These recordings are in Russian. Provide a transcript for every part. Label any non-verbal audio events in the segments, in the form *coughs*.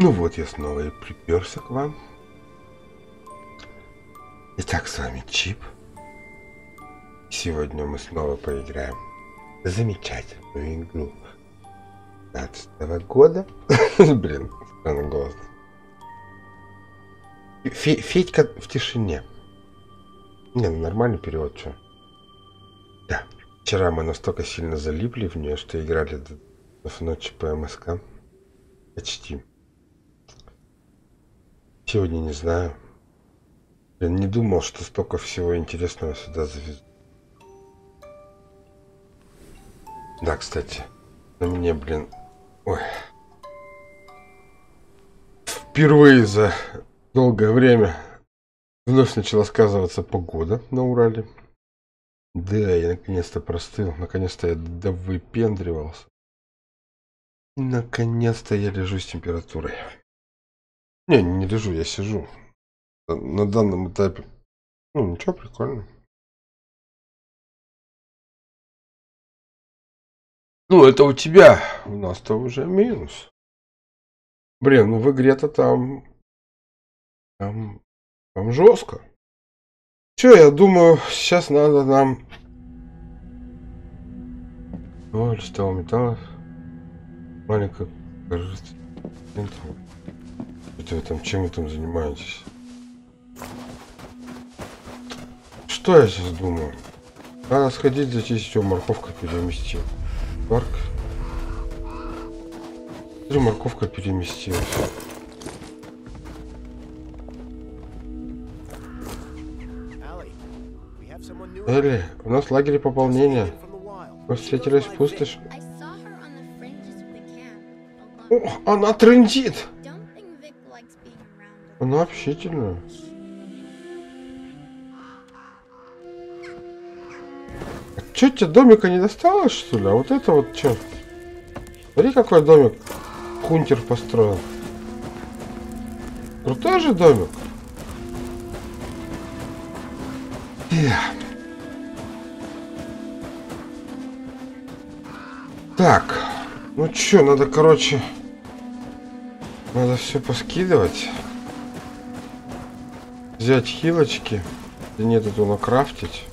Ну вот я снова и приперся к вам. Итак, с вами Чип. Сегодня мы снова поиграем в замечательную игру 15 года. *laughs* Блин, странный голос. Фе Федька в тишине. Не, ну нормальный перевод, что? Да. Вчера мы настолько сильно залипли в нее, что играли до ночи по МСК. Почти. Сегодня не знаю. Я не думал, что столько всего интересного сюда завезут. Да, кстати, на мне, блин, ой. Впервые за долгое время вновь начала сказываться погода на Урале. Да, я наконец-то простыл, наконец-то я довыпендривался. Наконец-то я лежу с температурой. Не, не лежу, я сижу. На данном этапе. Ну, ничего, прикольно. Ну, это у тебя. У нас-то уже минус. Блин, ну в игре-то там... Там... Там жестко. Че, я думаю, сейчас надо нам... О, листового металла. Маленькая... Кажется... Это вы там, чем вы там занимаетесь? Что я сейчас думаю? Надо сходить, зачистить его морковка переместил. Парк. Смотри, морковка переместилась. Элли, у нас лагерь пополнения. Мы встретились в пустоши. О, она трендит! Она общительная. А чё тебе домика не досталось, что ли? А вот это вот что? Смотри, какой домик Хунтер построил. Крутой же домик. Так, ну чё, надо, короче, надо все поскидывать взять хилочки. Да нет, это накрафтить.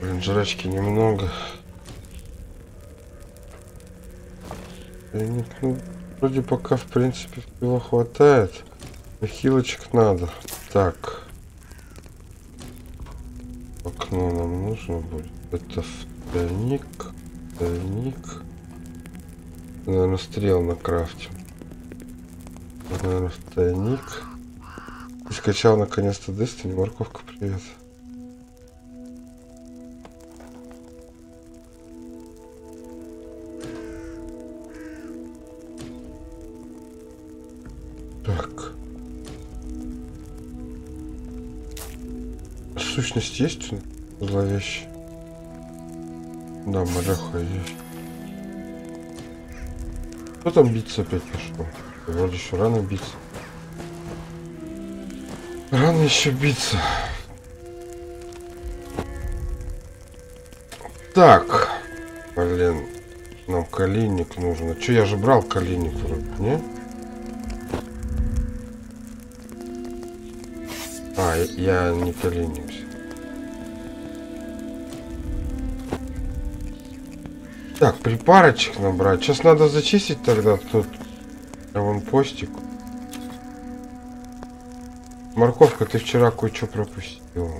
Блин, жрачки немного. Ну, вроде пока, в принципе, всего хватает. Но хилочек надо. Так. Окно нам нужно будет. Это тайник. Тайник. Наверное, стрел накрафтим наверное, тайник. И скачал наконец-то Destiny. Морковка, привет. Так. Сущность есть зловещая? Да, маляха есть. Кто там биться опять пошел? Вроде еще рано биться. Рано еще биться. Так. Блин. Нам калийник нужно. Че, я же брал калийник вроде, не? А, я не калийник. Так, припарочек набрать. Сейчас надо зачистить тогда тут а вон постик. Морковка, ты вчера кое-что пропустил.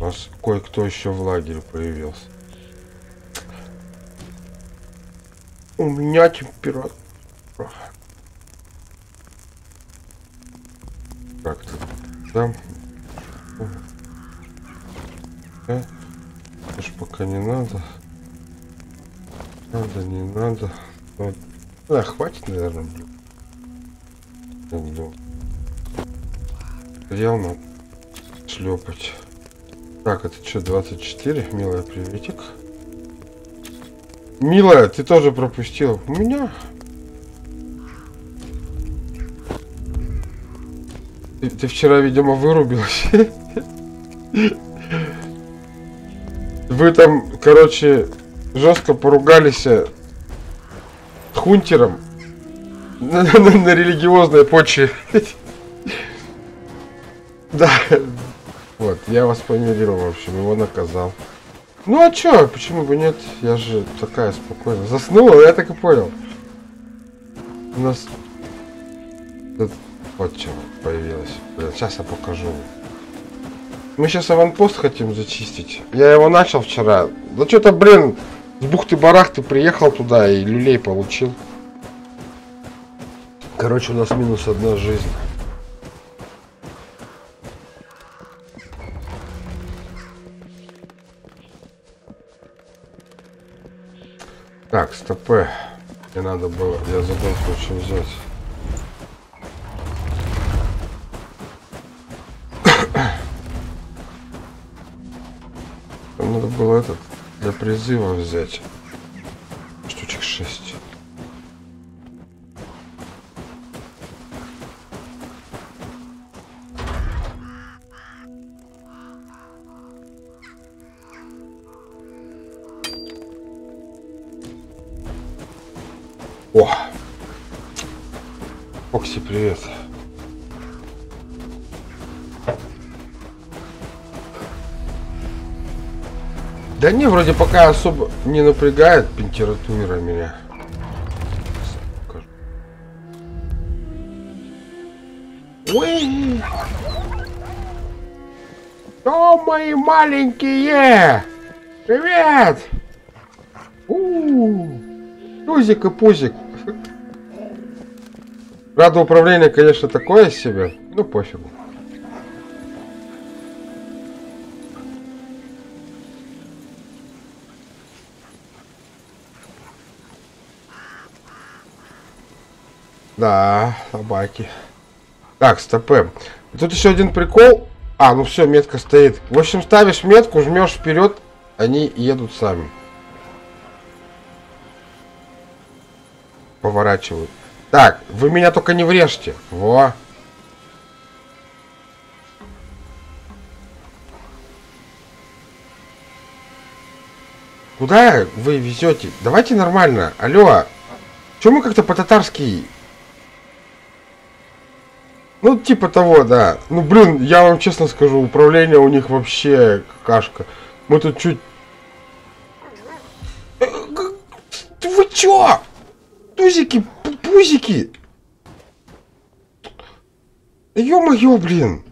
У нас кое-кто еще в лагере появился. У меня температура. Как то там? Да? Это пока не надо. Надо, не надо. Вот. Да, хватит, наверное, блин. Реально шлепать. Так, это что, 24? Милая, приветик. Милая, ты тоже пропустил. У меня... Ты, ты вчера, видимо, вырубилась. *laughs* Вы там, короче, жестко поругались с Хунтером на, на, на религиозной почве. *laughs* Да. Вот, я вас помирил, в общем, его наказал. Ну а чё, почему бы нет? Я же такая спокойная. Заснула, я так и понял. У нас... Вот что появилось. Сейчас я покажу. Мы сейчас аванпост хотим зачистить. Я его начал вчера. Да что-то, блин, с бухты-барахты приехал туда и люлей получил. Короче, у нас минус одна жизнь. Так, стопы. Мне надо было, я забыл кое-что взять. *coughs* Надо было этот для призыва взять. Не, вроде пока особо не напрягает температура меня. Ой! Мои маленькие! Привет! У. Тузик и пузик. Правда, управление, конечно, такое себе. Ну, пофигу. Да, собаки. Так, стопы. Тут еще один прикол. А, ну все, метка стоит. В общем, ставишь метку, жмешь вперед, они едут сами. Поворачивают. Так, вы меня только не врежьте. Во. Куда вы везете? Давайте нормально. Алло. Чем мы как-то по-татарски ну, типа того, да. Ну, блин, я вам честно скажу, управление у них вообще кашка. Мы тут чуть... Вы чё? Тузики, пузики. Ё-моё, блин.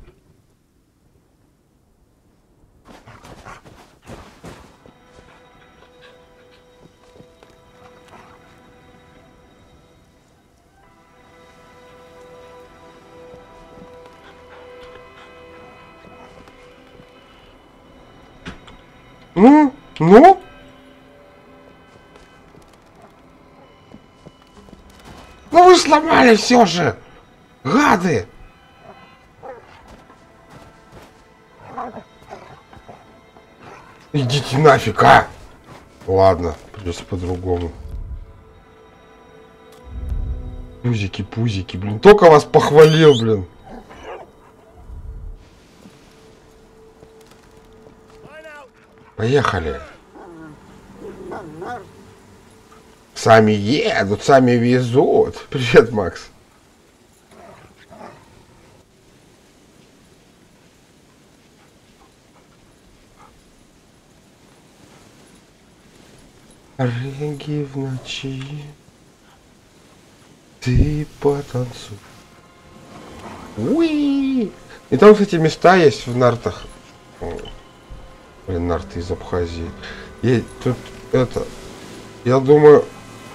Ну? Ну? Ну вы сломали все же! Гады! Идите нафиг, а! Ладно, придется по-другому. Пузики, пузики, блин. Только вас похвалил, блин. Поехали. Сами едут, сами везут. Привет, Макс. Рыги в ночи, ты потанцуй. Уи! И там, кстати, места есть в нартах. Нарты из Абхазии. И тут это... Я думаю,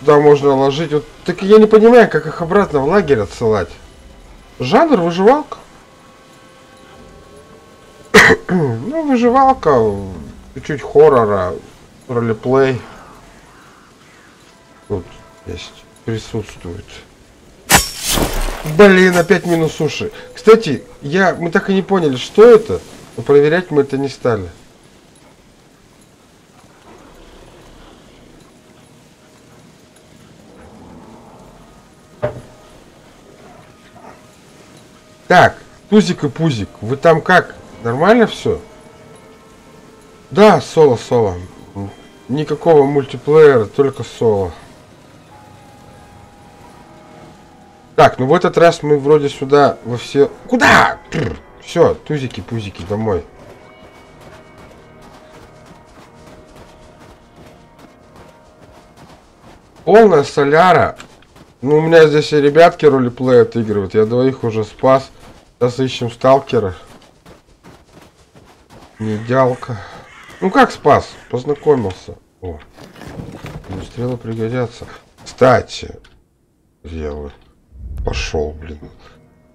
да, можно ложить. Вот, так я не понимаю, как их обратно в лагерь отсылать. Жанр выживалка. *coughs* ну, выживалка, чуть-чуть хоррора, ролеплей. Тут есть, присутствует. Блин, опять минус уши. Кстати, я, мы так и не поняли, что это, но проверять мы это не стали. Так, Тузик и Пузик, вы там как? Нормально все? Да, соло-соло. Никакого мультиплеера, только соло. Так, ну в этот раз мы вроде сюда во все... Куда? Все, тузики-пузики, домой. Полная соляра. Ну, у меня здесь и ребятки ролеплей отыгрывают. Я двоих уже спас. Сейчас ищем сталкера. Недялка. Ну как спас? Познакомился. О. Стрелы пригодятся. Кстати. Делаю. Пошел, блин.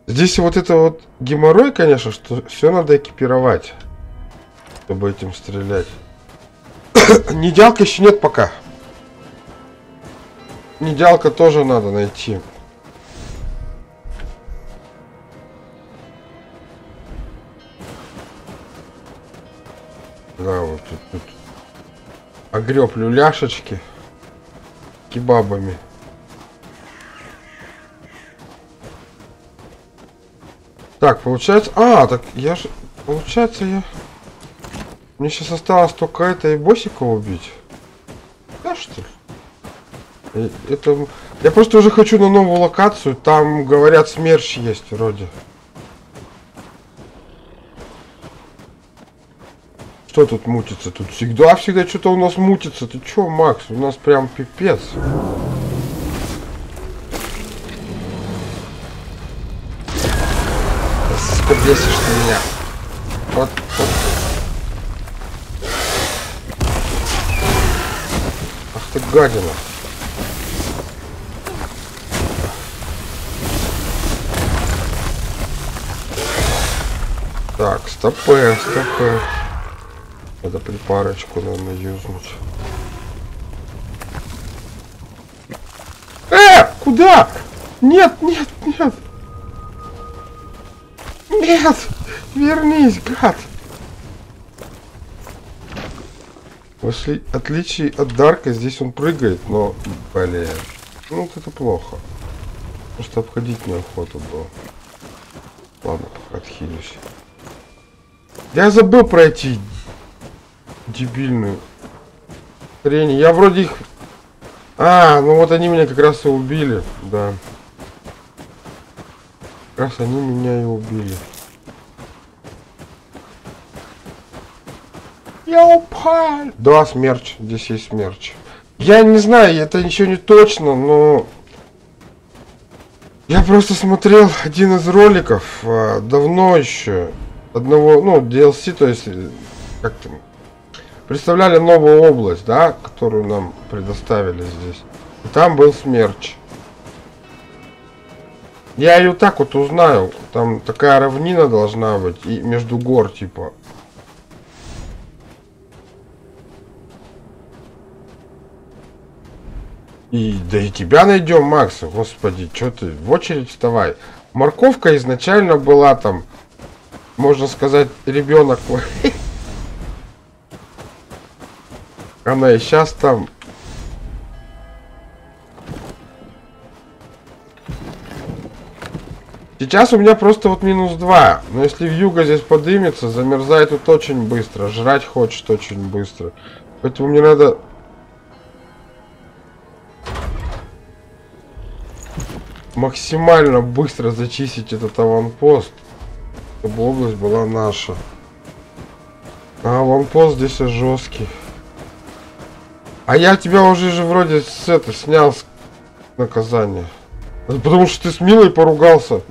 Здесь вот это вот геморрой, конечно, что все надо экипировать. Чтобы этим стрелять. *coughs* Недялка еще нет пока. Недялка тоже надо найти. Да, вот тут, тут огреб люляшечки кебабами. Так, получается... А, так я же... Получается, я... Мне сейчас осталось только это и боссика убить. Да, что ли? Это... Я просто уже хочу на новую локацию. Там, говорят, смерч есть вроде. Что тут мутится? Тут всегда, всегда что-то у нас мутится. Ты чё, Макс? У нас прям пипец. Сука, бесишь ты меня. Вот, вот. Ах ты гадина. Так, стопы, стопы. Надо припарочку, наверное, юзнуть. Э! Куда? Нет, нет, нет! Нет! Вернись, гад! В отличие от Дарка, здесь он прыгает, но, блин, ну вот это плохо. Просто обходить неохота было. Ладно, пока отхилюсь. Я забыл пройти дебильную хрень. Я вроде их... А, ну вот они меня как раз и убили, да. Как раз они меня и убили. Я упал. Да, смерч. Здесь есть смерч. Я не знаю, это ничего не точно, но... Я просто смотрел один из роликов а, давно еще. Одного, ну, DLC, то есть, э, как там, представляли новую область, да, которую нам предоставили здесь. И там был смерч. Я ее так вот узнаю. Там такая равнина должна быть. И между гор, типа. И да и тебя найдем, Макс. Господи, что ты? В очередь вставай. Морковка изначально была там, можно сказать, ребенок. Она и сейчас там. Сейчас у меня просто вот минус 2. Но если в юго здесь подымется, замерзает тут очень быстро. Жрать хочет очень быстро. Поэтому мне надо... Максимально быстро зачистить этот аванпост. Чтобы область была наша. А аванпост здесь жесткий. А я тебя уже же вроде с это снял с наказания. Потому что ты с Милой поругался.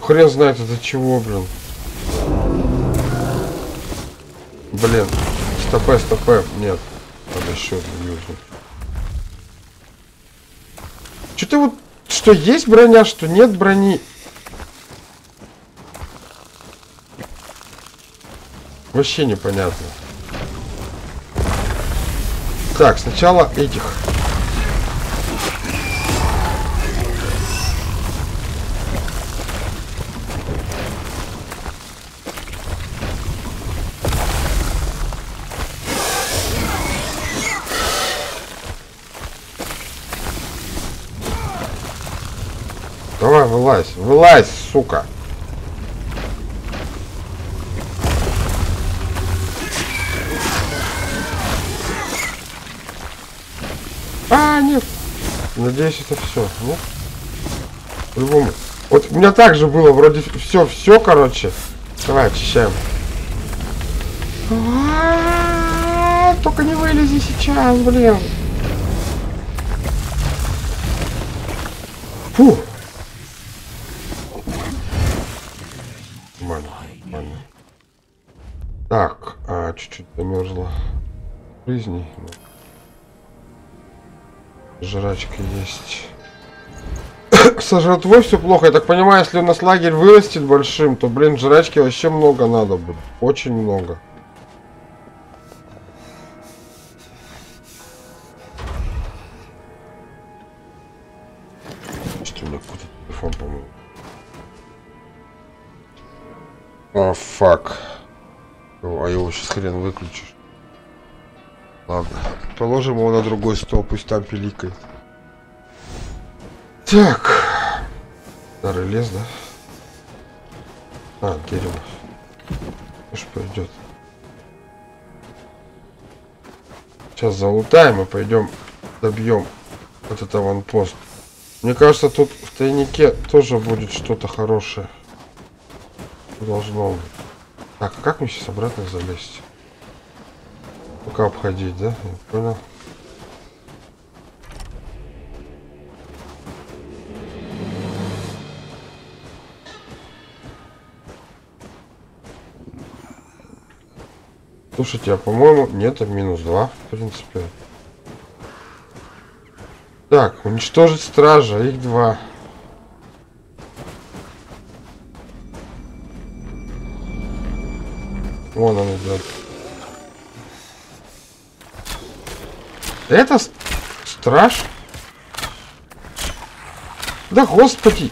Хрен знает из-за чего, блин. Блин. Стопэ, стопэ. Нет. Надо еще юзнуть. Что-то вот... Что есть броня, что нет брони. Вообще непонятно. Так, сначала этих. Давай, вылазь, вылазь, сука. А, нет. Надеюсь, это все, нет? По-любому. Вот у меня так же было, вроде все, все, короче. Давай, очищаем. А -а -а, только не вылези сейчас, блин. Фу. Нормально, нормально. Так, а, чуть-чуть замерзла жизни. Жрачка есть. *coughs* Со жратвой все плохо. Я так понимаю, если у нас лагерь вырастет большим, то, блин, жрачки вообще много надо будет. Очень много. Что у меня какой-то телефон, по-моему. О, фак. А его сейчас хрен выключишь. Ладно. Положим его на другой стол, пусть там пиликает. Так. Старый лес, да? А, дерево. Уж пойдет. Сейчас залутаем и пойдем добьем вот это ванпост. Мне кажется, тут в тайнике тоже будет что-то хорошее. Должно быть. Так, а как мне сейчас обратно залезть? Пока обходить, да? Я понял. Слушайте, а по-моему, нет, минус 2, в принципе. Так, уничтожить стража, их два. Вон он идет. Это страж? Да господи!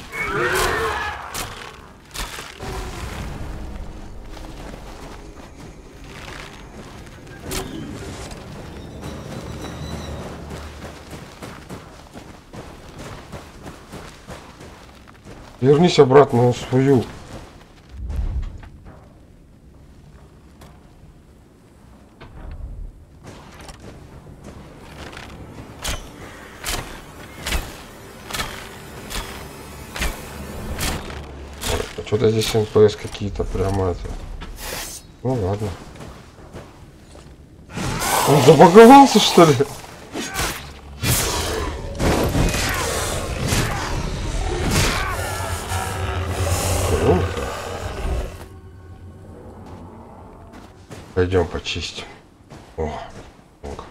Вернись обратно на свою. Что-то здесь NPC какие-то прямо это. Ну ладно. Он забаговался что ли? Пойдем почистим. О, много.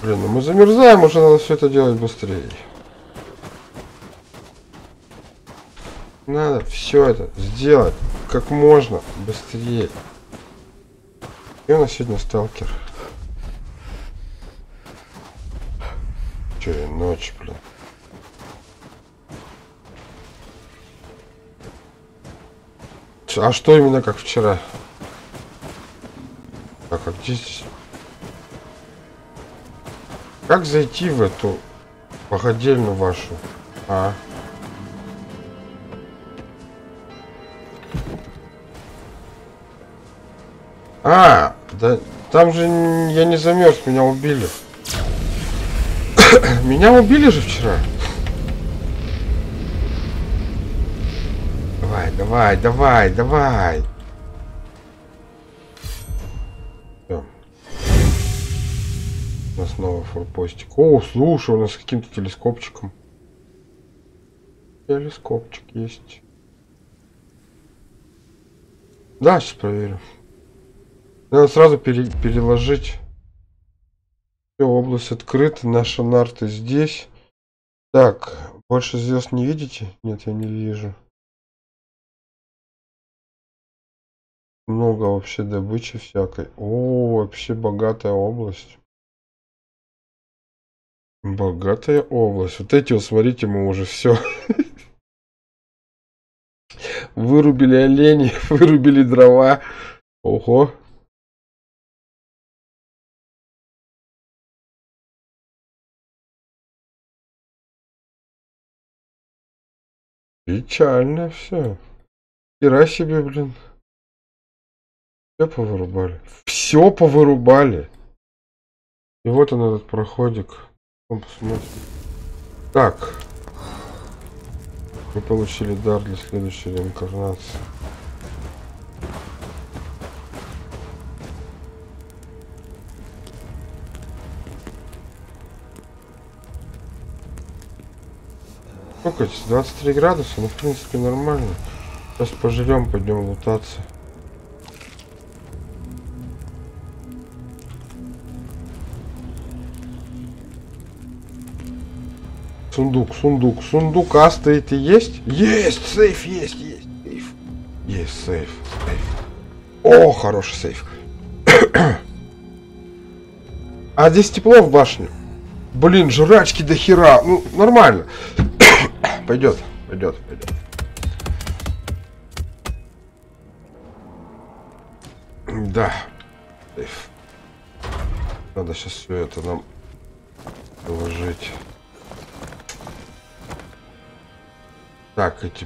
Блин, ну мы замерзаем, уже надо все это делать быстрее. Надо все это сделать как можно быстрее. И у нас сегодня сталкер. Че, ночь, блин. А что именно как вчера? Так, а где здесь? Как зайти в эту богадельну вашу? А? А, да там же я не замерз, меня убили. *coughs* меня убили же вчера. Давай, давай, давай. Все. У нас новый форпостик. О, слушай, у нас с каким-то телескопчиком. Телескопчик есть. Да, сейчас проверю. Надо сразу пере переложить. Все, область открыта. Наши нарты здесь. Так, больше звезд не видите? Нет, я не вижу. Много вообще добычи всякой. О, вообще богатая область. Богатая область. Вот эти вот, смотрите, мы уже все. *laughs* Вырубили оленей, *laughs* вырубили дрова. Ого. Печально все. Хера себе, блин. Все повырубали. Все повырубали. И вот он этот проходик. посмотрим. Так. Мы получили дар для следующей реинкарнации. Сколько здесь? 23 градуса? Ну, в принципе, нормально. Сейчас пожрем, пойдем лутаться. Сундук, сундук, сундук, а стоит и есть? Есть, сейф есть, есть, сейф. Есть сейф, сейф. О, хороший сейф. *coughs* а здесь тепло в башне. Блин, жрачки до хера. Ну, нормально. Пойдет, пойдет, пойдет. Да. Надо сейчас все это нам положить. Так, эти...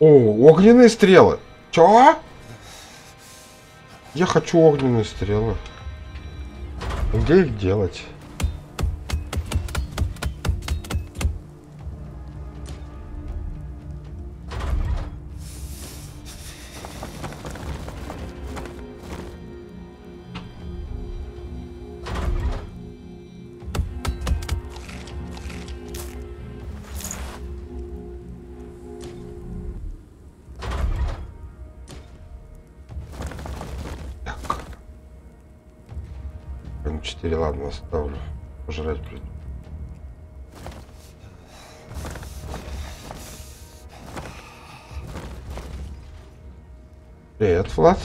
О, огненные стрелы. Чё? Я хочу огненные стрелы. Где их делать? Оставлю. Пожрать придет. Привет, Влад.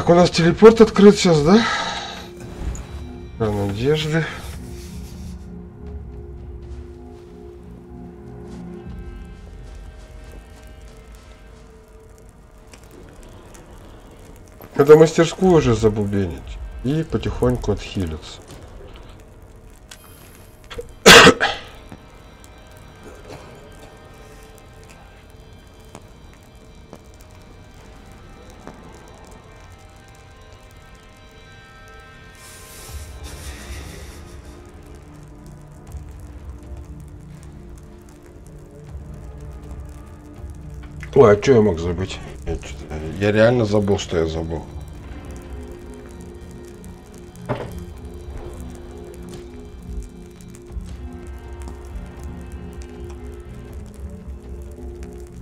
Так, у нас телепорт открыт сейчас, да? Про надежды. Это мастерскую уже забубенить и потихоньку отхилиться. Что я мог забыть? Я, я реально забыл, что я забыл.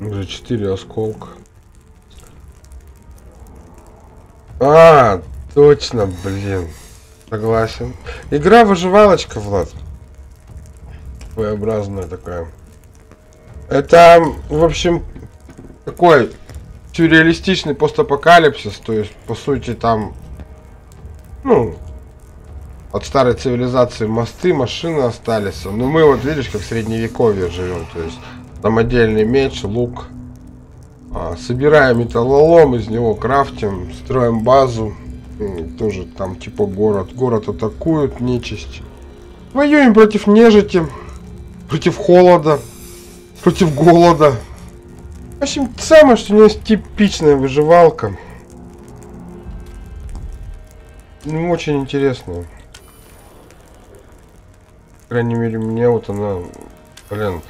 Уже четыре осколка. А, точно, блин. Согласен. Игра выживалочка, Влад. Своеобразная такая. Это, в общем, такой сюрреалистичный постапокалипсис, то есть, по сути, там, ну, от старой цивилизации мосты, машины остались. Но мы вот, видишь, как в средневековье живем, то есть, там отдельный меч, лук. А, собираем металлолом, из него крафтим, строим базу. Тоже там типа город. Город атакуют, нечисть. Воюем против нежити, против холода, против голода. В общем, самое, что у есть типичная выживалка. Ну, очень интересная. По крайней мере, мне вот она... Блин.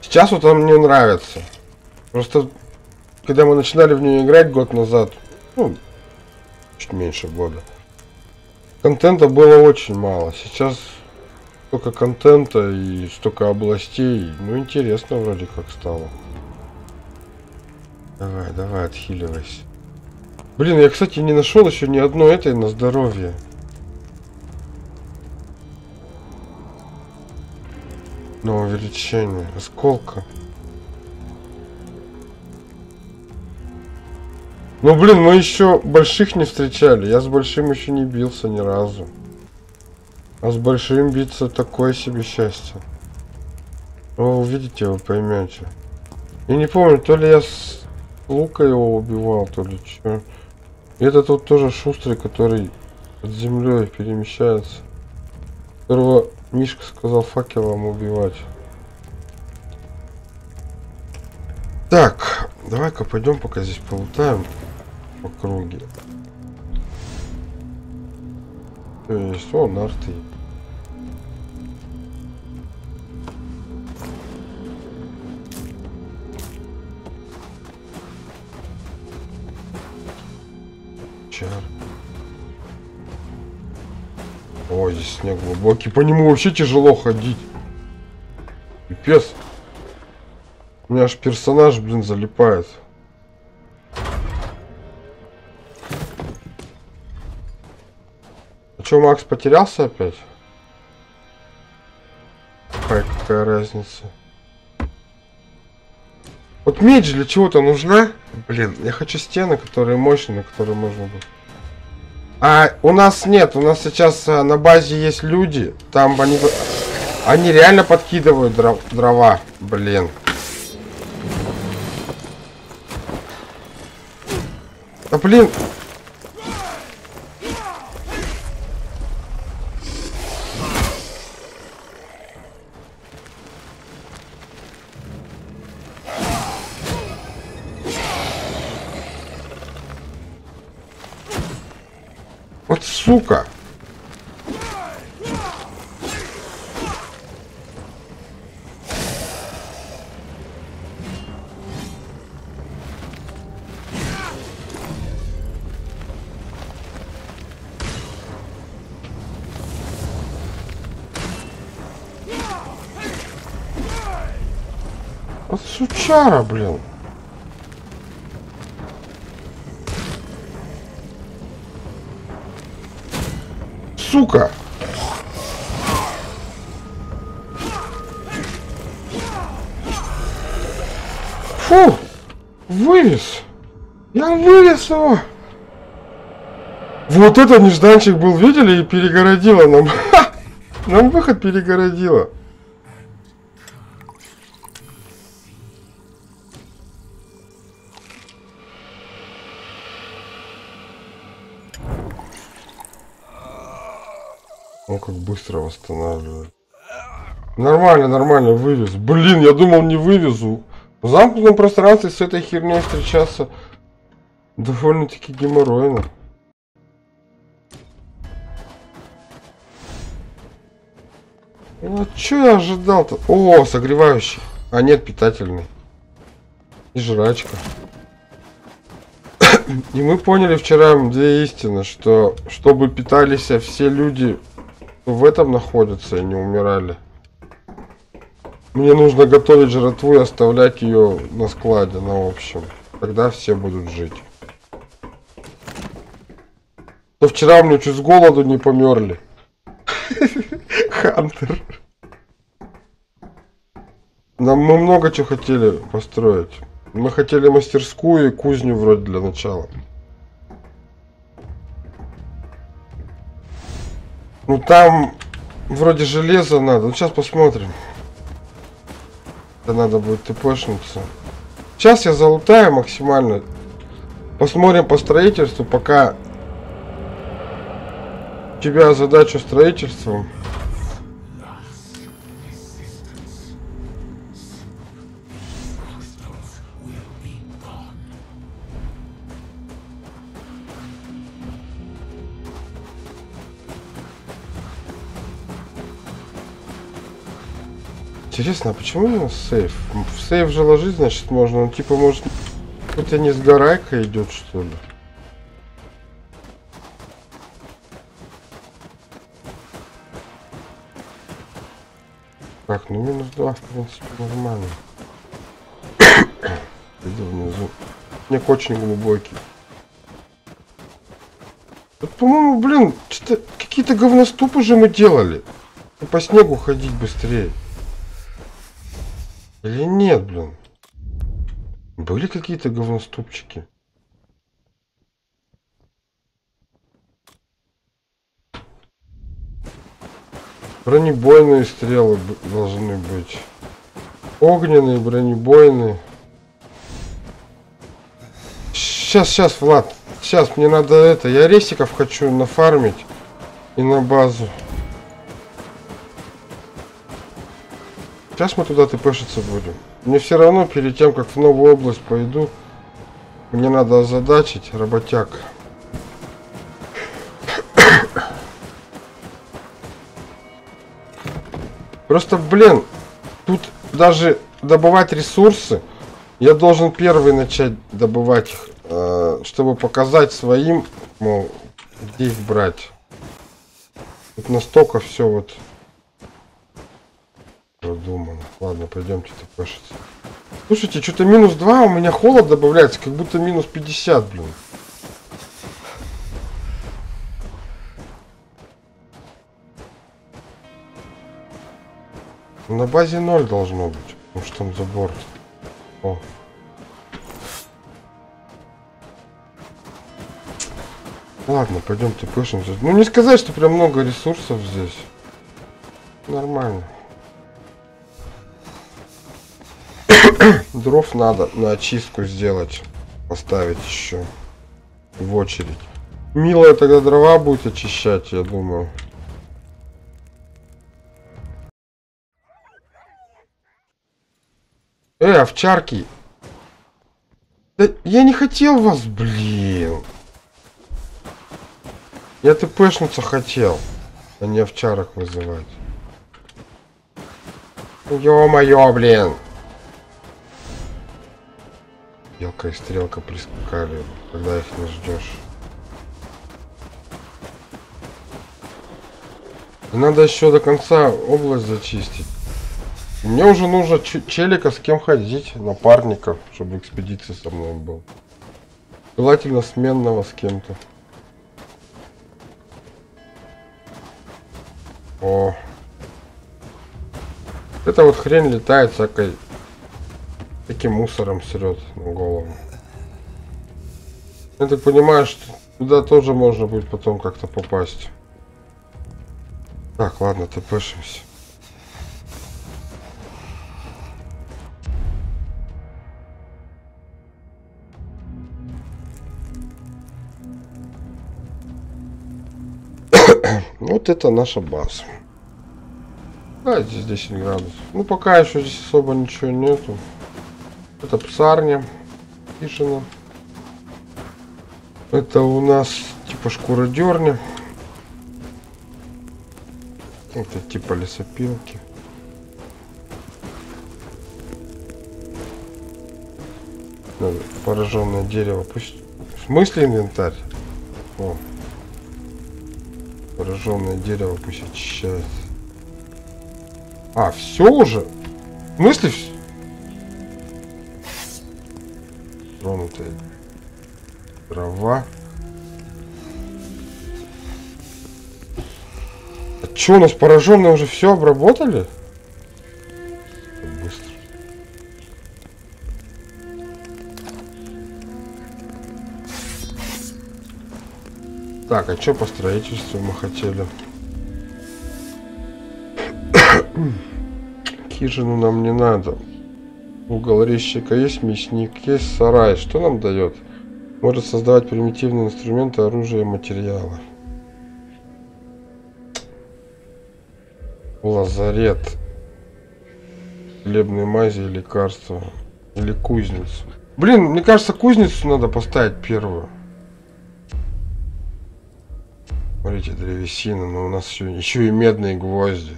Сейчас вот она мне нравится. Просто, когда мы начинали в нее играть год назад, ну, чуть меньше года, контента было очень мало. Сейчас столько контента и столько областей. Ну, интересно вроде как стало. Давай, давай, отхиливайся. Блин, я, кстати, не нашел еще ни одной этой на здоровье. Но увеличение. Осколка. Ну, блин, мы еще больших не встречали. Я с большим еще не бился ни разу. А с большим биться такое себе счастье. О, увидите, вы поймете. Я не помню, то ли я с лука его убивал, то ли что. Этот вот тоже шустрый, который под землей перемещается. Которого Мишка сказал факелом убивать. Так, давай-ка пойдем пока здесь полутаем по круге. Есть, о, нарты. Чар. Ой, здесь снег глубокий. По нему вообще тяжело ходить. Пипец. У меня аж персонаж, блин, залипает. А что, Макс потерялся опять? Какая, какая разница? Вот меч для чего-то нужна? Блин, я хочу стены, которые мощные, которые можно будет. А у нас нет, у нас сейчас а, на базе есть люди, там они, они реально подкидывают дров, дрова, блин. Да блин. Сука. Сучара, блин. Сука! Фу! Вывез! Я вывез его! Вот это нежданчик был, видели, и перегородило нам. *laughs* Нам выход перегородило. О, как быстро восстанавливает. Нормально, нормально, вывез. Блин, я думал не вывезу. В замкнутом пространстве с этой херней встречаться довольно-таки геморройно. Ну, что я ожидал-то? О, согревающий. А нет, питательный. И жрачка. *coughs* И мы поняли вчера две истины, что чтобы питались все люди в этом находятся и не умирали. Мне нужно готовить жратву и оставлять ее на складе, на общем. Тогда все будут жить. То вчера мне чуть с голоду не померли. Хантер. Нам мы много чего хотели построить. Мы хотели мастерскую и кузню вроде для начала. Ну там вроде железа надо. Ну сейчас посмотрим. Это надо будет тпшнуться. Сейчас я залутаю максимально. Посмотрим по строительству, пока тебя задача строительством. Интересно, а почему сейф? В сейф же ложить, значит, можно. Он типа, может, какой-то не сгорайка идет, что ли? Так, ну минус 2, в принципе, нормально. *coughs* Иди внизу. Снег очень глубокий. Вот, по-моему, блин, какие-то говноступы же мы делали. И по снегу ходить быстрее. Или нет, блин? Были какие-то говноступчики? Бронебойные стрелы должны быть. Огненные, бронебойные. сейчас, сейчас, Влад. Сейчас, мне надо это. Я ресиков хочу нафармить. И на базу. Сейчас мы туда тпшиться будем. Мне все равно перед тем, как в новую область пойду, мне надо озадачить работяг. Просто, блин, тут даже добывать ресурсы, я должен первый начать добывать их, э, чтобы показать своим, мол, где их брать. Тут настолько все вот продумано. Ладно, пойдемте тпшиться. Слушайте, что-то минус 2, у меня холод добавляется, как будто минус 50, блин. На базе 0 должно быть, потому что там забор. О. Ладно, пойдем тпшимся. Ну не сказать, что прям много ресурсов здесь. Нормально. *coughs* Дров надо на очистку сделать. Поставить еще. В очередь. Милая тогда дрова будет очищать, я думаю. Э, овчарки. Да я не хотел вас, блин. Я тпшнуться хотел, а не овчарок вызывать. Ё-моё, блин. Белка и стрелка прискакали, когда их не ждешь. надо еще до конца область зачистить. Мне уже нужно челика с кем ходить, напарника, чтобы экспедиция со мной был. Желательно сменного с кем-то. О. Это вот хрень летает всякой таким мусором срет на голову. Я так понимаю, что туда тоже можно будет потом как-то попасть. Так, ладно, тпшимся. *coughs* вот это наша база. Да, здесь 10 градусов. Ну, пока еще здесь особо ничего нету. Это псарня, хижина. Это у нас типа шкуродерня. Это типа лесопилки. Пораженное дерево. Пусть. В смысле инвентарь? О. Пораженное дерево пусть очищается. А, все уже? В смысле все? Тронутая трава. А что, у нас пораженные уже все обработали? Быстро. Так, а что по строительству мы хотели? *coughs* Хижину нам не надо. Угол резчика есть, мясник есть, сарай. Что нам дает? Может создавать примитивные инструменты, оружие и материалы. Лазарет. Хлебные мази и лекарства. Или кузницу. Блин, мне кажется, кузницу надо поставить первую. Смотрите, древесина, но у нас еще, еще и медные гвозди.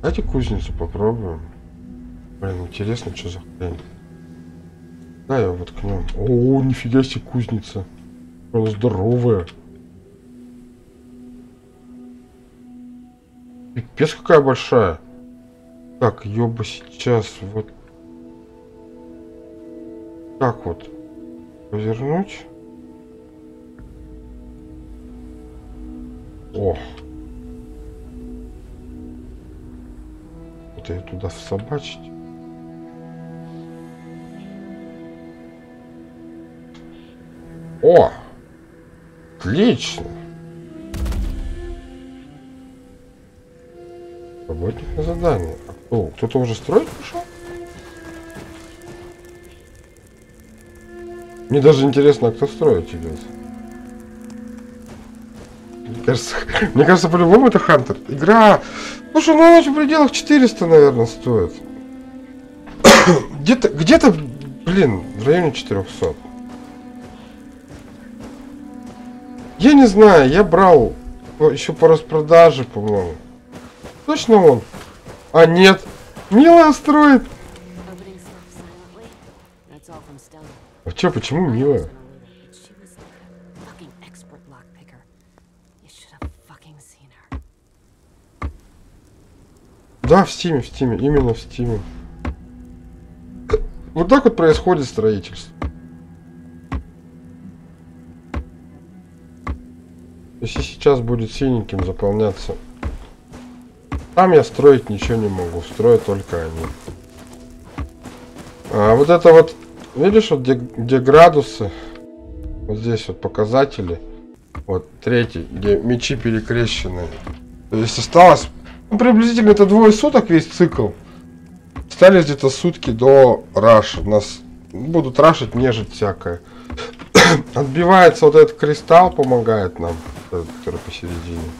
Давайте кузницу попробуем. Блин, интересно, что за хрень. Да, я воткнем. О, нифига себе кузница. Она здоровая. Пипец какая большая. Так, ее бы сейчас вот так вот повернуть. О! Вот ее туда всобачить. О! Отлично! Работник задание. Кто? Кто-то уже строить пошел? Мне даже интересно, а кто строить идет. Мне кажется, *laughs* мне кажется, по-любому это Хантер. Игра... Слушай, ну она в пределах 400, наверное, стоит. *coughs* Где-то, где-то, блин, в районе 400. Я не знаю, я брал еще по распродаже, по-моему. Точно он? А нет. Милая строит. А че, почему милая? Да, в Steam е, в Steam е, именно в Steam е. Вот так вот происходит строительство. Если сейчас будет синеньким заполняться. Там я строить ничего не могу, строят только они. А вот это вот, видишь, вот где, где градусы, вот здесь вот показатели, вот третий, где мечи перекрещенные. То есть осталось, ну, приблизительно это двое суток весь цикл. Остались где-то сутки до раша. Нас будут рашить, нежить всякое. *coughs* Отбивается вот этот кристалл, помогает нам, который посередине.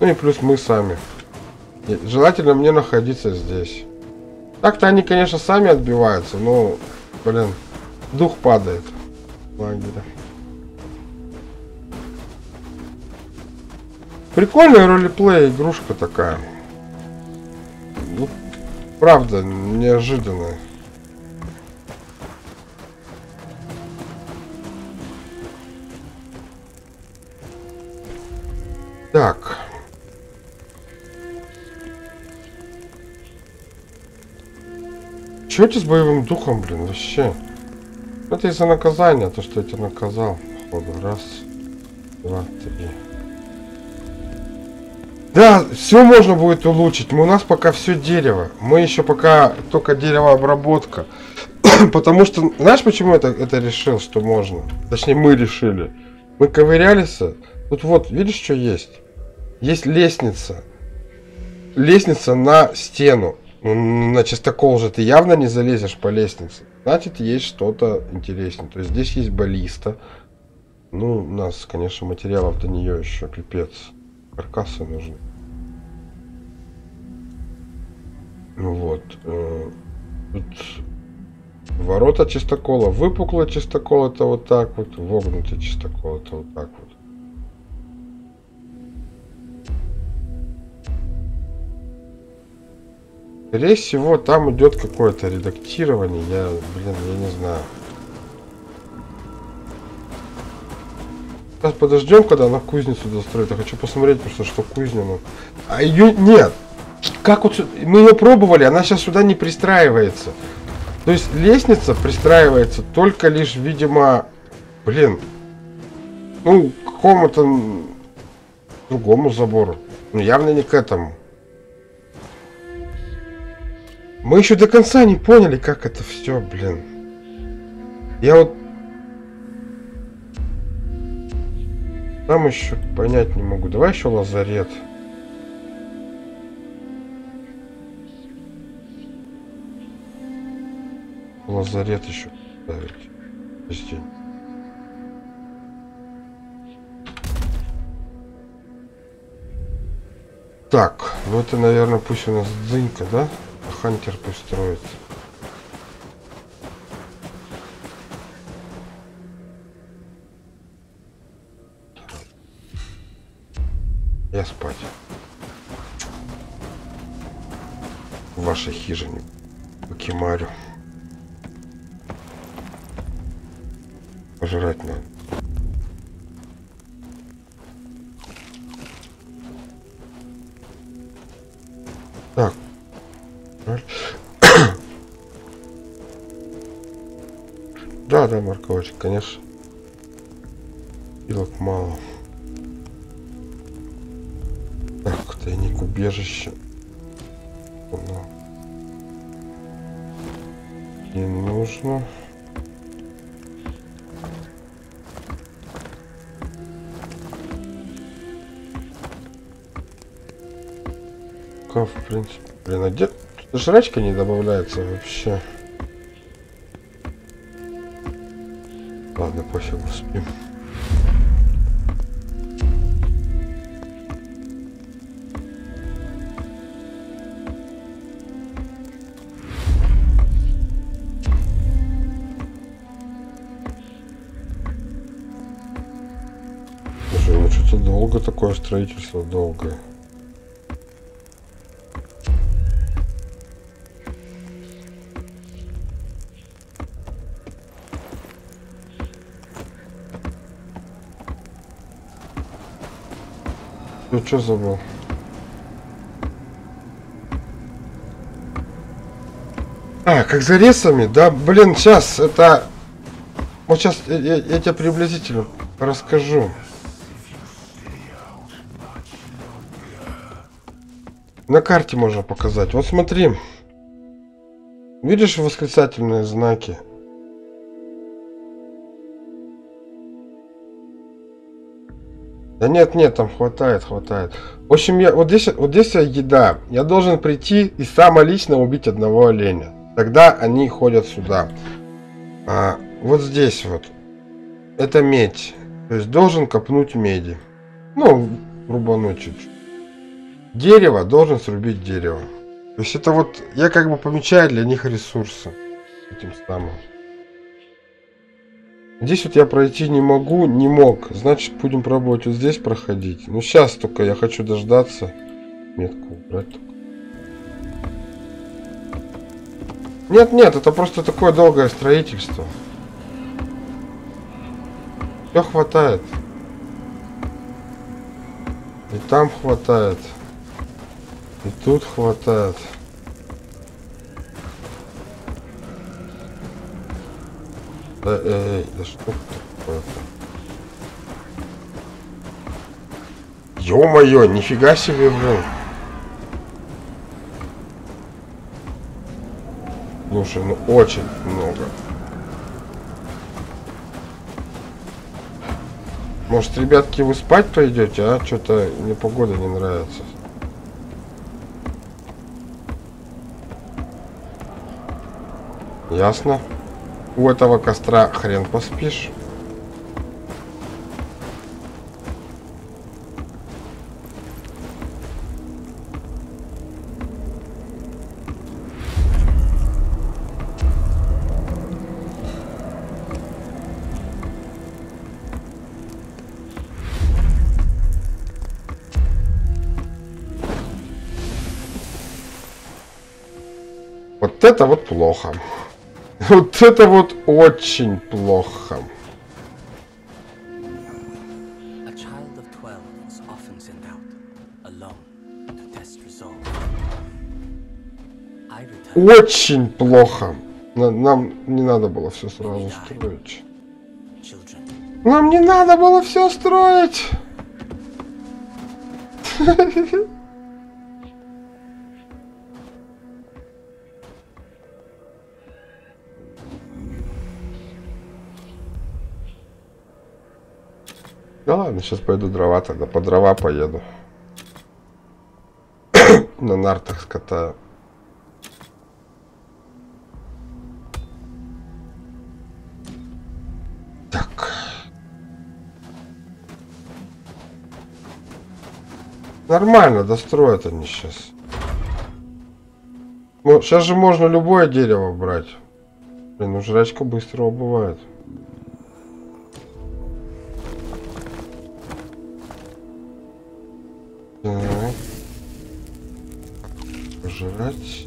Ну и плюс мы сами. Желательно мне находиться здесь. Так-то они, конечно, сами отбиваются, но, блин, дух падает лагеря. Прикольная ролеплей игрушка такая. Ну, правда, неожиданная. Так. Чё это с боевым духом, блин, вообще? Это из-за наказания, то, что я тебя наказал. Походу, раз, два, три. Да, все можно будет улучшить. Мы, у нас пока все дерево. Мы еще пока только деревообработка. *coughs* Потому что, знаешь, почему это, это решил, что можно? Точнее, мы решили. Мы ковырялись. Тут вот, видишь, что есть? Есть лестница. Лестница на стену. Ну, на чистокол же ты явно не залезешь по лестнице. Значит, есть что-то интереснее. То есть здесь есть баллиста. Ну, у нас, конечно, материалов до нее еще пипец. Каркасы нужны. Ну вот. Э, тут ворота чистокола. Выпуклый чистокол это вот так вот. Вогнутый чистокол это вот так вот. Скорее всего, там идет какое-то редактирование. Я, блин, я не знаю. Сейчас подождем, когда она кузницу достроит. Я хочу посмотреть просто, что кузня. Ну. А ее нет. Как вот мы ее пробовали, она сейчас сюда не пристраивается. То есть лестница пристраивается только лишь, видимо, блин, ну, к какому-то другому забору. Ну, явно не к этому. Мы еще до конца не поняли, как это все, блин. Я вот... Там еще понять не могу. Давай еще лазарет. Лазарет еще ставить. Здесь. Так, ну это, наверное, пусть у нас дзынька, да? Хантер пусть. Я спать. В вашей хижине. По кемарю. Пожрать надо. Так, *coughs* да, да, морковочек, конечно. Пилок мало. Так, тайник убежище. Но. Не нужно. в принципе. Блин, а Жрачка не добавляется вообще. Ладно, пофигу, спим. Слушай, ну долго такое строительство, долгое. Что забыл? А, как за ресами? Да, блин, сейчас это... Вот сейчас я, я, я тебе приблизительно расскажу. На карте можно показать. Вот смотри. Видишь восклицательные знаки? Да нет, нет, там хватает, хватает. В общем, я, вот, здесь, вот здесь еда. Я должен прийти и само лично убить одного оленя. Тогда они ходят сюда. А, вот здесь вот. Это медь. То есть должен копнуть меди. Ну, рубануть чуть-чуть. Дерево должен срубить дерево. То есть это вот, я как бы помечаю для них ресурсы. Этим самым. Здесь вот я пройти не могу, не мог. Значит, будем пробовать вот здесь проходить. Ну, сейчас только я хочу дождаться. Метку убрать. Нет, нет, это просто такое долгое строительство. Все хватает. И там хватает. И тут хватает. Да, эй, эй, да что такое-то? Ё-моё, нифига себе, блин. Слушай, ну очень много. Может, ребятки, вы спать пойдете, а? Что-то мне погода не нравится. Ясно. У этого костра хрен поспишь. Вот это вот плохо. *laughs* Вот это вот очень плохо. Очень плохо. Нам не надо было все сразу строить. Нам не надо было все строить. *laughs* Да ладно, сейчас пойду дрова тогда. По дрова поеду. *coughs* На нартах скатаю. Так. Нормально, достроят они сейчас. Сейчас же можно любое дерево брать. Блин, ну жрачка быстро убывает. Пожрать.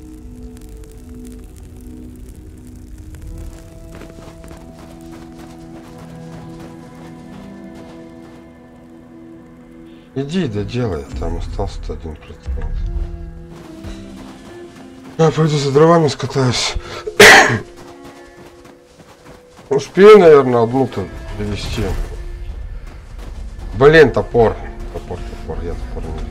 Иди, да делай, там остался один процент. Я пойду за дровами скатаюсь. *coughs* Успею, наверное, одну-то привезти. Блин, топор. Топор, топор, я топор не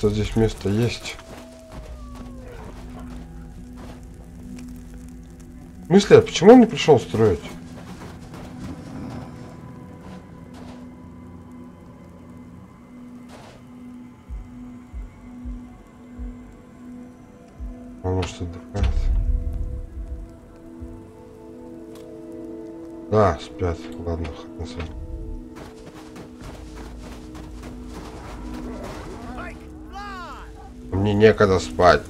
Просто здесь место есть. Мысли, а почему он не пришел строить? Некогда спать.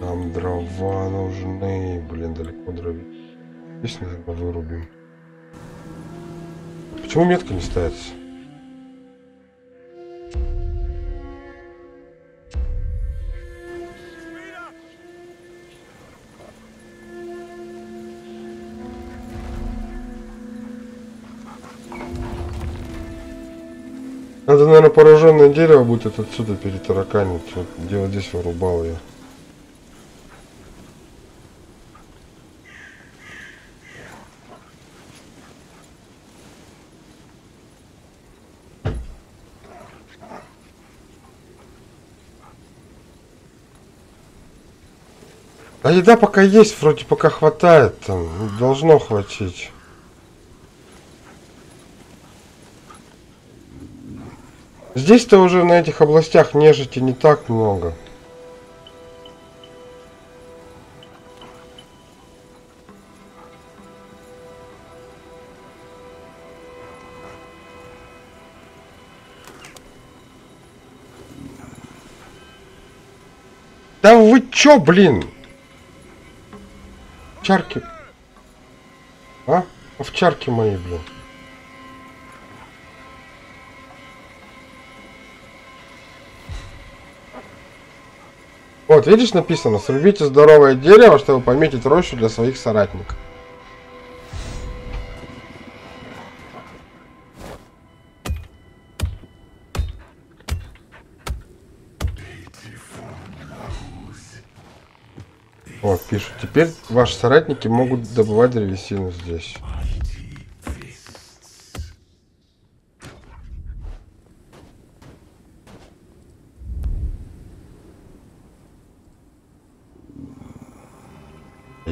Нам дрова нужны. Блин, далеко дровить. Здесь, наверное, вырубим. Почему метка не ставится? Пораженное дерево будет отсюда перетараканить. Вот, где вот здесь вырубал я. А еда пока есть, вроде пока хватает там, должно хватить. Здесь-то уже на этих областях нежити не так много. Да вы чё, блин? Овчарки. А? Овчарки мои, блин. Вот, видишь, написано, срубите здоровое дерево, чтобы пометить рощу для своих соратников. Вот, пишут, теперь ваши соратники могут добывать древесину здесь.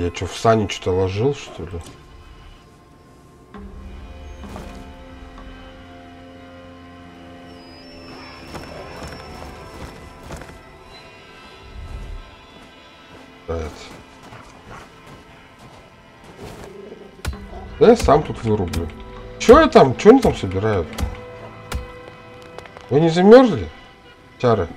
Я что, в сани что-то ложил, что ли? Да, да я сам тут вырублю. Чё я там? Чё они там собирают? Вы не замерзли? Чары?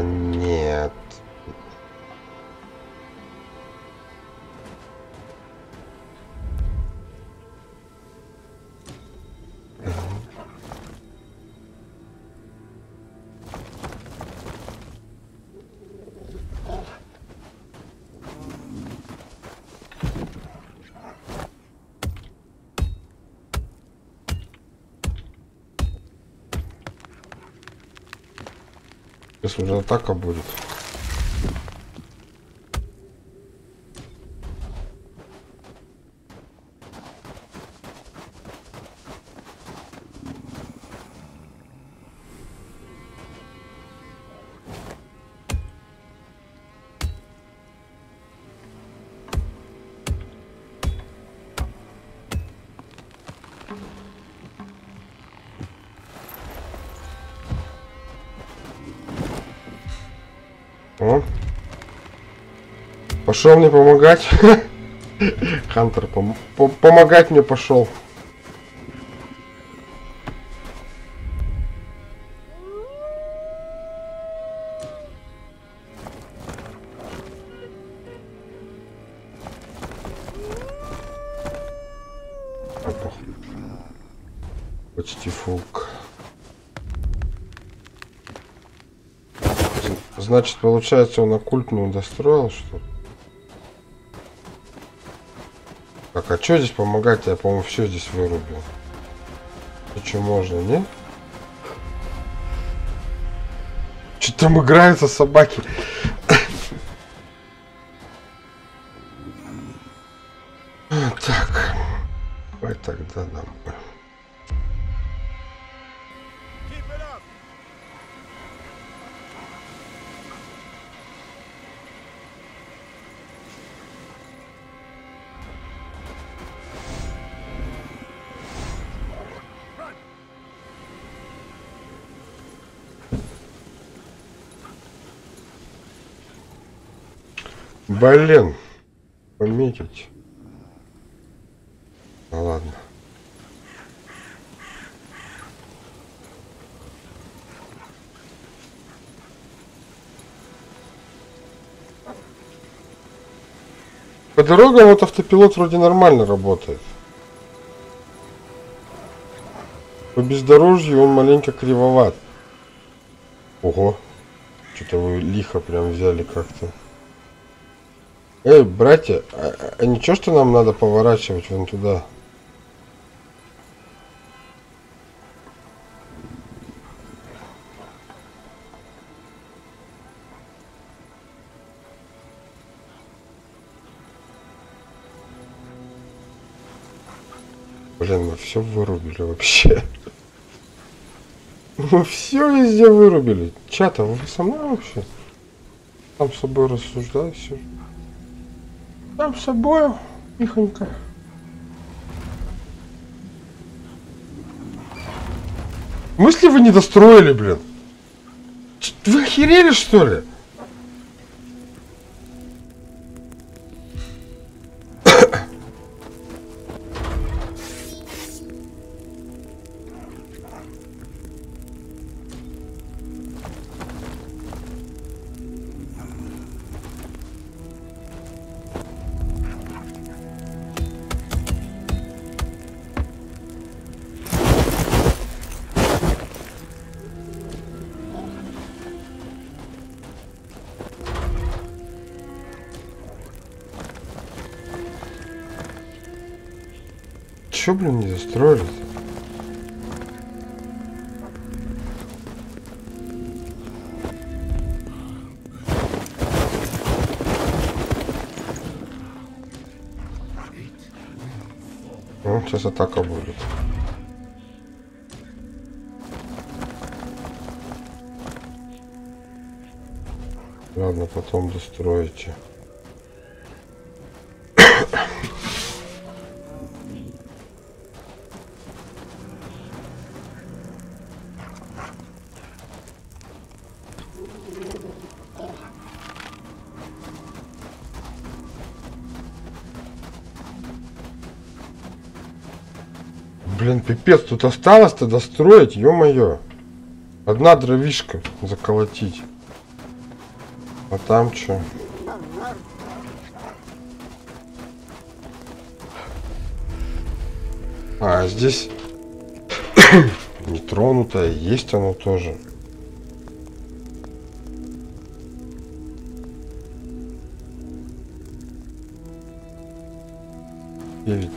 Да уже атака будет. Пошел мне помогать. *laughs* Хантер пом по помогать мне пошел. Опа. Почти фулк. Значит, получается, он оккультную достроил, что ли? А что здесь помогать? Я, по-моему, все здесь вырубил. Что можно, не? Что там играются собаки? Блин. Пометить. Ну ладно. По дорогам вот автопилот вроде нормально работает. По бездорожью он маленько кривоват. Ого. Что-то вы лихо прям взяли как-то. Эй, братья, а, а ничего, что нам надо поворачивать вон туда? Блин, мы все вырубили вообще. *laughs* Мы все везде вырубили. Чата, вы мной вообще? Там с собой рассуждаю все. Там с собой, тихонько. Мысли вы не достроили, блин? Вы охерели, что ли? Застроили? Ну, сейчас атака будет. Ладно, потом достроите. Пипец, тут осталось-то достроить, ё-моё. Одна дровишка заколотить. А там что? А, здесь *coughs* нетронутое, есть оно тоже. И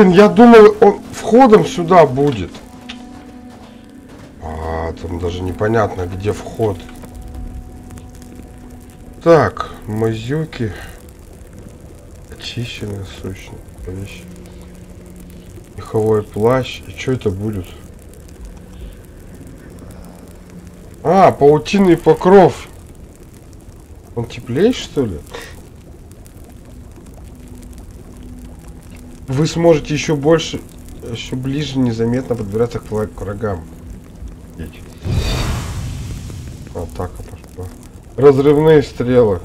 Блин, я думал, он входом сюда будет. А, там даже непонятно, где вход. Так, мазюки. Очищенная сущность. Вещи. Меховой плащ. И что это будет? А, паутинный покров. Он теплее, что ли? Вы сможете еще больше, еще ближе незаметно подбираться к врагам. Атака пошла. Разрывные стрелы.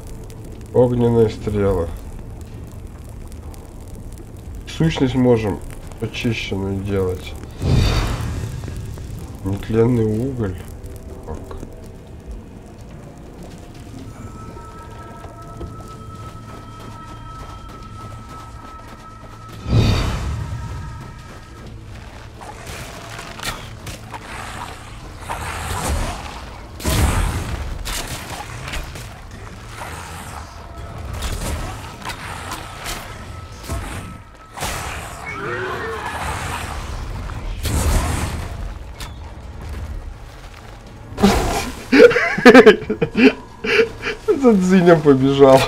Огненные стрелы. сущность можем очищенную делать. Нетленный уголь. *laughs* Этот Зиня побежал.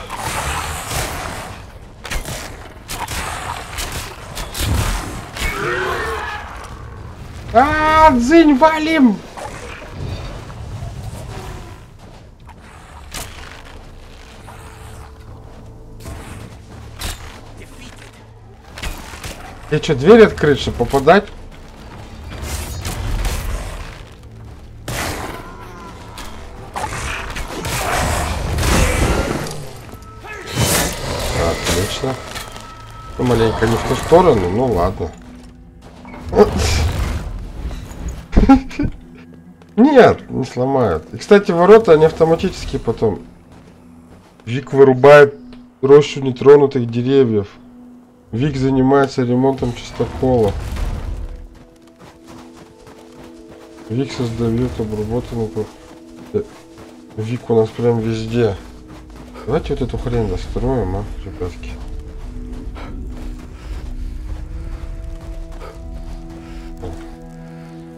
А, Дзинь, валим! Я что, дверь открыть, чтобы попадать? Не в ту сторону, ну ладно. Нет, не сломают. И, кстати, ворота, они автоматически потом. Вик вырубает рощу нетронутых деревьев. Вик занимается ремонтом чистокола. Вик создает обработанную... Э, Вик у нас прям везде. Давайте вот эту хрень достроим, а, ребятки.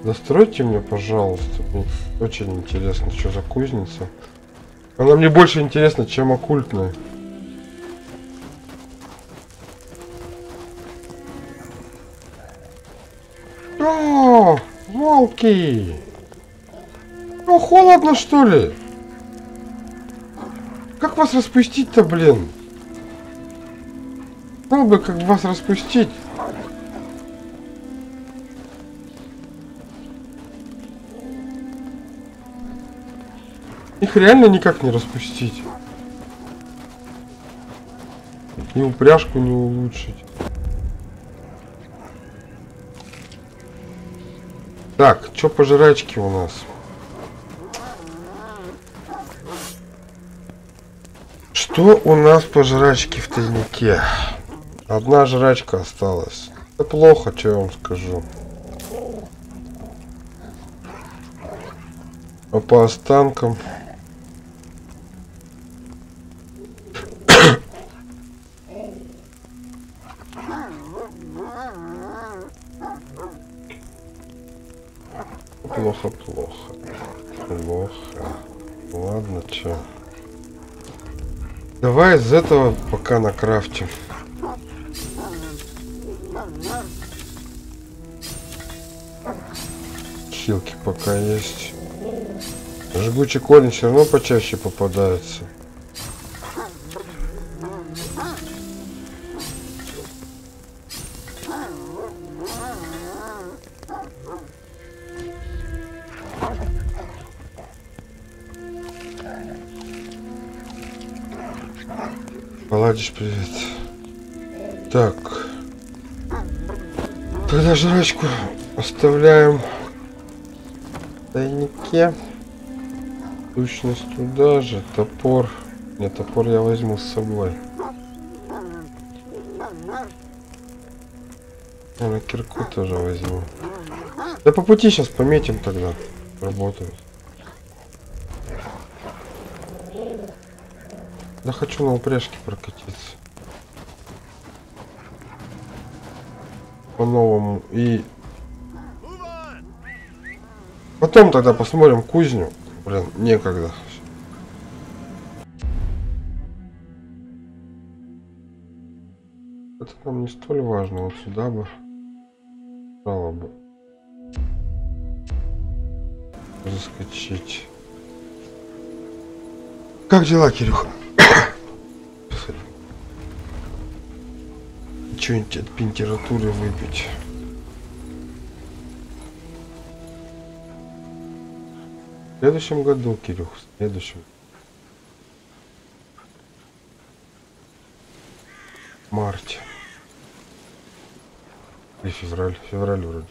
Достройте мне, пожалуйста. Мне очень интересно, что за кузница. Она мне больше интересна, чем оккультная. О, волки! Ну, холодно, что ли? Как вас распустить-то, блин? Надо бы как вас распустить. Их реально никак не распустить. И упряжку не улучшить. Так, что по жрачке у нас? Что у нас по жрачке в тайнике? Одна жрачка осталась. Это плохо, что я вам скажу. А по останкам... Плохо, плохо. Плохо. Ладно, чё. Давай из этого пока накрафтим. Хилки пока есть. Жгучий корень все равно почаще попадается. Жрачку оставляем в тайнике. Сущность туда же. Топор. Нет, топор я возьму с собой. Я на кирку тоже возьму. Да по пути сейчас пометим тогда. Работают. Да хочу на упряжке прокатиться. И... Потом тогда посмотрим кузню. Блин, некогда. Это нам не столь важно. Вот сюда бы. Стало бы. Заскочить. Как дела, Кирюха? Что-нибудь от температуры выпить. В следующем году, Кирюх, в следующем. марте. И февраль, февраль вроде.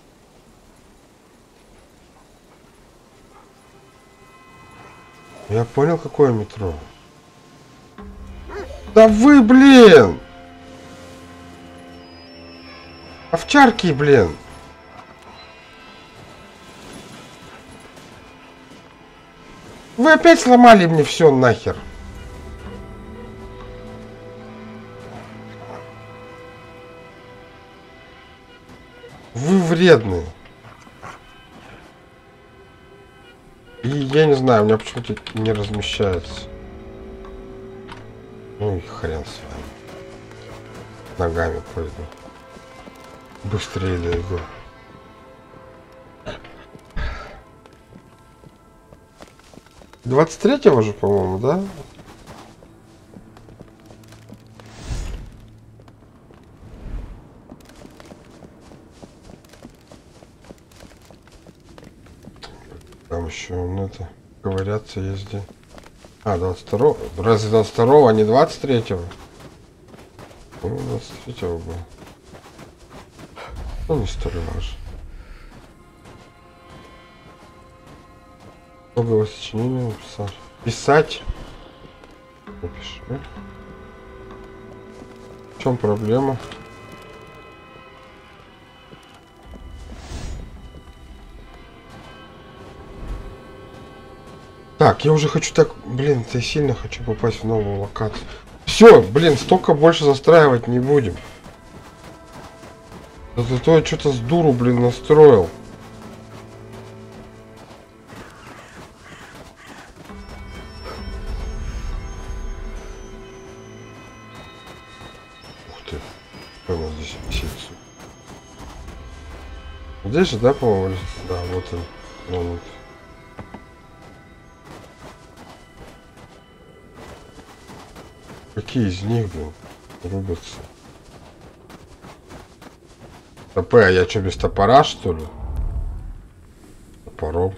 Я понял, какое метро. Да вы, блин! Овчарки, блин! Вы опять сломали мне все нахер. Вы вредные. И я не знаю, у меня почему-то не размещается. Ну и хрен с вами. Ногами пойду. Быстрее дойду. Двадцать третьего же, по-моему, да? Там еще он это ковыряться езди. А, 22 Разве 22 а не 23-го? Ну, 23-го был. Ну, не столь важно. Много сочинения написать. Писать. Напиши. В чем проблема? Так, я уже хочу так... Блин, я сильно хочу попасть в новую локацию. Все, блин, столько больше застраивать не будем. Зато я что-то с дуру, блин, настроил. Здесь же, да, по-моему? Да, вот он. Вон он. Какие из них, блин, рубятся? ТП, а я что, без топора, что ли? Топором.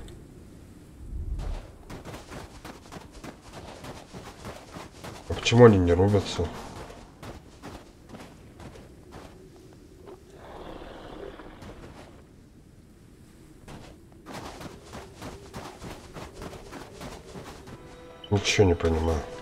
А почему они не рубятся? Ничего не понимаю.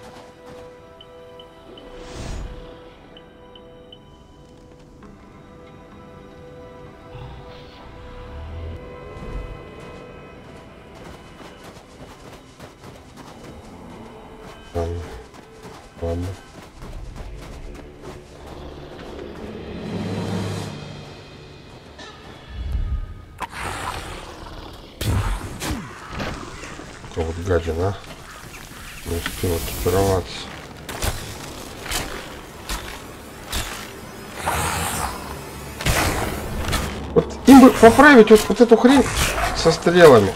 Поправить вот, вот эту хрень со стрелами.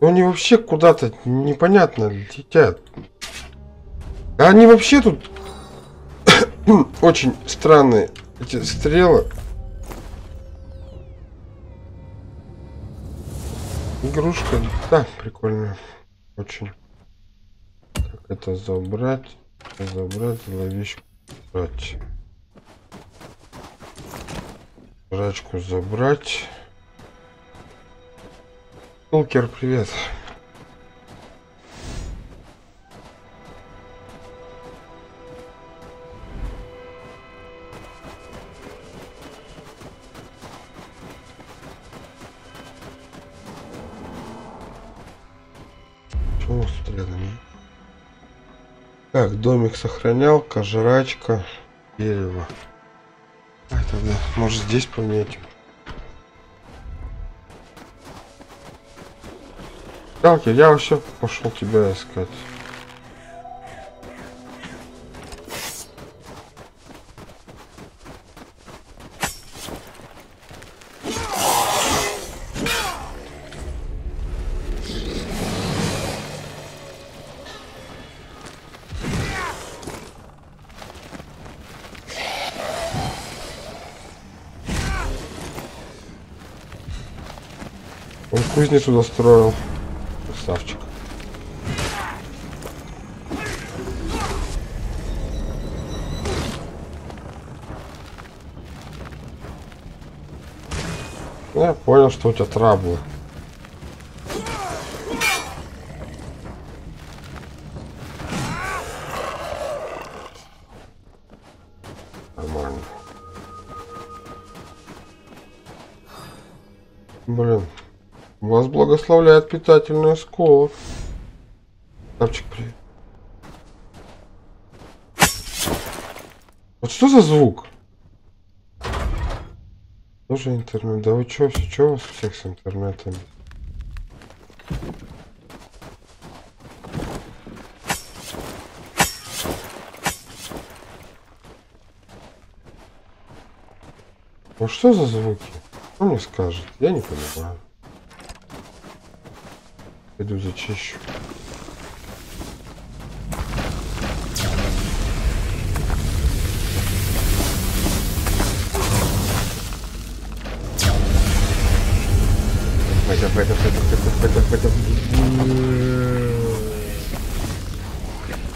Ну они вообще куда-то непонятно летят. Они вообще тут *coughs* очень странные эти стрелы. Игрушка, да, прикольная. Очень. Так, это забрать. Забрать, ловичку брать. Жрачку забрать. Сталкер, привет. Домик сохранялка, жрачка, дерево. А, тогда, может здесь пометим. Сталкер, я вообще пошел тебя искать. Не туда строил, Красавчик. Я понял, что у тебя траблы. Благословляет питательный осколок. Тапчик, привет. Вот что за звук? Тоже интернет. Да вы чё, все, чё у вас всех с интернетом? Ну что за звуки? Кто мне скажет? Я не понимаю. Пойду зачищу. Пойдем, пойдем, пойдем, пойдем, пойдем, пойдем.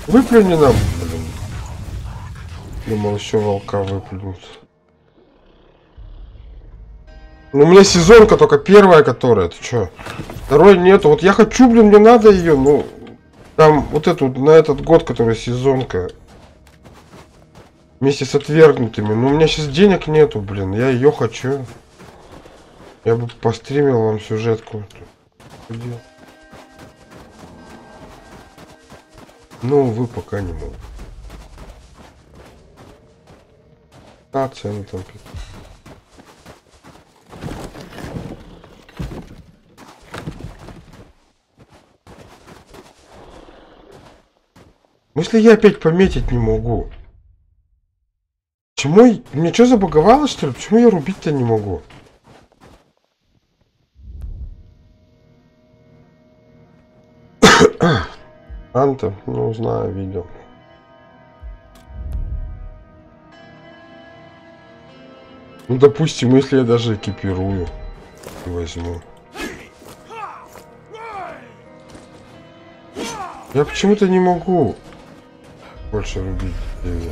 Выплюни нам. Блин. Думал, еще волка выплюнут. Ну, у меня сезонка только первая, которая. Ты чё? Второй нету. Вот я хочу, блин, мне надо ее. Ну, там вот эту, на этот год, которая сезонка. Вместе с отвергнутыми. Но у меня сейчас денег нету, блин. Я ее хочу. Я бы постримил вам сюжетку. Где? Ну, вы пока не могу. А, цены там. Если я опять пометить не могу? Почему? Мне что забаговало, что ли? Почему я рубить-то не могу? *coughs* Анта, ну знаю, видел. Ну, допустим, если я даже экипирую возьму. Я почему-то не могу больше рубить деревья.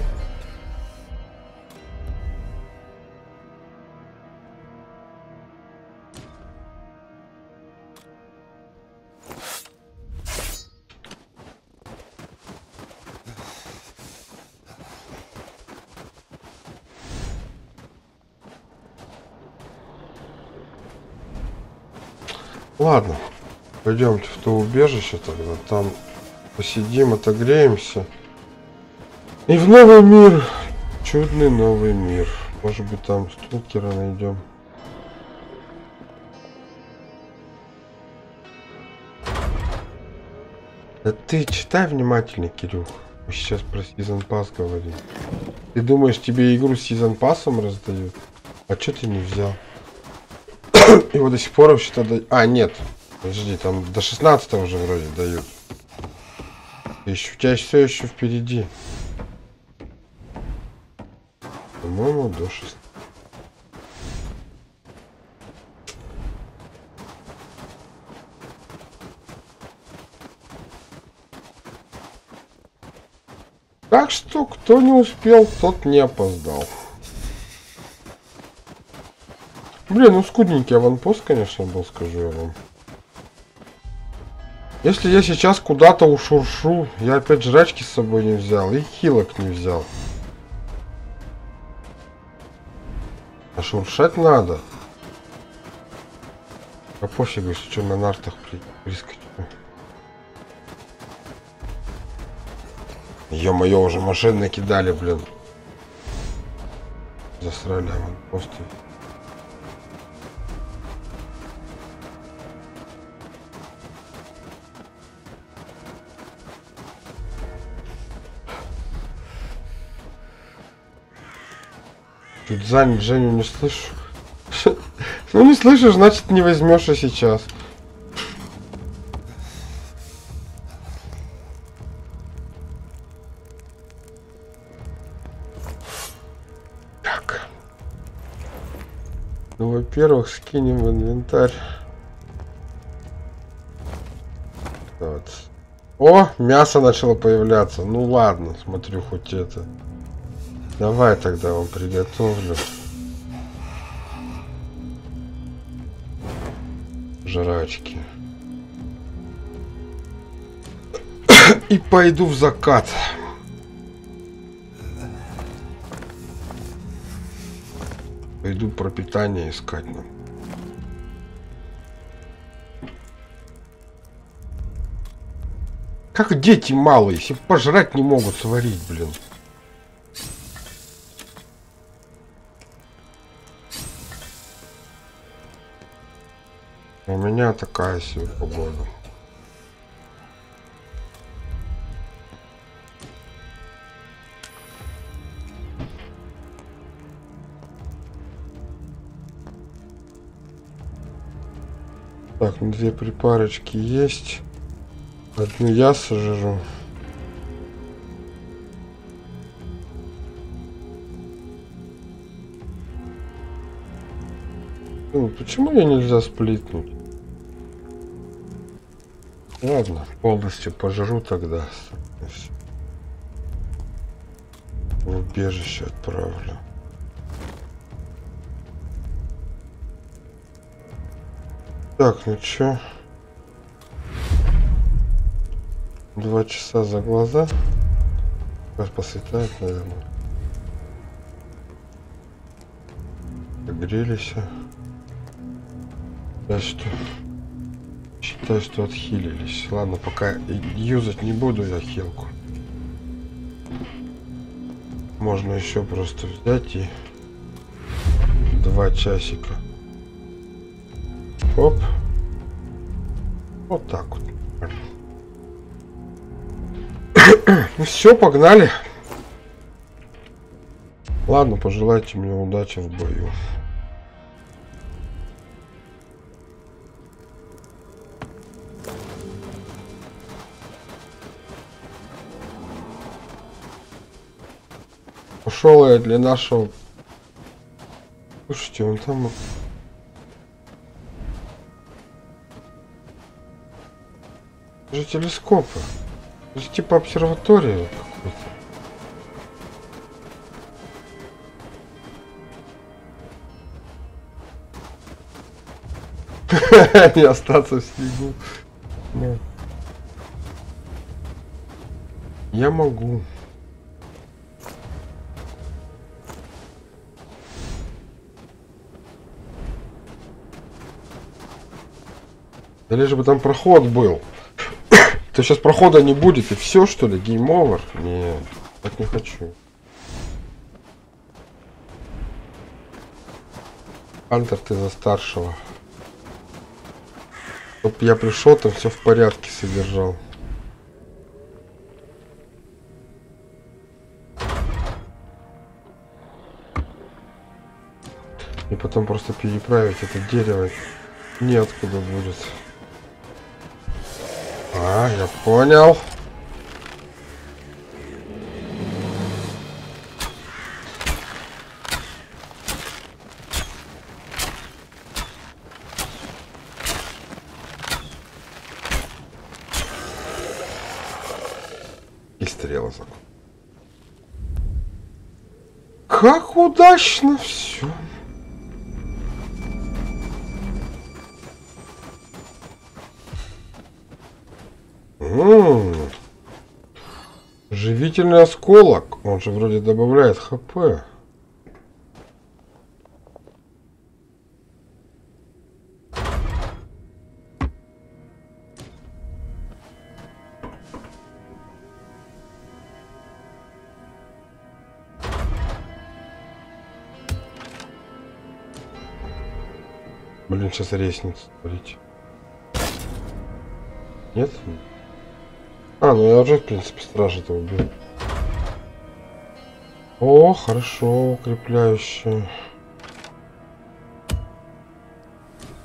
Ладно, пойдемте в то убежище тогда. Там посидим, отогреемся. И в новый мир. Чудный новый мир. Может быть там сталкера найдем. Да ты читай внимательнее, Кирюх. Мы сейчас про Season Pass говорим. Ты думаешь, тебе игру с Season Pass'ом раздают? А что ты не взял? *coughs* Его до сих пор вообще-то дают. А, нет. Подожди, там до 16 уже вроде дают. Еще, у тебя все еще впереди. По-моему, до 16. Так что, кто не успел, тот не опоздал. Блин, ну скудненький аванпост, конечно, был, скажу я вам. Если я сейчас куда-то ушуршу, я опять жрачки с собой не взял и хилок не взял. А шуршать надо. А пофигу, если что на нартах при прискочу. Ё-моё, уже машин накидали, блин. Засрали аванпосты. Тут занят, Женю не слышу. *laughs* Ну не слышишь, значит не возьмешь и сейчас. Так. Ну, во-первых, скинем в инвентарь. Вот. О, мясо начало появляться. Ну ладно, смотрю, хоть это. Давай тогда вам приготовлю. жрачки. И пойду в закат. Пойду пропитание искать нам. Как дети малые, если пожрать не могут сварить, блин. У меня такая себе погода. Так, ну две припарочки есть. Одну я сожру. Ну, почему я нельзя сплитнуть? Ладно, полностью пожру тогда. В убежище отправлю. Так, ну чё? Два часа за глаза. Сейчас посветает, наверное. Погрелись. Я что? Считаю, что отхилились. Ладно, пока юзать не буду я хилку. Можно еще просто взять и два часика. Оп. Вот так вот. ну все, погнали. Ладно, пожелайте мне удачи в бою. Пошел я для нашего... Слушайте, он там же телескопы. Это же типа обсерватория какой-то. *laughs* Не остаться в снегу. Я могу. Да лишь бы там проход был. *coughs* То сейчас прохода не будет и все что ли? Гейм овер? Нет, так не хочу. Антер, ты за старшего. Чтоб я пришел, там все в порядке содержал. И потом просто переправить это дерево неоткуда будет. А, я понял. И стрела закон. Как удачно все. Живительный осколок. Он же вроде добавляет хп. Блин, сейчас ресница, смотрите. Нет? А, ну я уже, в принципе, стража-то убил. О, хорошо, укрепляющее.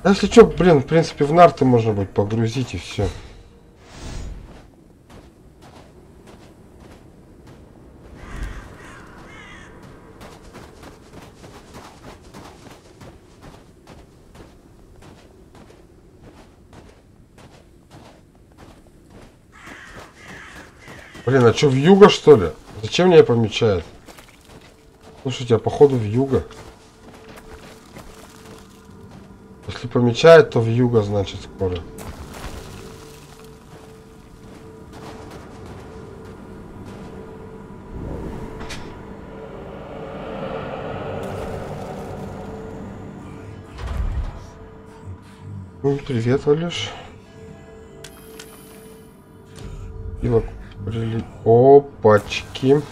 Если что, блин, в принципе, в нарты можно будет погрузить и все. Блин, а что, в юго, что ли? Зачем мне помечает? Слушайте, а походу в юго. Если помечает, то в юго, значит, скоро. Ну, привет, Алеш. Опачки.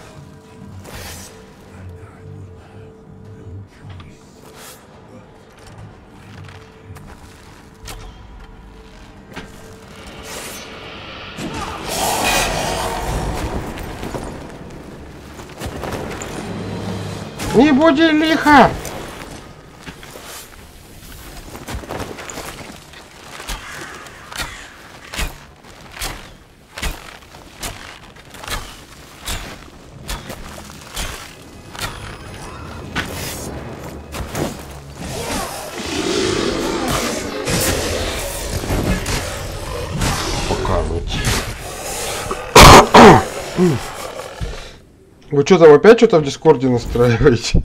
Не буди лихо! Что там опять что-то в Дискорде настраиваете?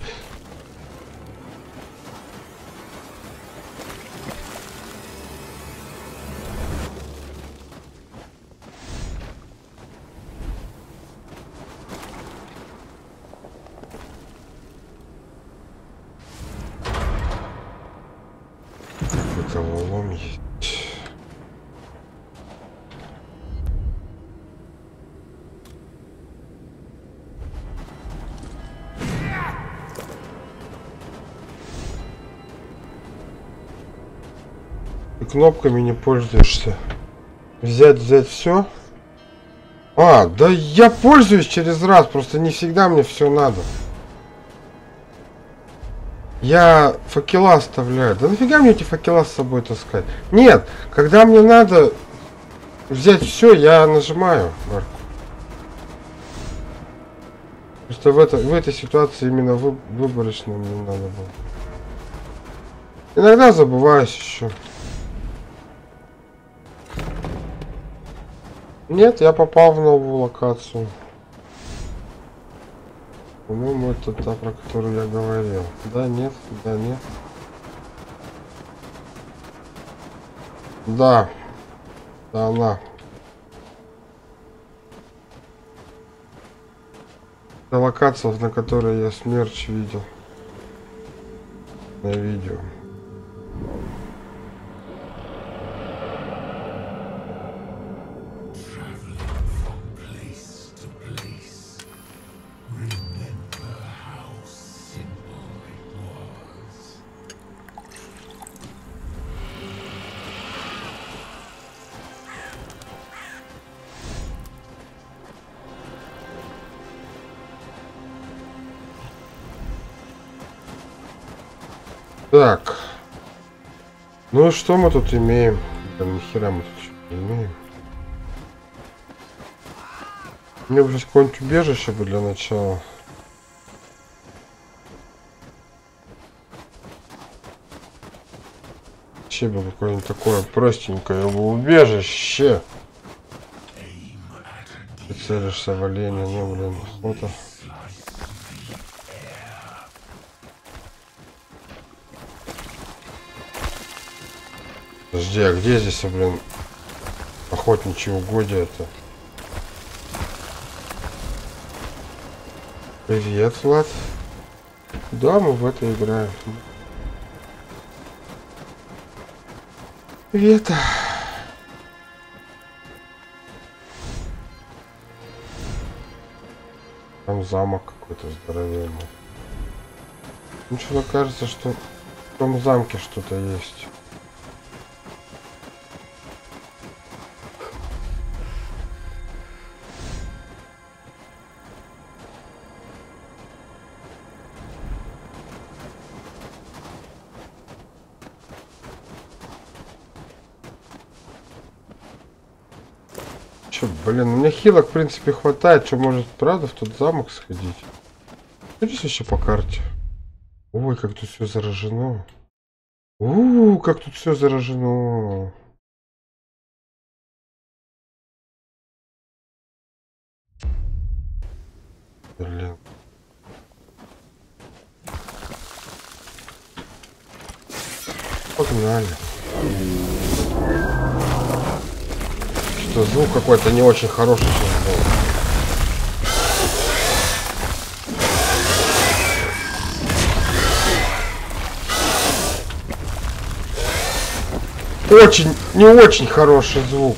Кнопками не пользуешься. Взять, взять все. А, да я пользуюсь через раз, просто не всегда мне все надо. Я факела оставляю. Да нафига мне эти факела с собой таскать? Нет, когда мне надо взять все, я нажимаю марку. Просто в, это, в этой ситуации именно вы, выборочно мне надо было. Иногда забываюсь еще. Нет, я попал в новую локацию. По-моему, это та, про которую я говорил. Да, нет, да, нет. Да. Да, она. Это локация, на которой я смерч видел. На видео. Ну что мы тут имеем? Да нихера мы тут имеем. Мне бы сейчас какое-нибудь убежище бы для начала. Вообще бы какое-нибудь такое простенькое убежище. Ты целишься в оленя, ну блин, охота. Подожди, а где здесь, блин, охотничьи угодья-то? Привет, Влад. Да, мы в это играем. Привет. Там замок какой-то здоровенный. Ну что-то кажется, что в том замке что-то есть. Блин, у меня хилок, в принципе, хватает. Что, может, правда, в тот замок сходить? Здесь еще по карте. Ой, как тут все заражено. У, -у, -у как тут все заражено. Какой-то не очень хороший сейчас был. Очень, не очень хороший звук.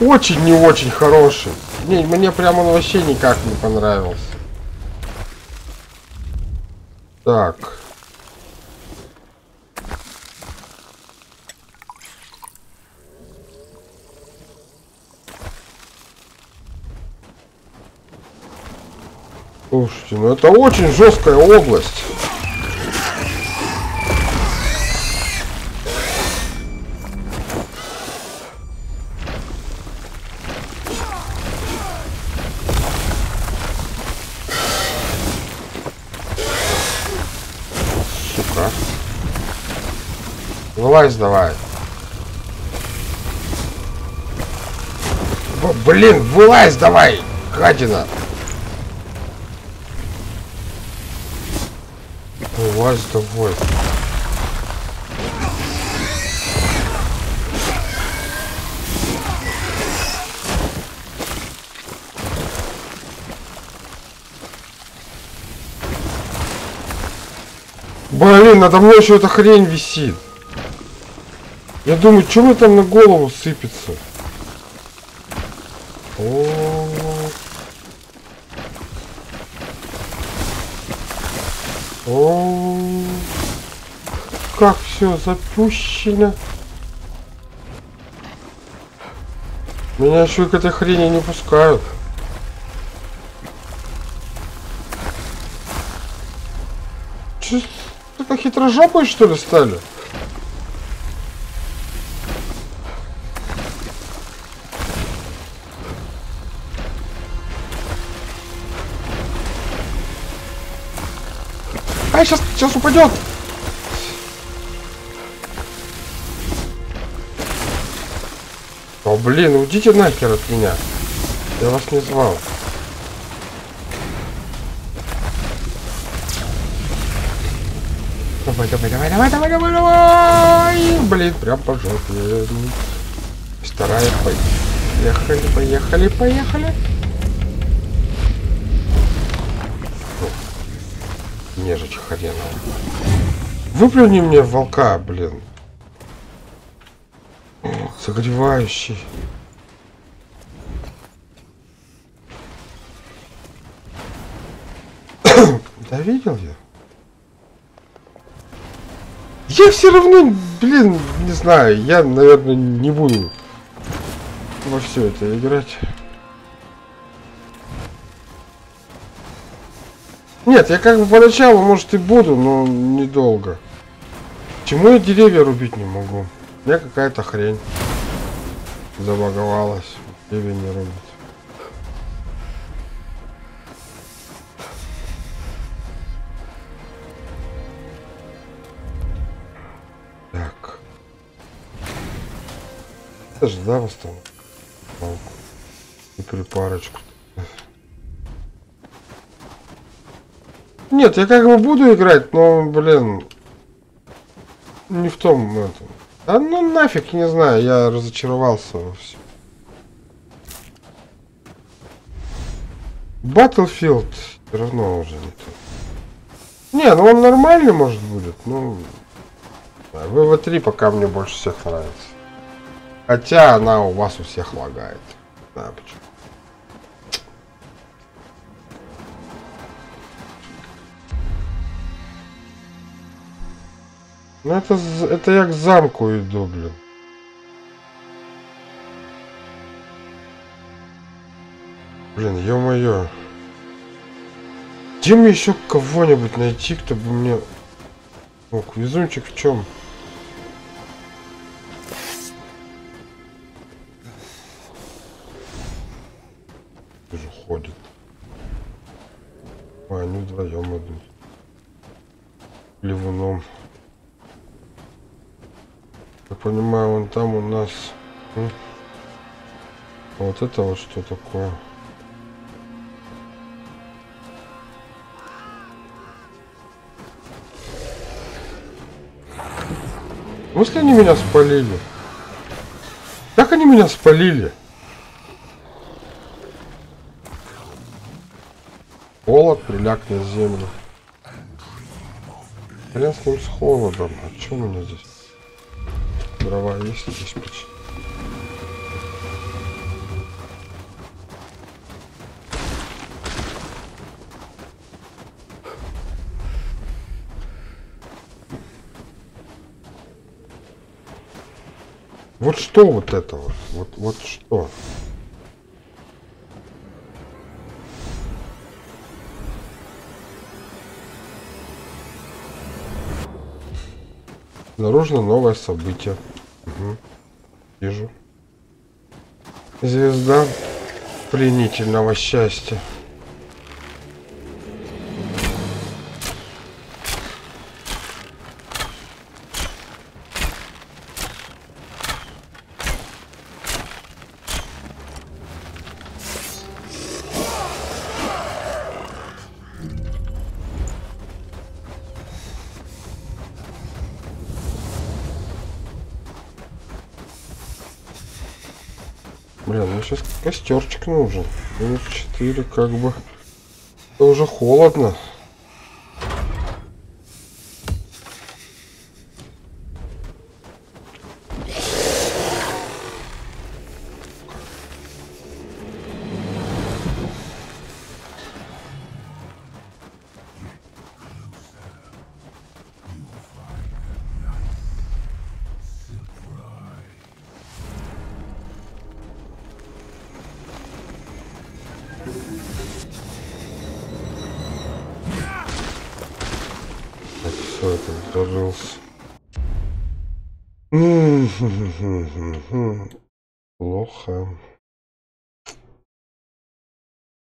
Очень не очень хороший. Не, мне прямо он вообще никак не понравился. Так. Слушайте, ну это очень жесткая область. Вылазь давай. Блин, вылазь давай, гадина. Давай. Блин, надо мной еще эта хрень висит. Я думаю, что мне там на голову сыпется? Все запущено. Меня еще к этой хрени не пускают. Че, это хитрожопые что ли стали? Ай, сейчас, сейчас упадет. Блин, уйдите нахер от меня. Я вас не звал. Давай, давай, давай, давай, давай, давай, давай. Блин, прям по жопе. Стараюсь. Поехали, поехали, поехали. нежить хрена. Выплюни мне волка, блин. Согревающий. *coughs* да видел я. Я все равно, блин, не знаю, я, наверное, не буду во все это играть. Нет, я как бы поначалу, может, и буду, но недолго. Чему я деревья рубить не могу? У меня какая-то хрень забаговалась. Деревья не рубит. Так. Это же, да, основном? И припарочку. Нет, я как бы буду играть, но, блин, не в том этом. А ну нафиг, не знаю, я разочаровался во всем. Battlefield все равно уже не то. Не, ну он нормальный может будет, ну... ВВ-3 пока мне больше всех нравится. Хотя она у вас у всех лагает. Да, почему. Ну это, это я к замку иду, блин. Блин, ё-моё. Где мне еще кого-нибудь найти, кто бы мне... Ох, везунчик в чем? это вот что такое? Мысли они меня спалили? Как они меня спалили? Холод приляг на землю. Хрен с ним с холодом. А что у меня здесь? Дрова есть, здесь печь. Вот что вот это вот? Вот, вот что? Обнаружено новое событие. Угу. Вижу. Звезда пленительного счастья. Костерчик нужен. Минус 4 как бы. Это уже холодно. Плохо.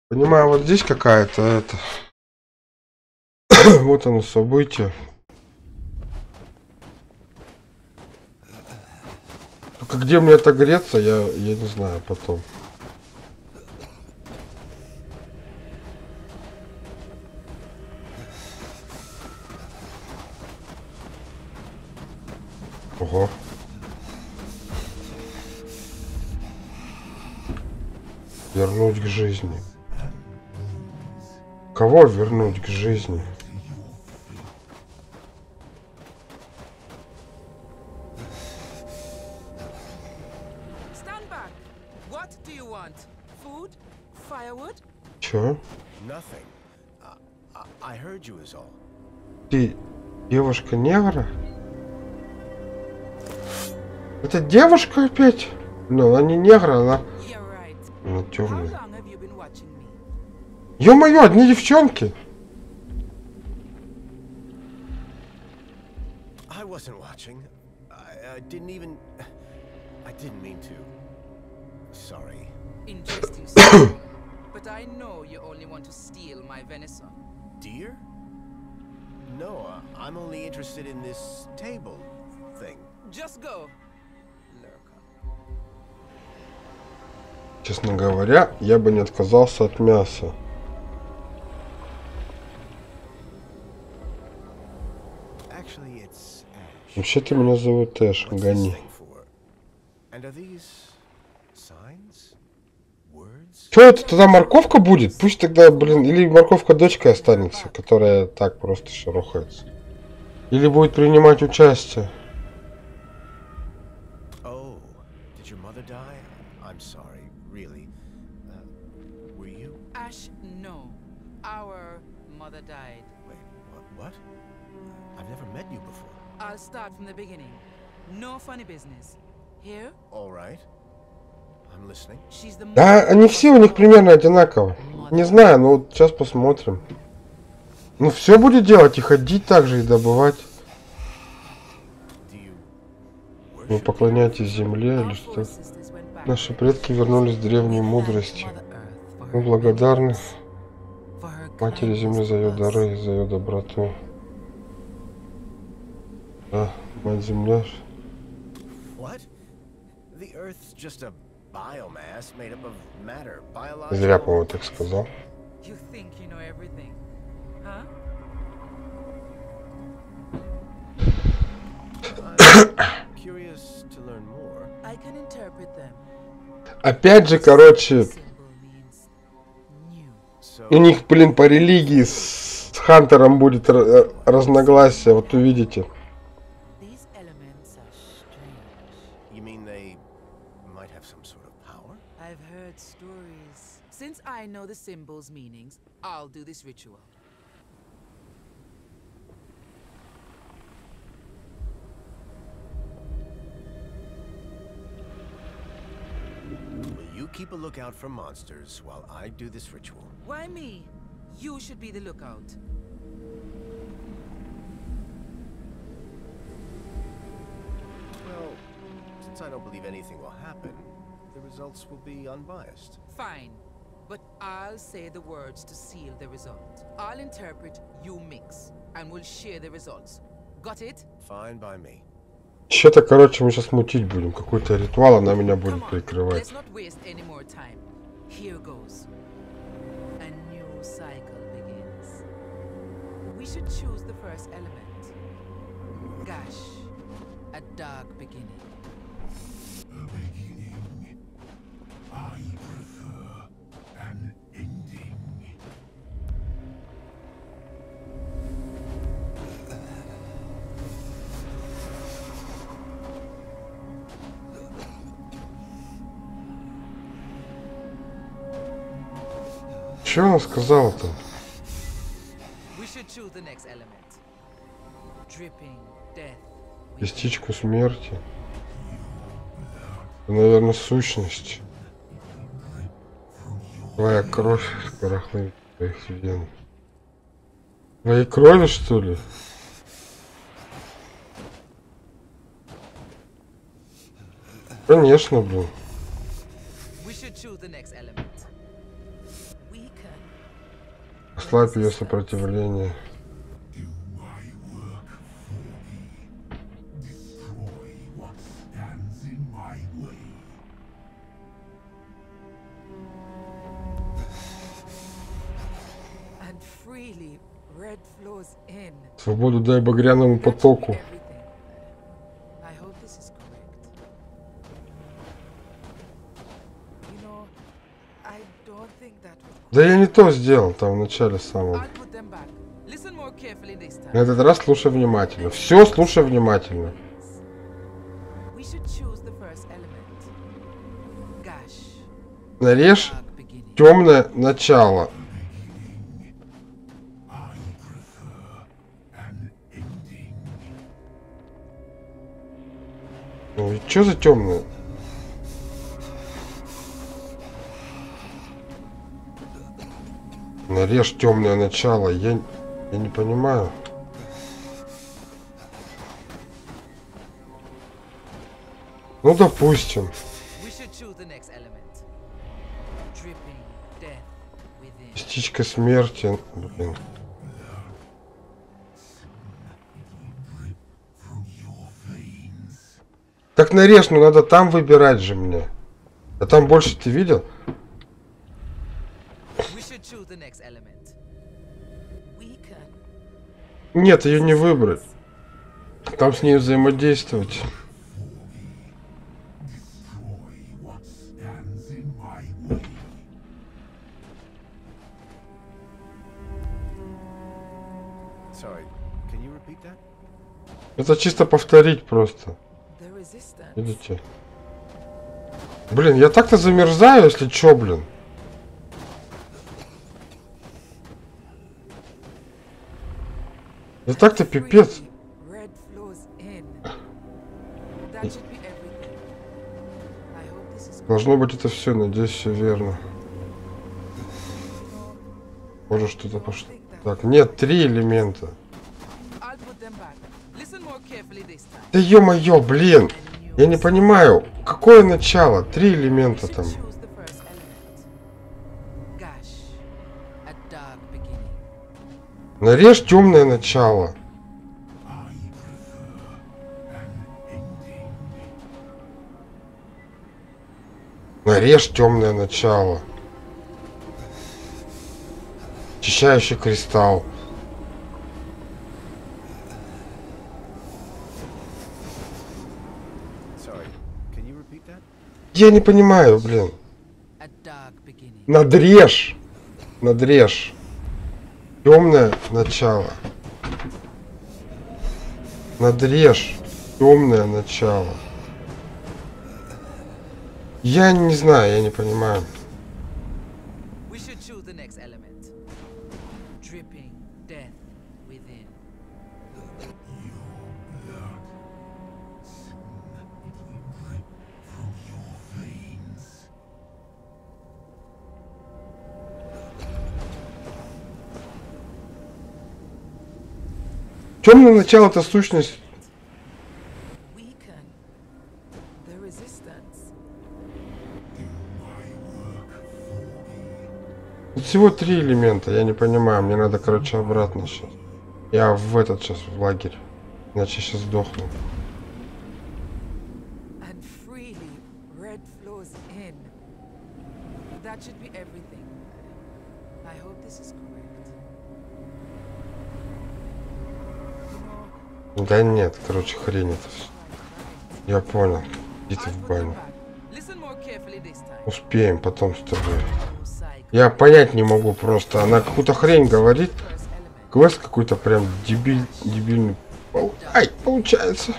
Понимаю, вот здесь какая-то это. *coughs* вот оно событие. Только где мне это греться, я, я не знаю потом. Вернуть к жизни. Кого вернуть к жизни? Чё? Ты девушка негра? Это девушка опять? Ну, она не негра, она. она How темная. long have you been watching me? Ё-моё, одни девчонки. I wasn't watching. I, I didn't even. I didn't mean to. Sorry. Interesting story. *coughs* but I know you only want to steal my venison. Dear? No, uh, I'm only interested in this table thing. Just go. Честно говоря, я бы не отказался от мяса. Ash. Вообще-то меня зовут Эш, гони. Что это тогда морковка будет? Пусть тогда, блин, или морковка дочкой останется, которая так просто шарохается. Или будет принимать участие. I'll start from the beginning. No funny business. Here, All right. I'm listening. she's the Да, они все у них примерно одинаково. Не знаю, но вот сейчас посмотрим. Ну все будет делать и ходить так же и добывать. Вы worship? поклоняйтесь земле или что? Наши предки вернулись к древней мудрости. Мы благодарны Матери Земли за ее дары и за ее доброту. Of matter, Зря, по-моему, так сказал. You think you know everything, huh? curious to learn more. I can interpret them. Опять же, короче, у них, блин, по религии с Хантером будет ра- разногласие, вот увидите. Know the symbols' meanings, I'll do this ritual. Will you keep a lookout for monsters while I do this ritual? Why me? You should be the lookout. Well, since I don't believe anything will happen, the results will be unbiased. Fine. But I'll say the words to seal the result. I'll interpret, you mix, and we'll share the results. Got it? Fine by me. Че-то, короче, мы сейчас мутить будем. Какой-то ритуал она меня Come будет on, прикрывать. let's not waste any more time. Here goes. A new cycle begins. We should choose the first element. Gash. A dark beginning. Че она сказала-то? Dripping death. within. Частичку смерти. Это, наверное, сущность. Твоя кровь спорохнет твоих вен. Твоей крови, что ли? Конечно, блин. Ослабь ее сопротивление. Don't think that was Да я не то сделал там в начале time. На этот раз слушай внимательно. Все слушай внимательно. Нарежь темное начало. Что за темное? Нарежь темное начало. Я, я не понимаю. Ну, допустим. Частичка смерти. Блин. Так нарежь, ну надо там выбирать же мне. А там больше ты видел? Нет, ее не выбрать. Там с ней взаимодействовать. Это чисто повторить просто. Видите? Блин, я так-то замерзаю, если чё, блин. Я так-то пипец. Должно быть это все, надеюсь, все верно. Может что-то пошло. Так, нет, три элемента. Да ё-моё, блин! Я не понимаю, какое начало? Три элемента там. Нарежь темное начало. Нарежь темное начало. Очищающий кристалл. Я не понимаю, блин. Надрежь. Надрежь. Темное начало. Надрежь. Темное начало. Я не знаю, я не понимаю. Темное начало это сущность. Тут всего три элемента, я не понимаю. Мне надо, короче, обратно сейчас. Я в этот сейчас в лагерь. Иначе сейчас сдохну. Да нет, короче, хрень это все. Я понял. Иди в баню. Успеем потом с тобой. Я понять не могу просто. Она какую-то хрень говорит. Квест какой-то прям дебиль, дебильный. Ай, получается.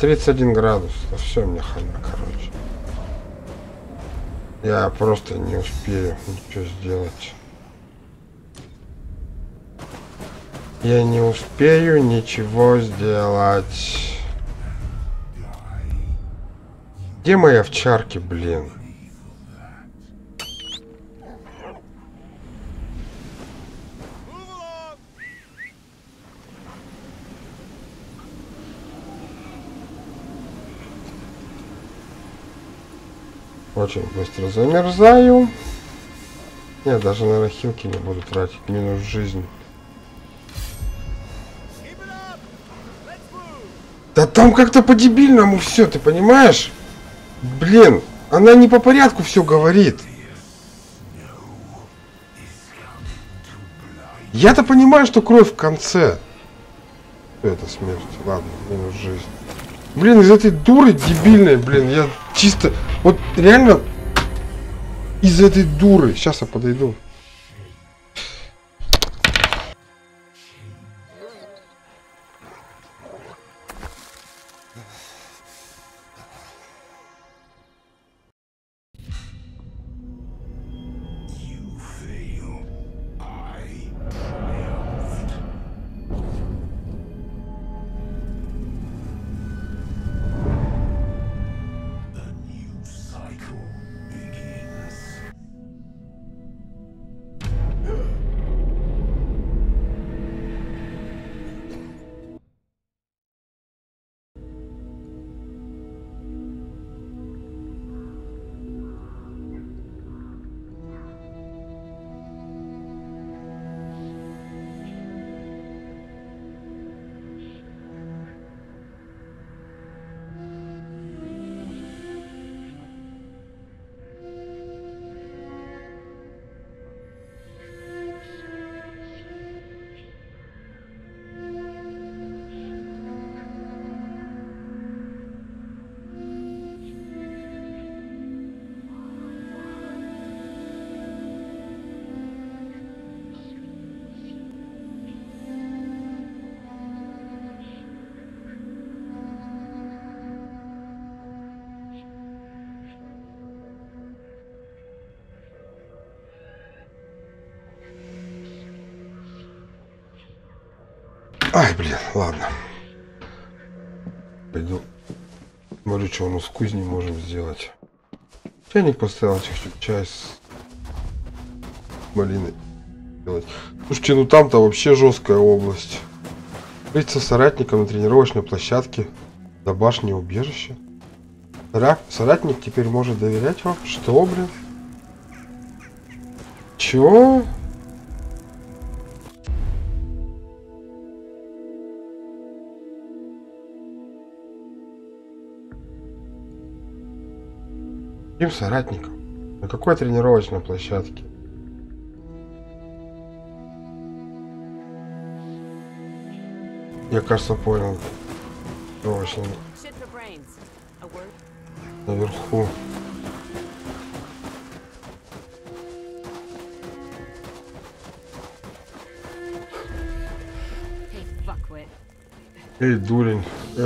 Тридцать один градус. Да все мне хана, короче. Я просто не успею ничего сделать. Я не успею ничего сделать. Где мои овчарки, блин? Очень быстро замерзаю. Нет, даже на хилки не буду тратить. Минус жизнь. Да там как-то по-дебильному все, ты понимаешь? Блин, она не по порядку все говорит. Я-то понимаю, что кровь в конце. Это смерть. Ладно, минус жизнь. Блин, из этой дуры дебильной, блин, я чисто... Вот реально из этой дуры. Сейчас я подойду. Ладно. Пойду. Смотрю, что у нас в кузне можем сделать. Чайник поставил, чуть-чуть чай с малиной делать. Слушайте, ну там-то вообще жесткая область. Быть со соратником на тренировочной площадке до башни убежища. Сора- Соратник теперь может доверять вам? Что, блин? Чё? Соратником? На какой тренировочной площадке? Я, кажется, понял. Word? Наверху. Эй, дурень,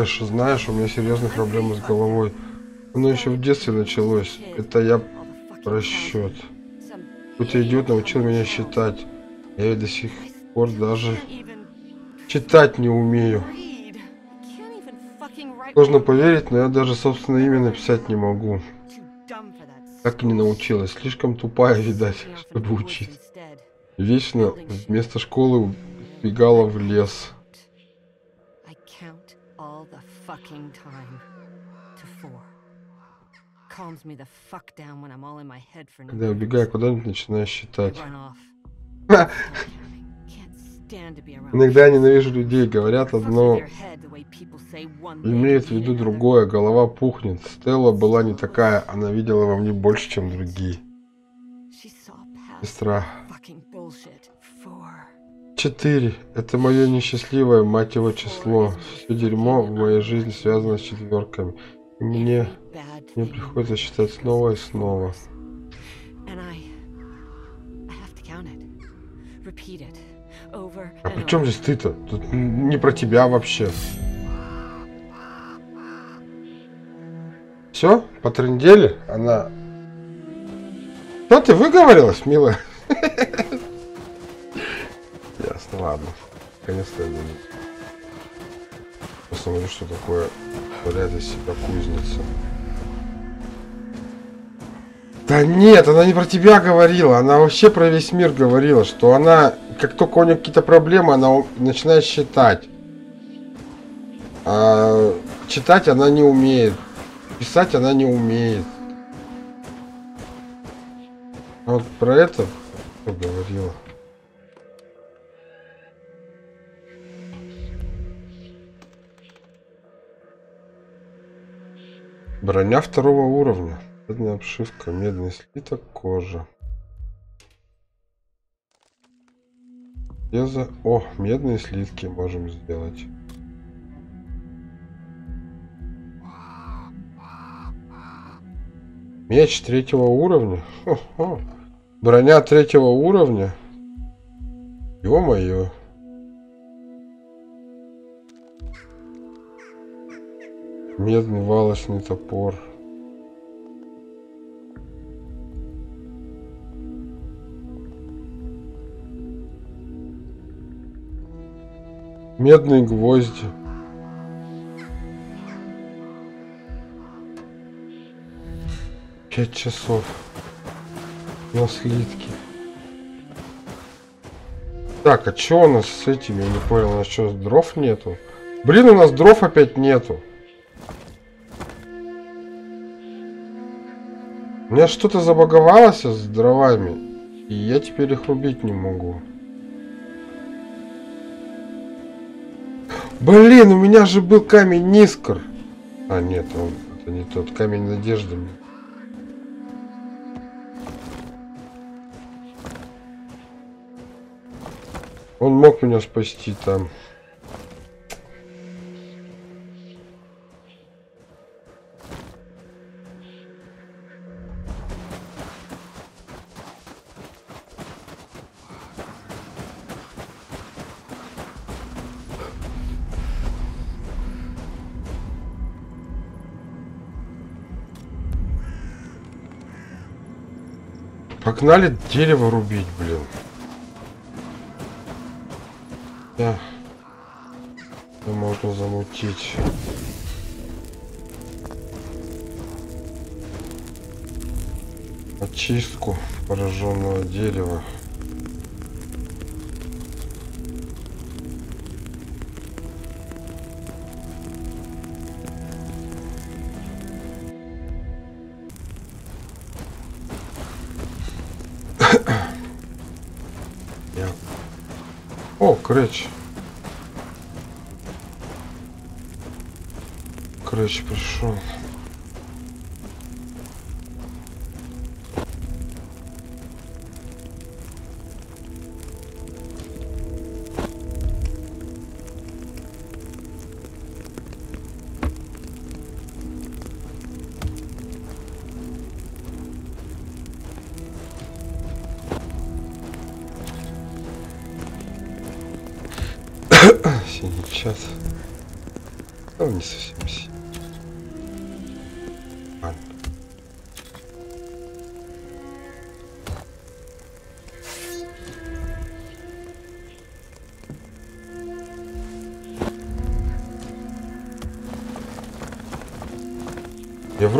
же знаешь, у меня серьезные проблемы с головой. Оно еще в детстве началось. Это я. Some Какой-то идиот научил меня считать. Я до сих пор даже читать не умею. my- поверить, но я даже собственное имя написать не могу. Так и не научилась. Слишком тупая, видать, чтобы the woods учить. instead. Вечно вместо школы убегала в лес. Когда я убегаю куда-нибудь, начинаю считать. *laughs* Иногда я ненавижу людей, говорят одно, имеют в виду другое. Голова пухнет. Стелла была не такая, она видела во мне больше, чем другие. Сестра. Четыре. Это мое несчастливое, мать его, число. Все дерьмо в моей жизни связано с четверками. Мне, мне приходится считать снова и снова. А при чем здесь ты-то? Тут не про тебя вообще. Все? Потрындели? Она... Что ты выговорилась, милая? *laughs* Ясно, ладно. Наконец-то я буду. Посмотрю, что такое валяет из себя кузница. Да нет, она не про тебя говорила, она вообще про весь мир говорила, что она, как только у нее какие-то проблемы, она начинает считать. А читать она не умеет, писать она не умеет. А вот про это говорила. Броня второго уровня. Медная обшивка, медный слиток, кожа. Железо. О, медные слитки можем сделать. Меч третьего уровня. Хо-хо. Броня третьего уровня. Ё-моё. Медный валочный топор. Медные гвозди. Пять часов. На слитки. Так, а чё у нас с этими? Я не понял, у нас что, дров нету? Блин, у нас дров опять нету. У меня что-то забаговалось с дровами. И я теперь их рубить не могу. Блин, у меня же был камень Нискор. А, нет, он, это не тот. Камень надежды. Он мог меня спасти там. Погнали дерево рубить, блин. Да. Это можно замутить. Очистку пораженного дерева. О, крыч. Крыч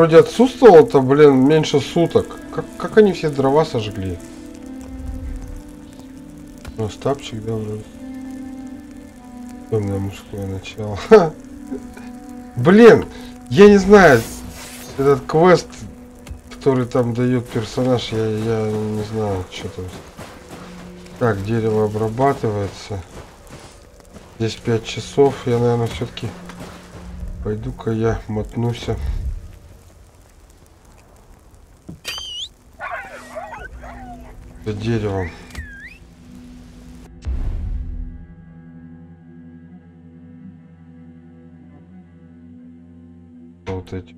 вроде отсутствовал-то, блин, меньше суток. Как, как они все дрова сожгли? Ну, стапчик, да, вроде. Темное мужское начало. *laughs* Блин, я не знаю, этот квест, который там дает персонаж, я, я не знаю, что там. Так, дерево обрабатывается. Здесь 5 часов. Я, наверное, все-таки пойду-ка я мотнуся. За деревом. Вот эти.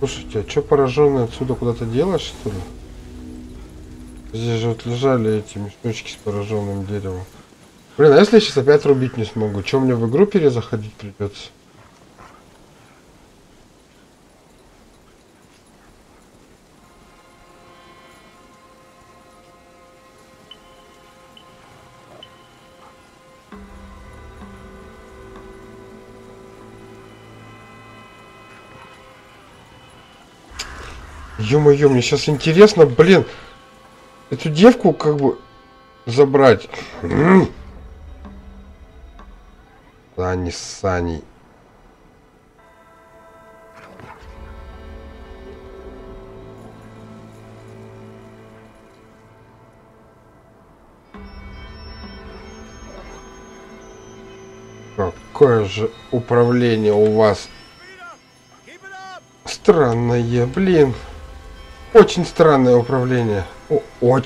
Слушайте, а что пораженные отсюда куда-то делать, что ли? Здесь же вот лежали эти мешочки с пораженным деревом. Блин, а если я сейчас опять рубить не смогу? Что мне в игру перезаходить придется? Ё-моё, мне сейчас интересно, блин, эту девку как бы забрать. Сани, Сани. Какое же управление у вас! Странное, блин. Очень странное управление. О,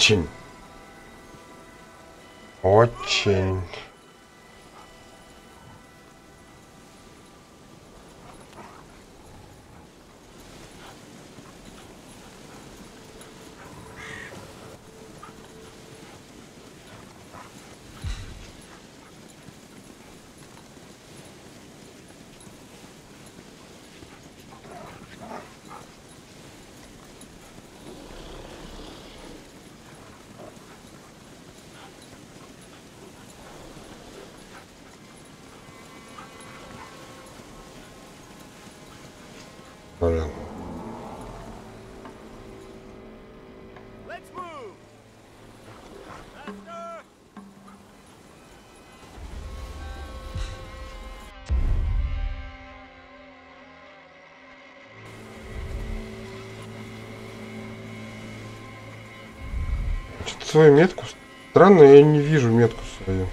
свою метку... Странно, я не вижу метку свою.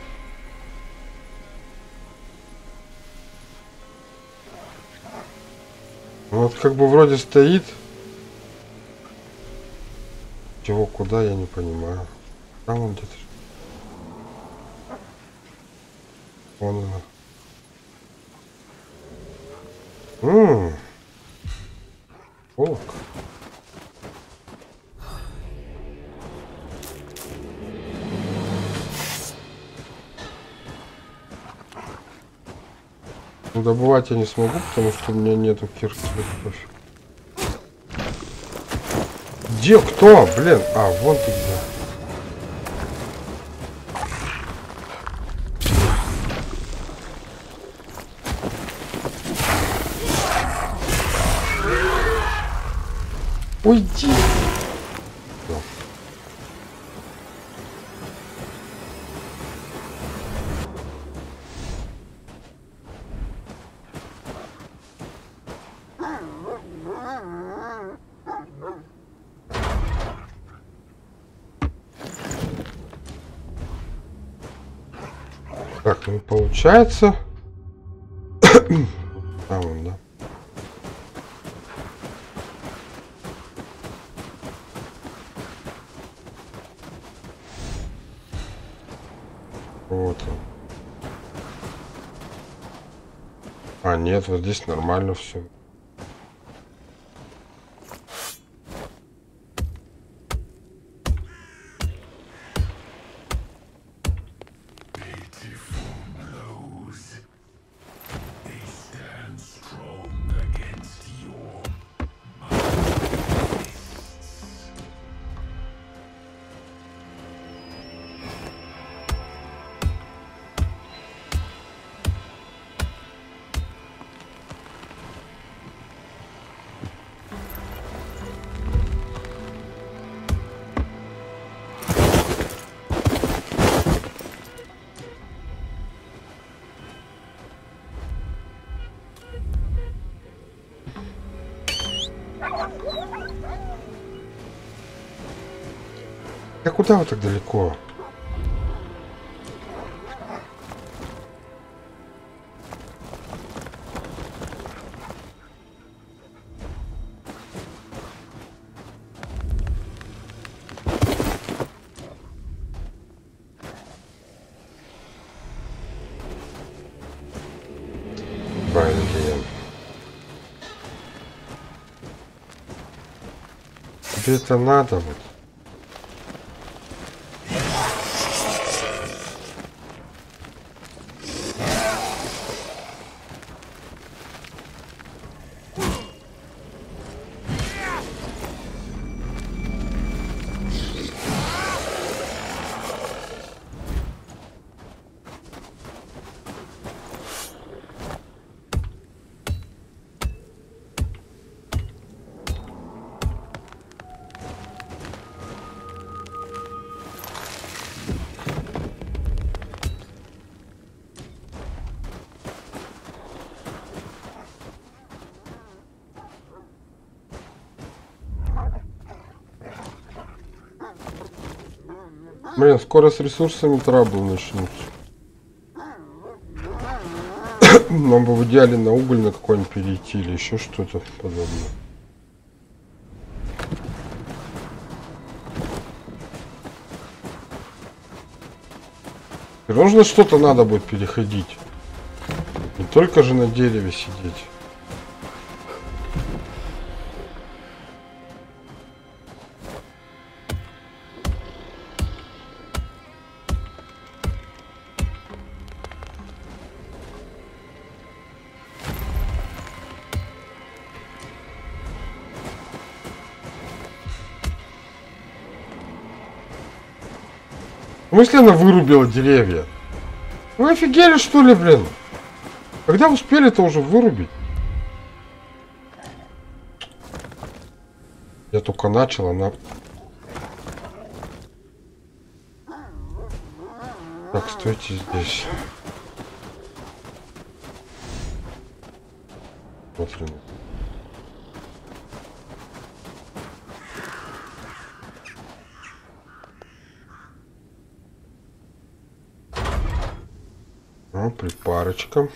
Вот как бы вроде стоит. Чего, куда, я не понимаю. Там он где-то. Я не смогу, потому что у меня нету кирки. Где кто? Блин. А, вон ты. считается. *coughs* По-моему, да. Вот он. А нет, вот здесь нормально все. Куда вы так далеко? Тебе это надо вот. Блин, скоро с ресурсами трабл начнутся. *coughs* Нам бы в идеале на уголь на какой-нибудь перейти или еще что-то подобное. Равно что-то надо будет переходить. Не только же на дереве сидеть. В смысле она вырубила деревья? Вы офигели что ли, блин? Когда успели-то уже вырубить? Я только начал, она... Так, стойте здесь. Смотрим. Ну, припарочка.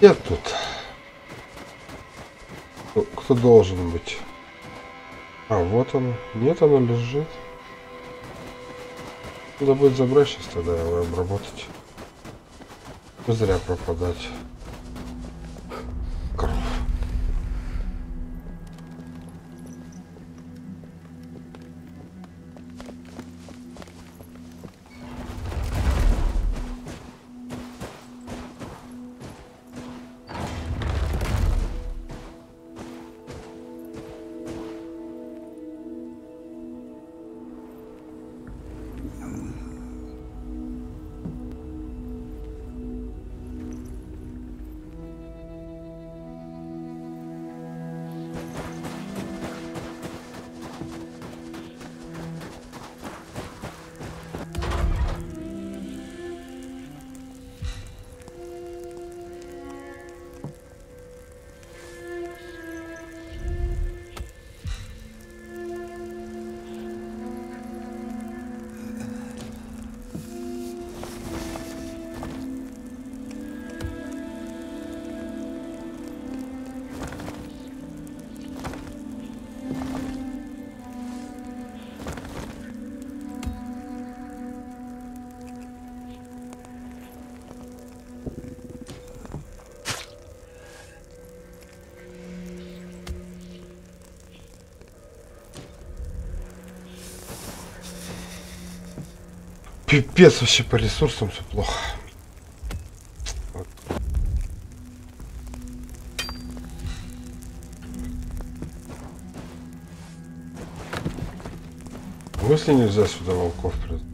Нет тут. Кто, должен быть? А, вот оно. Нет, оно лежит. Надо будет забрать сейчас тогда его обработать. Зря пропадать. Пипец вообще по ресурсам все плохо. Вот. Если нельзя сюда волков придать?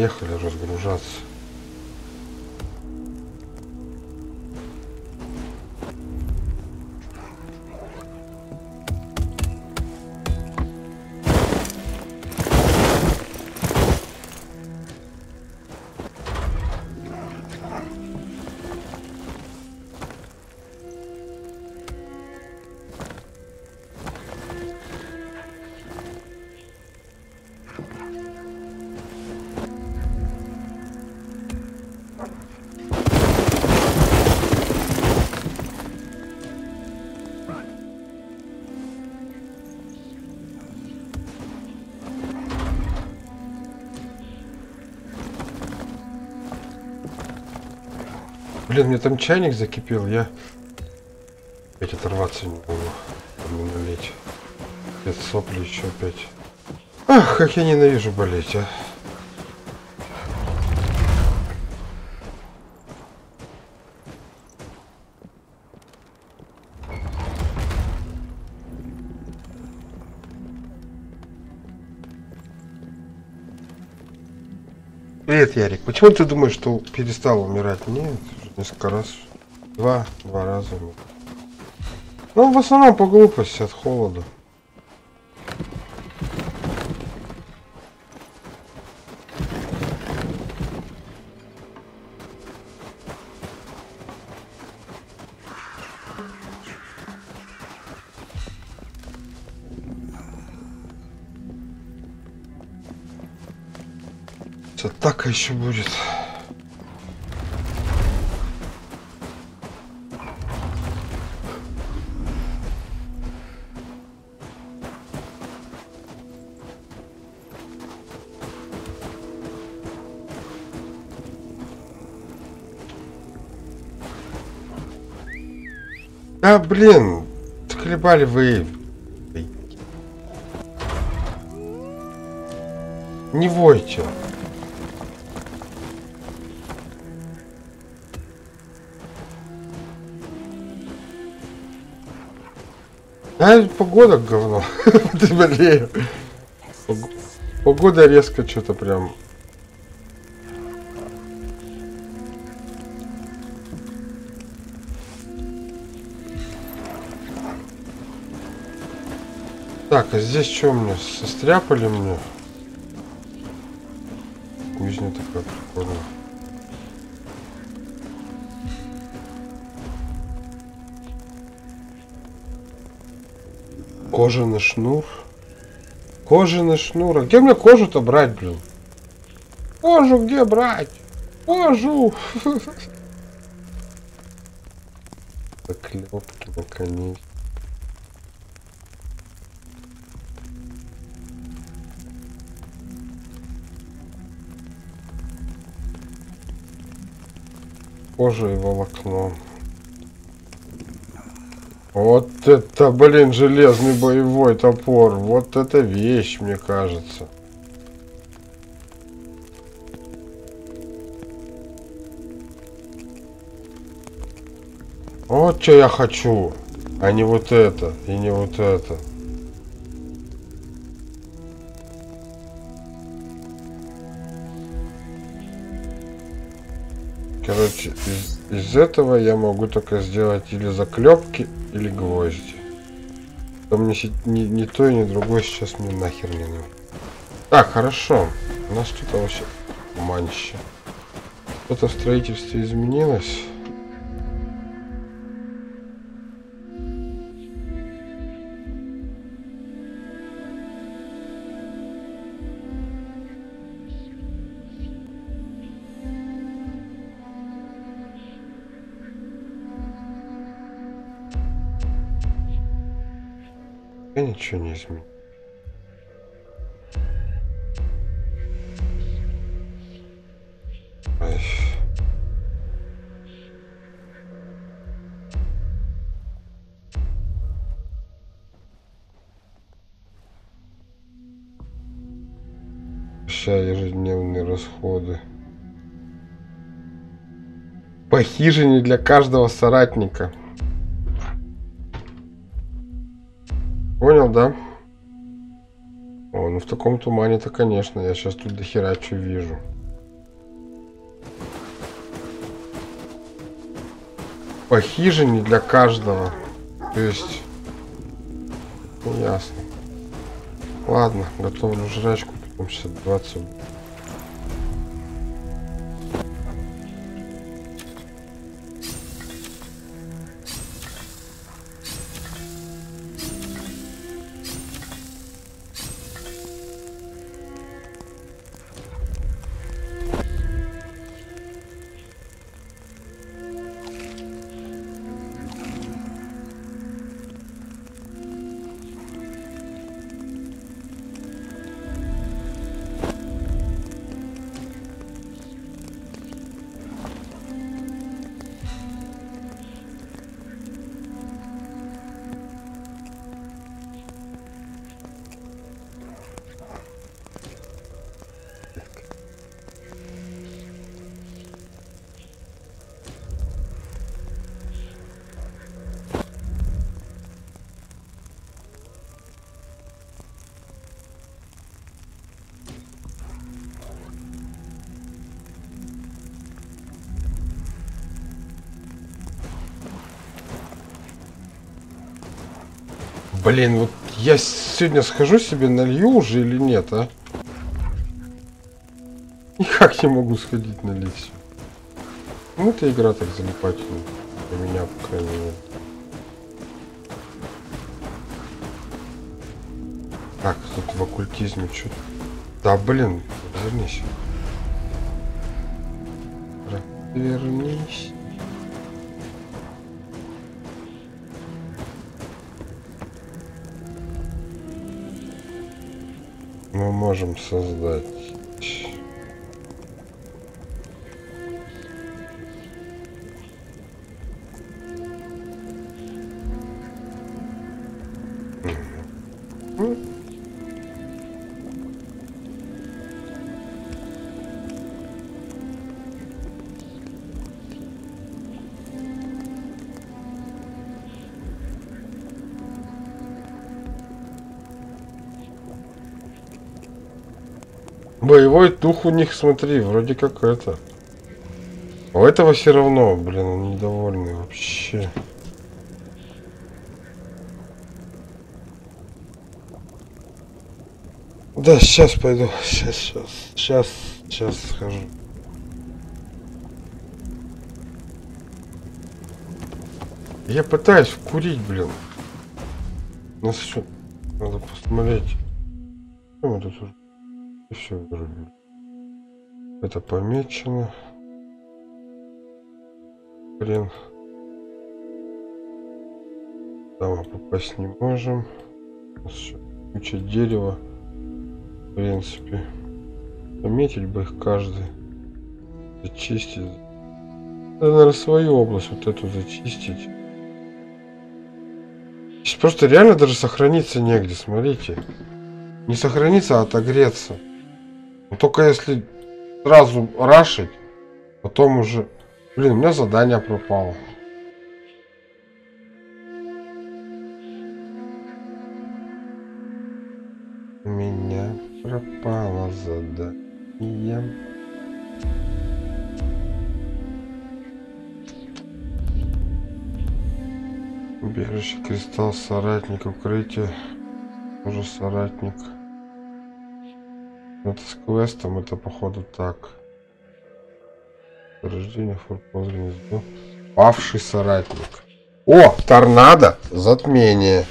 Поехали разгружаться. Блин, мне там чайник закипел, я опять оторваться не могу. Там не налить. Опять сопли еще опять. Ах, как я ненавижу болеть, а. Привет, Ярик. Почему ты думаешь, что перестал умирать? Нет, несколько раз. Два, два раза. умер. Ну, в основном по глупости от холода. Атака еще будет. Блин, хлебали вы. Не войте. А погода говно. *laughs* Погода резко что-то прям. здесь что мне? Состряпали мне? Кузня такая прикольная. Кожаный шнур. Кожаный шнур. А где мне кожу-то брать, блин? Кожу где брать? Кожу! *laughs* Заклепки на конец. И волокно. Вот это, блин, железный боевой топор. Вот это вещь, мне кажется. Вот что я хочу, а не вот это, и не вот это. Короче, из, из этого я могу только сделать или заклепки, или гвозди. То мне ни, ни то и ни другое сейчас мне нахер не нужно. Так, хорошо. У нас что-то вообще манще. Что-то в строительстве изменилось. Ничего не. Сейчас ежедневные расходы. По хижине для каждого соратника. Да? О, ну в таком тумане-то, конечно, я сейчас тут дохера что вижу. По хижине для каждого. То есть... Ну, ясно. Ладно, готовлю жрачку, потом сейчас 20 Блин, вот я сегодня схожу себе налью уже или нет, а? Никак не могу сходить налить. Ну, эта игра так залипательная. Для меня, по крайней мере. Так, тут в оккультизме что-то... Да, блин, вернись. Вернись. Можем создать Боевой дух у них, смотри, вроде как это. У этого все равно, блин, он недовольный вообще. Да, сейчас пойду. Сейчас, сейчас, сейчас, сейчас схожу. Я пытаюсь курить, блин. Нас еще Надо посмотреть. Что мы тут уже? Все вырубили. Это помечено. Блин. Там попасть не можем. Куча дерева. В принципе. Пометить бы их каждый. Зачистить. Надо, наверное, свою область вот эту зачистить. Просто реально даже сохраниться негде, смотрите. Не сохраниться, а отогреться. Только если сразу рашить, потом уже... Блин, у меня задание пропало. У меня пропало задание. Убежище, кристалл, соратник, укрытие. Уже соратник. Это с квестом, это походу так. Рождение гнездо. Павший соратник. О, торнадо! Затмение.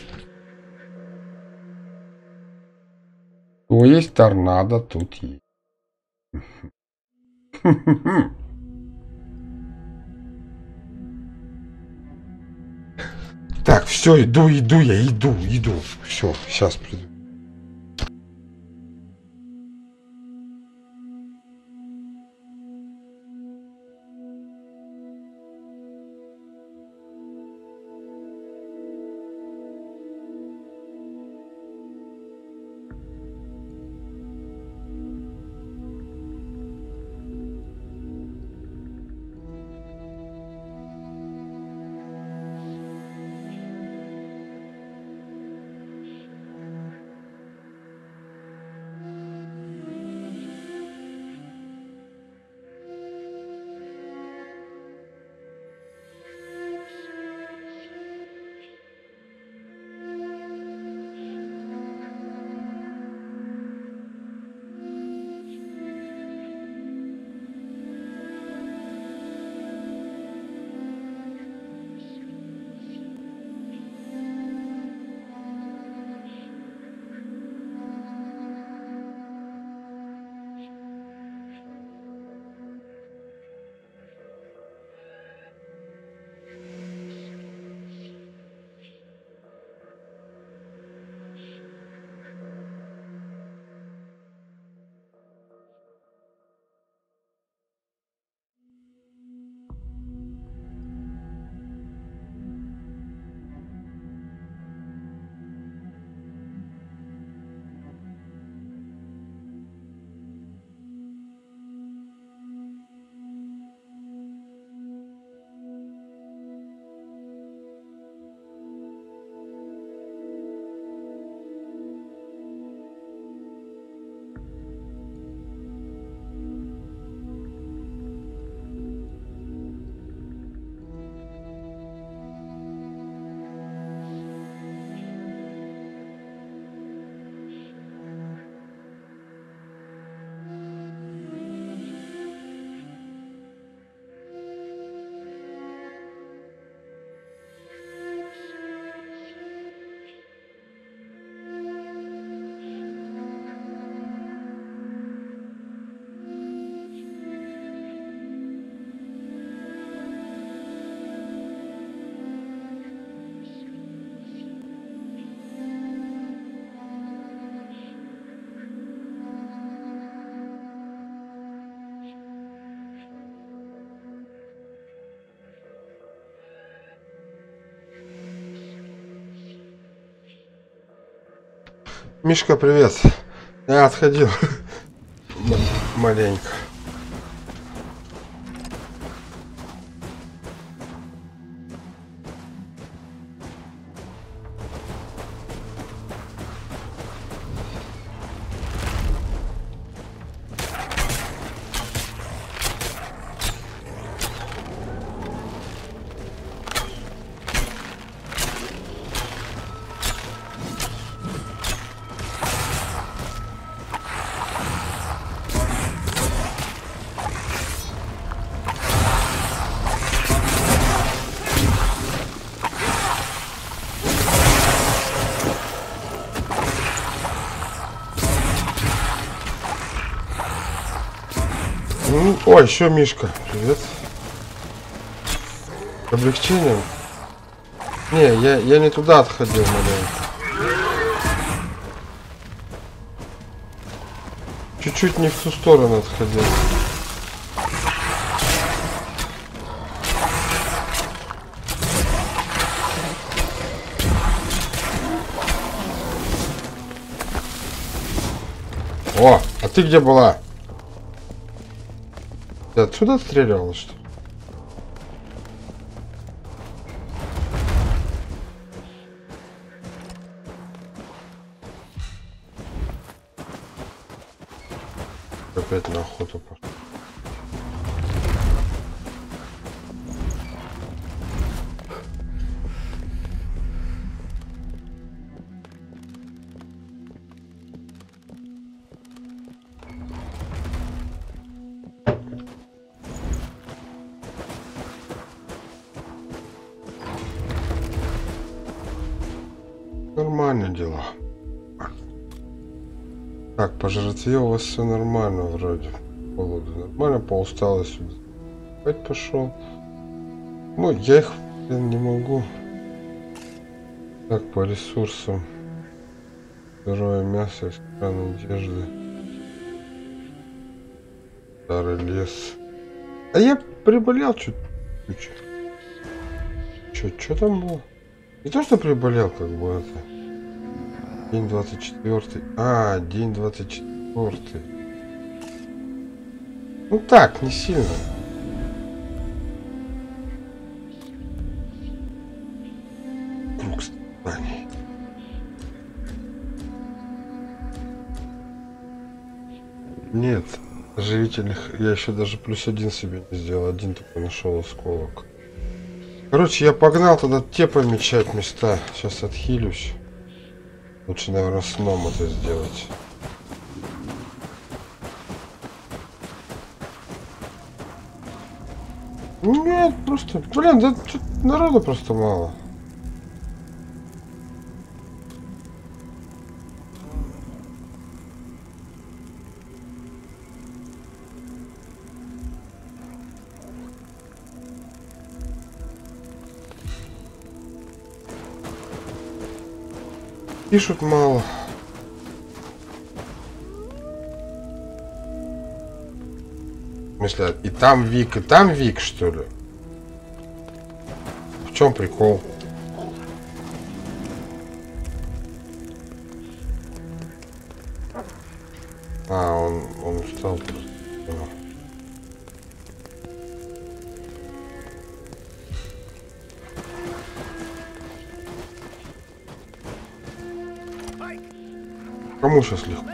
То есть торнадо тут есть. *laughs* Так, все, иду, иду я, иду, иду. Все, сейчас приду. Мишка, привет. Я отходил *laughs* маленько. Еще Мишка. Привет. Облегчением. Не, я, я не туда отходил маленько. Чуть-чуть не в ту сторону отходил. О, а ты где была? Ты отсюда стреляла, что ли? Опять на охоту Жратве у вас все нормально вроде. Холоду нормально, по усталости. Опять пошел. Ну, я их блин, не могу. Так, по ресурсам. Сырое мясо, экран одежды. Старый лес. А я приболел чуть-чуть. Че, что там было? Не то, что приболел, как бы это. День 24. А, день 24. Ну так, не сильно. Круг страданий. Нет, оживительных я еще даже плюс один себе не сделал. Один только нашел осколок. Короче, я погнал тогда те помечать места. Сейчас отхилюсь. Лучше, наверное, сном это сделать. Нет, просто... Блин, да народу просто мало. Пишут мало. Смысле, и там Вик, и там Вик, что ли? В чем прикол? А, он, он устал. А. Кому сейчас легко?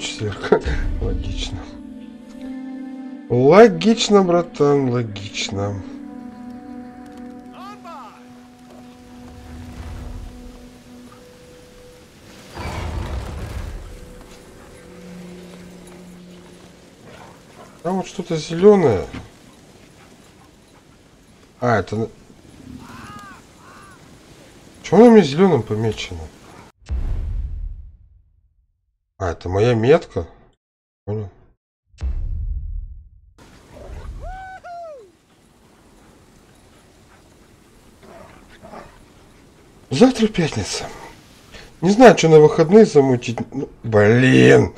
Четверг. *laughs* Логично. Логично, братан, логично. Там вот что-то зеленое. А, это... Чего на мне зеленым помечено? Это моя метка? Понял. Завтра пятница. Не знаю, что на выходные замутить. Ну, блин.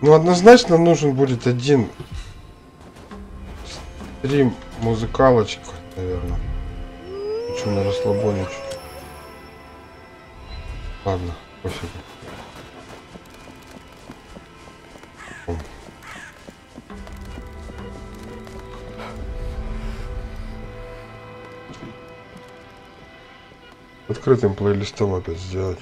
Ну, однозначно нужен будет один стрим музыкалочек, наверное. Хочу на расслабоне чуть. Ладно, пофигу. О. Открытым плейлистом опять сделать.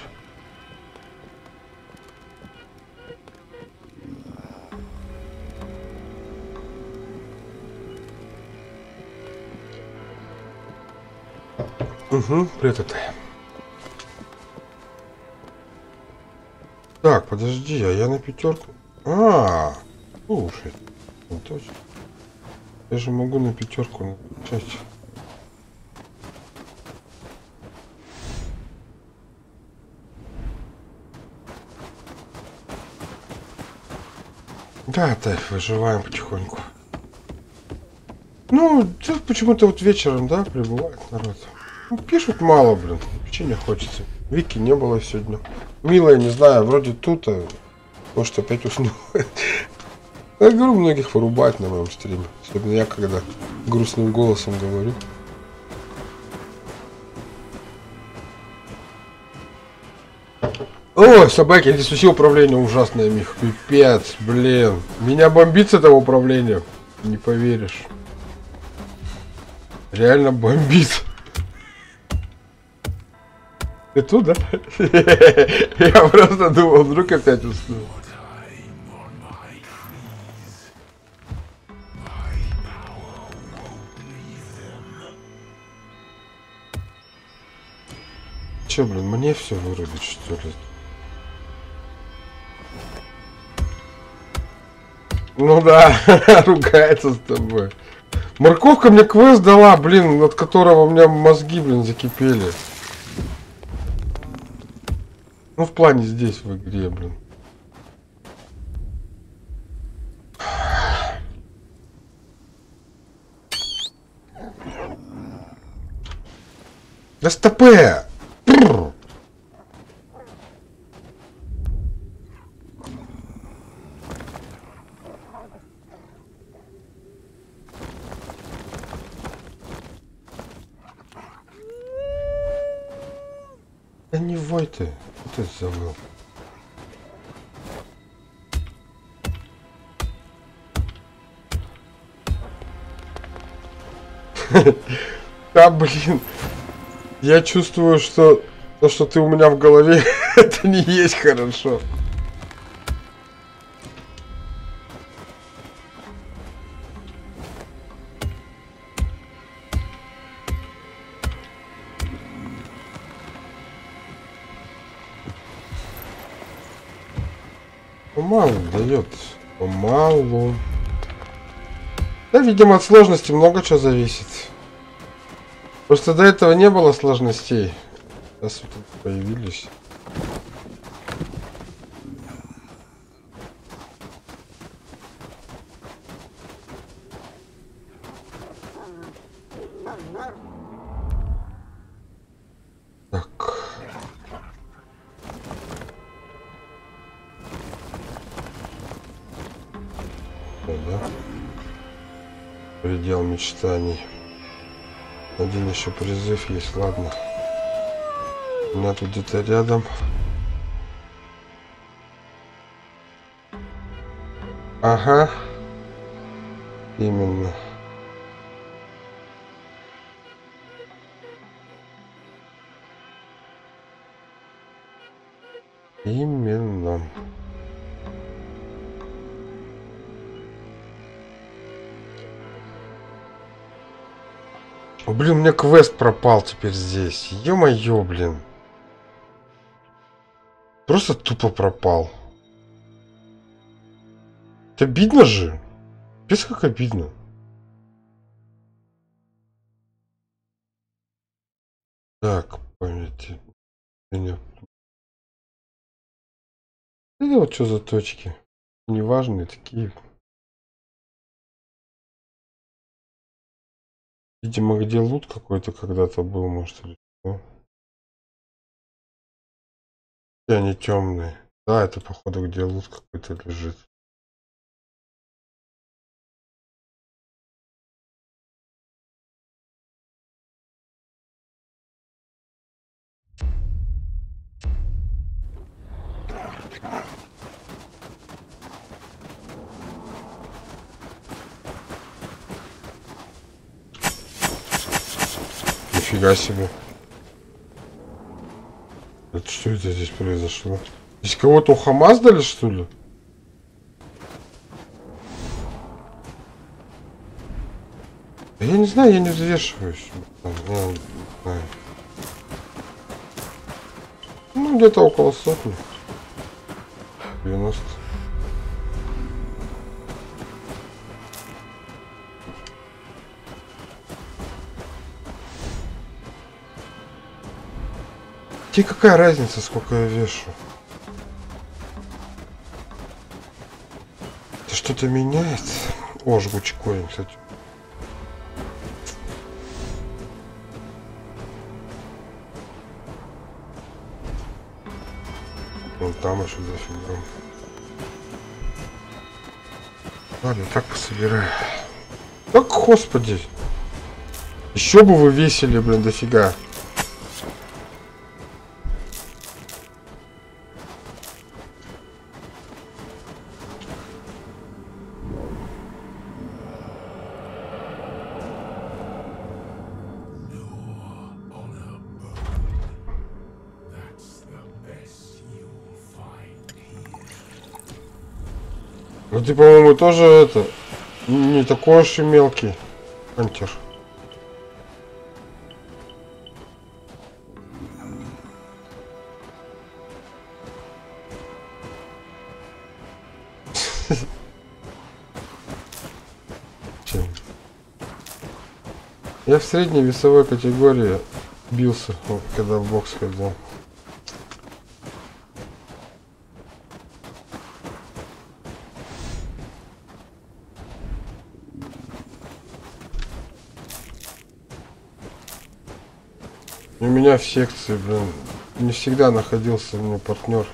Угу, привет. Подожди, а я на пятерку... А, слушай, ну точно. Я же могу на пятерку начать. Да, да, выживаем потихоньку. Ну, почему-то вот вечером, да, прибывает народ. Ну, пишут мало, блин. Вообще не хочется. Вики не было сегодня. Милая, не знаю, вроде тут, а может опять уснула. *laughs* Я говорю, многих вырубать на моем стриме. Особенно я, когда грустным голосом говорю. Ой, собаки, здесь вообще управление ужасное, Мих. Пипец, блин. Меня бомбит с этого управления. Не поверишь. Реально бомбит. Ты тут, да? *laughs* Я просто думал, вдруг опять уснул. Че, блин, мне все вырубить, что ли? Ну да, *laughs* ругается с тобой. Морковка мне квест дала, блин, от которого у меня мозги, блин, закипели. Ну, в плане здесь, в игре, блин. СТП! Да блин, я чувствую, что то, что ты у меня в голове, *laughs* это не есть хорошо. Видимо, от сложности много чего зависит. Просто до этого не было сложностей. Сейчас вот тут появились. Мечтаний. Один еще призыв есть, ладно. У меня тут где-то рядом. Ага. Именно. Блин, у меня квест пропал теперь здесь. Ё-моё, блин. Просто тупо пропал. Это обидно же. Без как обидно. Так, памяти. Меня... Это вот что за точки? Неважные такие. Видимо, где лут какой-то когда-то был, может, или что. И они темные. Да, это походу где лут какой-то лежит. Нифига себе. Это что это здесь произошло? Здесь кого-то ухамаздали, что ли? Да Я не знаю, я не взвешиваюсь. Ну, где-то около сотни. 90. Тебе какая разница, сколько я вешу? Что, что-то меняет. О, жгучий корень, кстати. Вон там еще зафига. Ладно, так пособираю. Так, господи. Еще бы вы весили, блин, дофига. Тоже это не такой уж и мелкий антир. Чем? Я в средней весовой категории бился, когда в бокс ходил. Меня в секции, блин, не всегда находился меня партнер.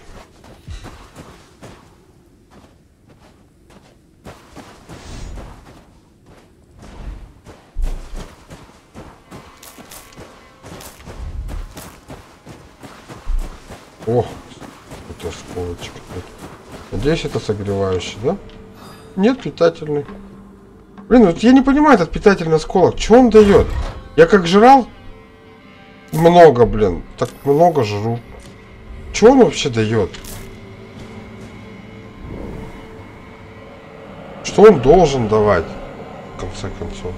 О, это осколочек. Надеюсь, это согревающий, да? Нет, питательный. Блин, вот я не понимаю этот питательный осколок. Что он дает? Я как жрал много, блин. Так много жру. Что он вообще дает? Что он должен давать? В конце концов.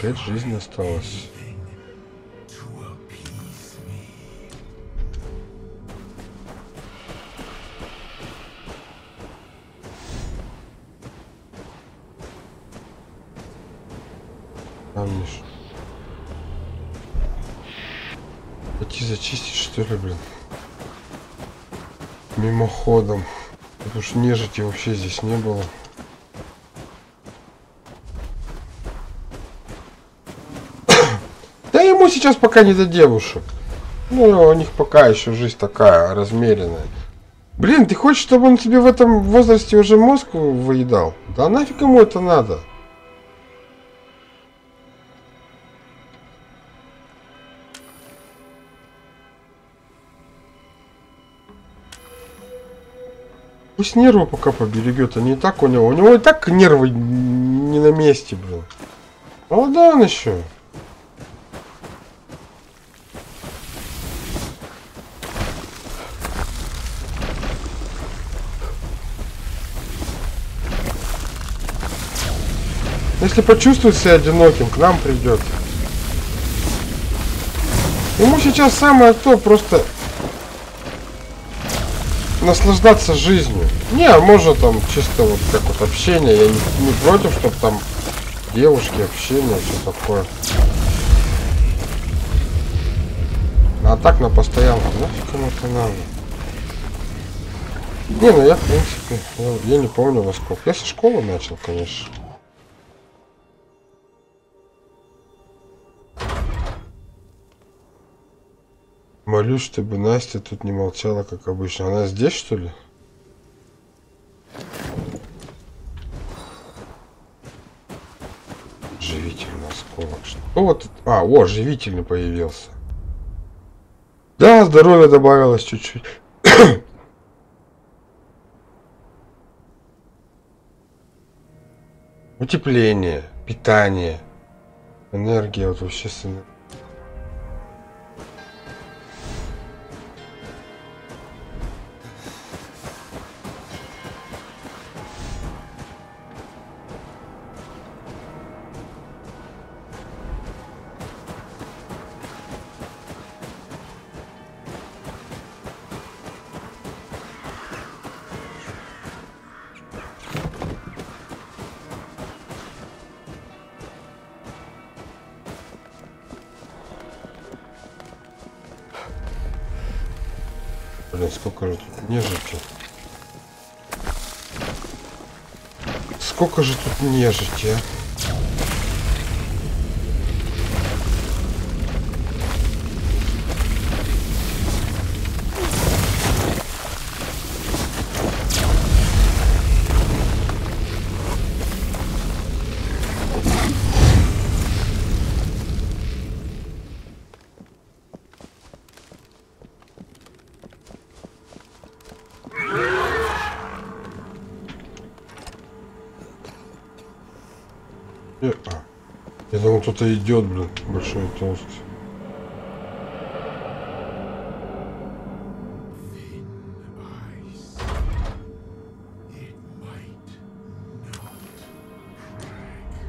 Пять жизней что ли, блин? Мимоходом. Потому что нежити вообще здесь не было. *coughs* Да ему сейчас пока не до девушек. Ну, у них пока еще жизнь такая размеренная. Блин, ты хочешь, чтобы он тебе в этом возрасте уже мозг выедал? Да нафиг ему это надо? Пусть нервы пока поберегет, а не так у него. У него и так нервы не на месте, блин. Молодой он еще. Если почувствует себя одиноким, к нам придет. Ему сейчас самое то просто наслаждаться жизнью. Не, можно там чисто вот как вот общение. Я не, не против, чтобы там девушки, общение, все такое. А так на постоянку, нафиг ему это надо? Не, ну я в принципе, я, я не помню во сколько. Я со школы начал, конечно. Молюсь, чтобы Настя тут не молчала, как обычно. Она здесь, что ли? Живительный осколок. Что вот? А, о, живительный появился. Да, здоровье добавилось чуть-чуть. *coughs* Утепление, питание, энергия, вот вообще с энергией. Нежити, кто-то идет, блин, большой толстый.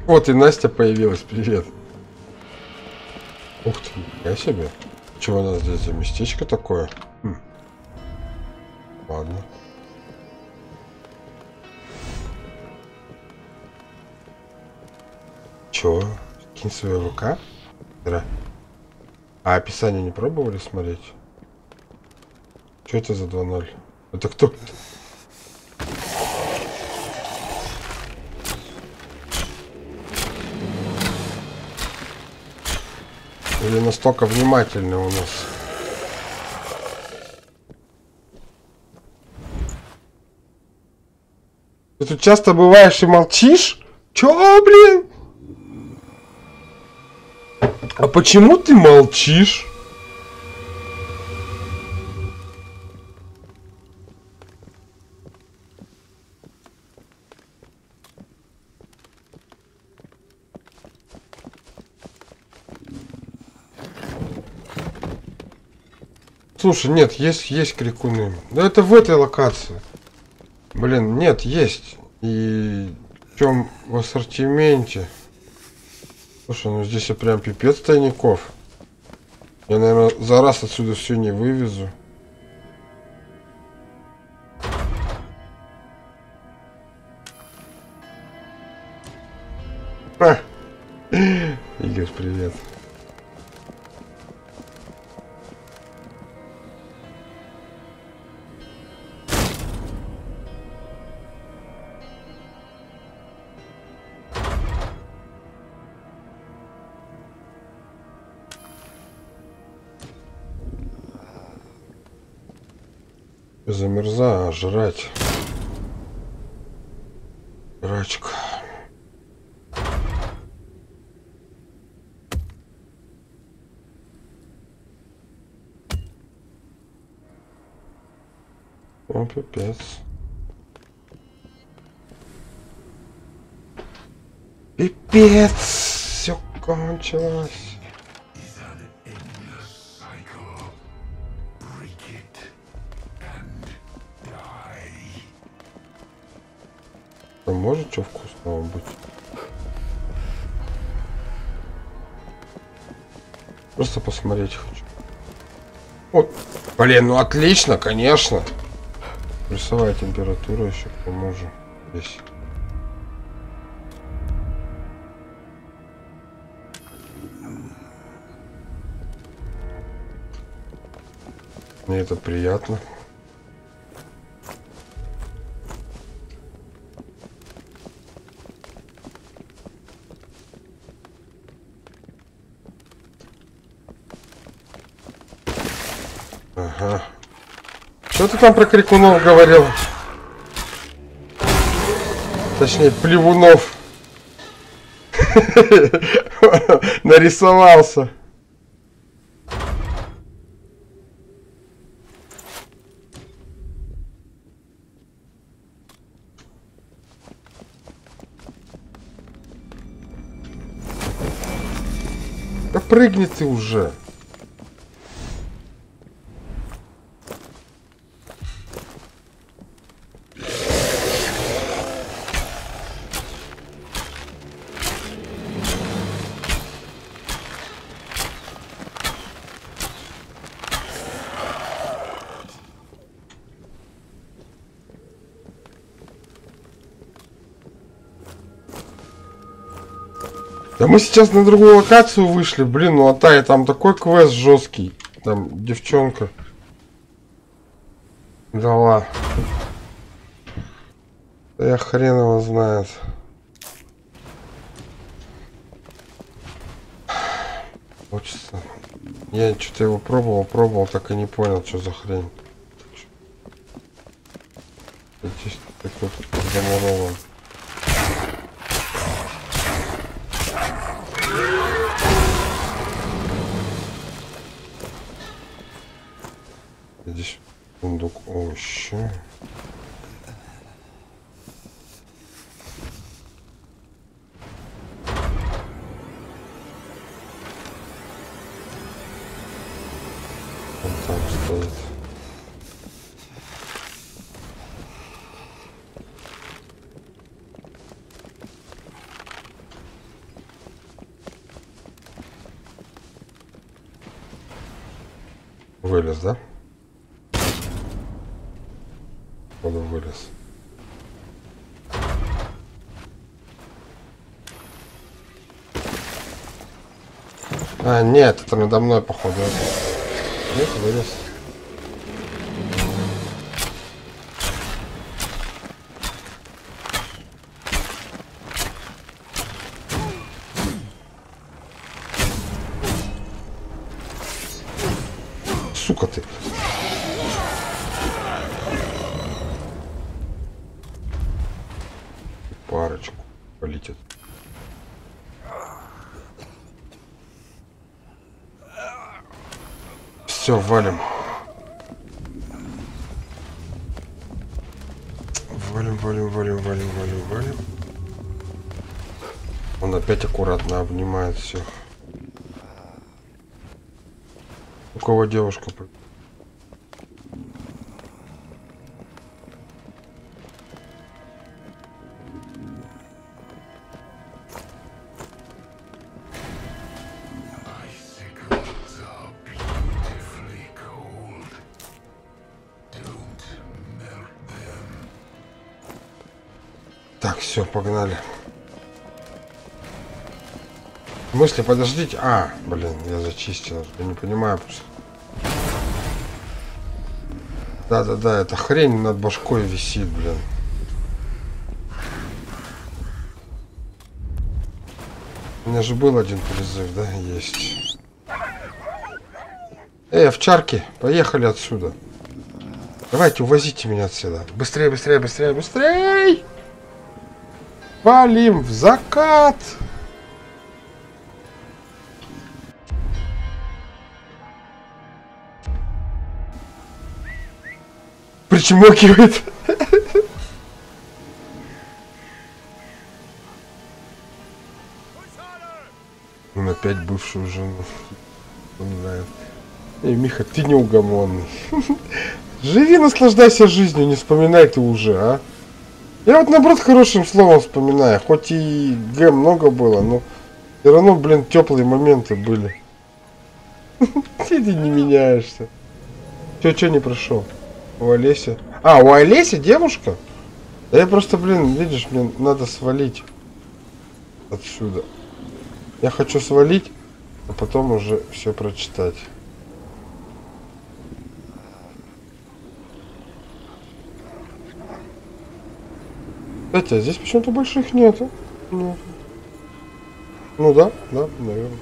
Вот и Настя появилась, привет. Ух ты, я себе. Чего у нас здесь за местечко такое? Кинь свое ВК? Здря. А описание не пробовали смотреть? Что это за 2.0? Это кто? Или настолько внимательны у нас? Ты тут часто бываешь и молчишь? Чё, блин? А почему ты молчишь? Слушай, нет, есть, есть крикуны. Да это в этой локации. Блин, нет, есть. И в чем в ассортименте? Слушай, ну здесь и прям пипец тайников. Я, наверное, за раз отсюда все не вывезу. Игорь, привет. Жрать. Рачка. О, пипец. Пипец! Все кончилось. Что вкусного быть? Просто посмотреть хочу. Вот. Блин, ну отлично, конечно. Плюсовая температура еще к здесь. Мне это приятно. Ты там про крикунов говорил? Точнее, плевунов. *laughs* Нарисовался. Да прыгни ты уже. Да мы сейчас на другую локацию вышли, блин, ну а та и там такой квест жесткий. Там девчонка. Дала. Да я хрен его знает. Хочется. Я что-то его пробовал, пробовал, так и не понял, что за хрень. Здесь такой замурован. Здесь сундук овощи. Он там стоит. Вылез, да? Он вылез. А, нет, это надо мной, походу. Нет, вылез. Он опять аккуратно обнимает всех. У кого девушка? Так, все, погнали. В смысле, подождите. А, блин, я зачистил. Я не понимаю. Да-да-да, эта хрень над башкой висит, блин. У меня же был один призыв, да? Есть. Эй, овчарки, поехали отсюда. Давайте, увозите меня отсюда. Быстрее, быстрее, быстрее, быстрее! Валим в закат! Причмокивает. Он опять бывшую жену вспоминает. Эй, Миха, ты неугомонный. Живи, наслаждайся жизнью, не вспоминай ты уже, а? Я вот наоборот хорошим словом вспоминаю, хоть и Г много было, но все равно, блин, теплые моменты были. *laughs* Ты не меняешься. Че, че не прошел? У Олеси. А, у Олеси девушка? Да я просто, блин, видишь, мне надо свалить отсюда. Я хочу свалить, а потом уже все прочитать. Кстати, а здесь почему-то больших нету. Нет. Ну да, да, наверное.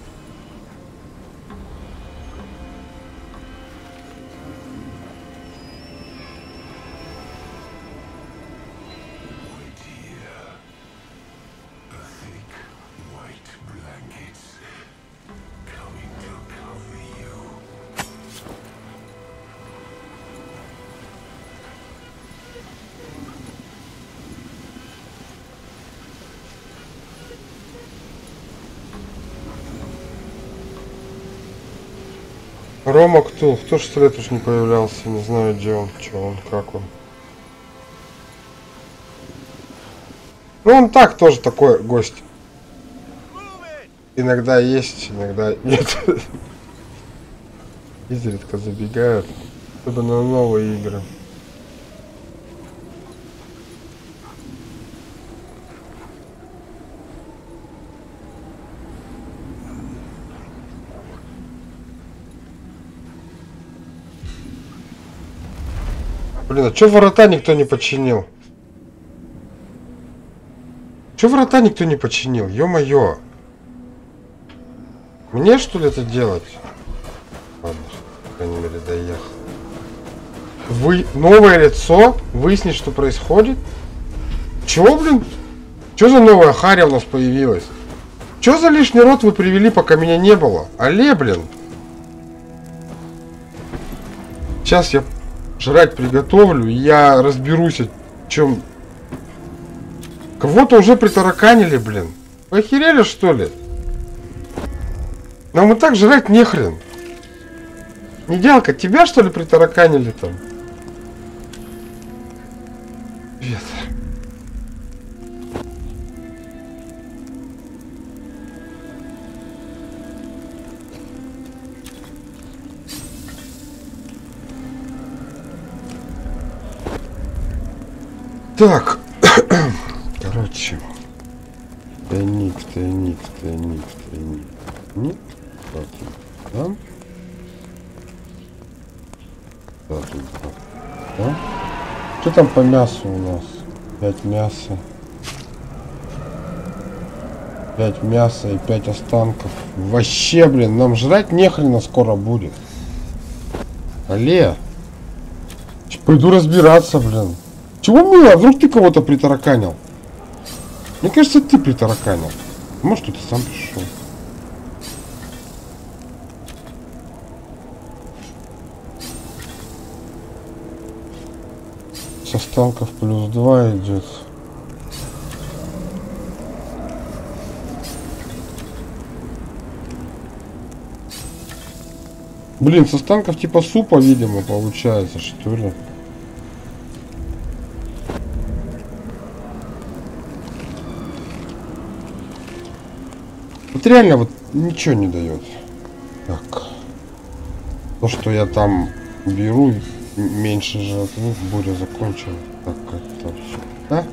Рома кто? Кто ж сто лет уж не появлялся? Не знаю, где он, что он, как он. Ну, он так, тоже такой гость. Иногда есть, иногда нет. *laughs* Изредка забегают. Особенно на новые игры. Блин, а чё ворота никто не починил? Чё ворота никто не починил? Ё-моё. Мне что ли это делать? Ладно, по крайней мере доехал. Вы... Новое лицо? Выяснить, что происходит? Чего, блин? Чё за новая харя у нас появилась? Чё за лишний рот вы привели, пока меня не было? Алле, блин. Сейчас я жрать приготовлю, и я разберусь, о чем... Кого-то уже притараканили, блин. Вы охерели, что ли? Нам и так жрать нехрен. Неделка, тебя что ли притараканили там? Так, *coughs* короче, тайник, тайник, тайник, тайник. Нет, так, там. Так, так, да? Что там по мясу у нас? Пять мяса. Пять мяса и пять останков. Вообще, блин, нам жрать нехрена скоро будет. Алле. Пойду разбираться, блин. Чего мило? Вдруг ты кого-то притараканил? Мне кажется, ты притараканил. Может, ты сам пришел. С останков плюс 2 идет. Блин, с останков типа супа, видимо, получается, что ли. Вот реально вот ничего не дает. Так. То, что я там беру, меньше жратвы, буря закончилась. Так, это все. Да?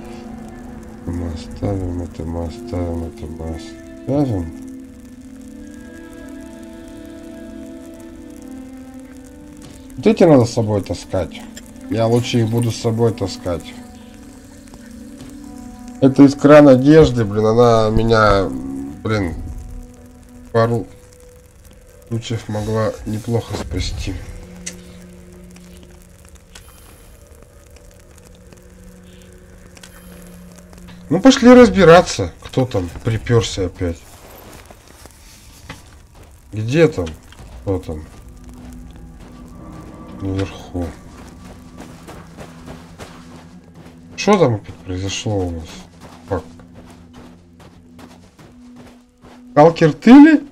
Мы оставим это, мы оставим это, мы оставим. Вот эти надо с собой таскать. Я лучше их буду с собой таскать. Это искра надежды, блин, она меня, блин, пару случаев могла неплохо спасти. Ну пошли разбираться, кто там приперся опять. Где там? Кто там? Наверху. Что там произошло у нас? Сталкер ты ли?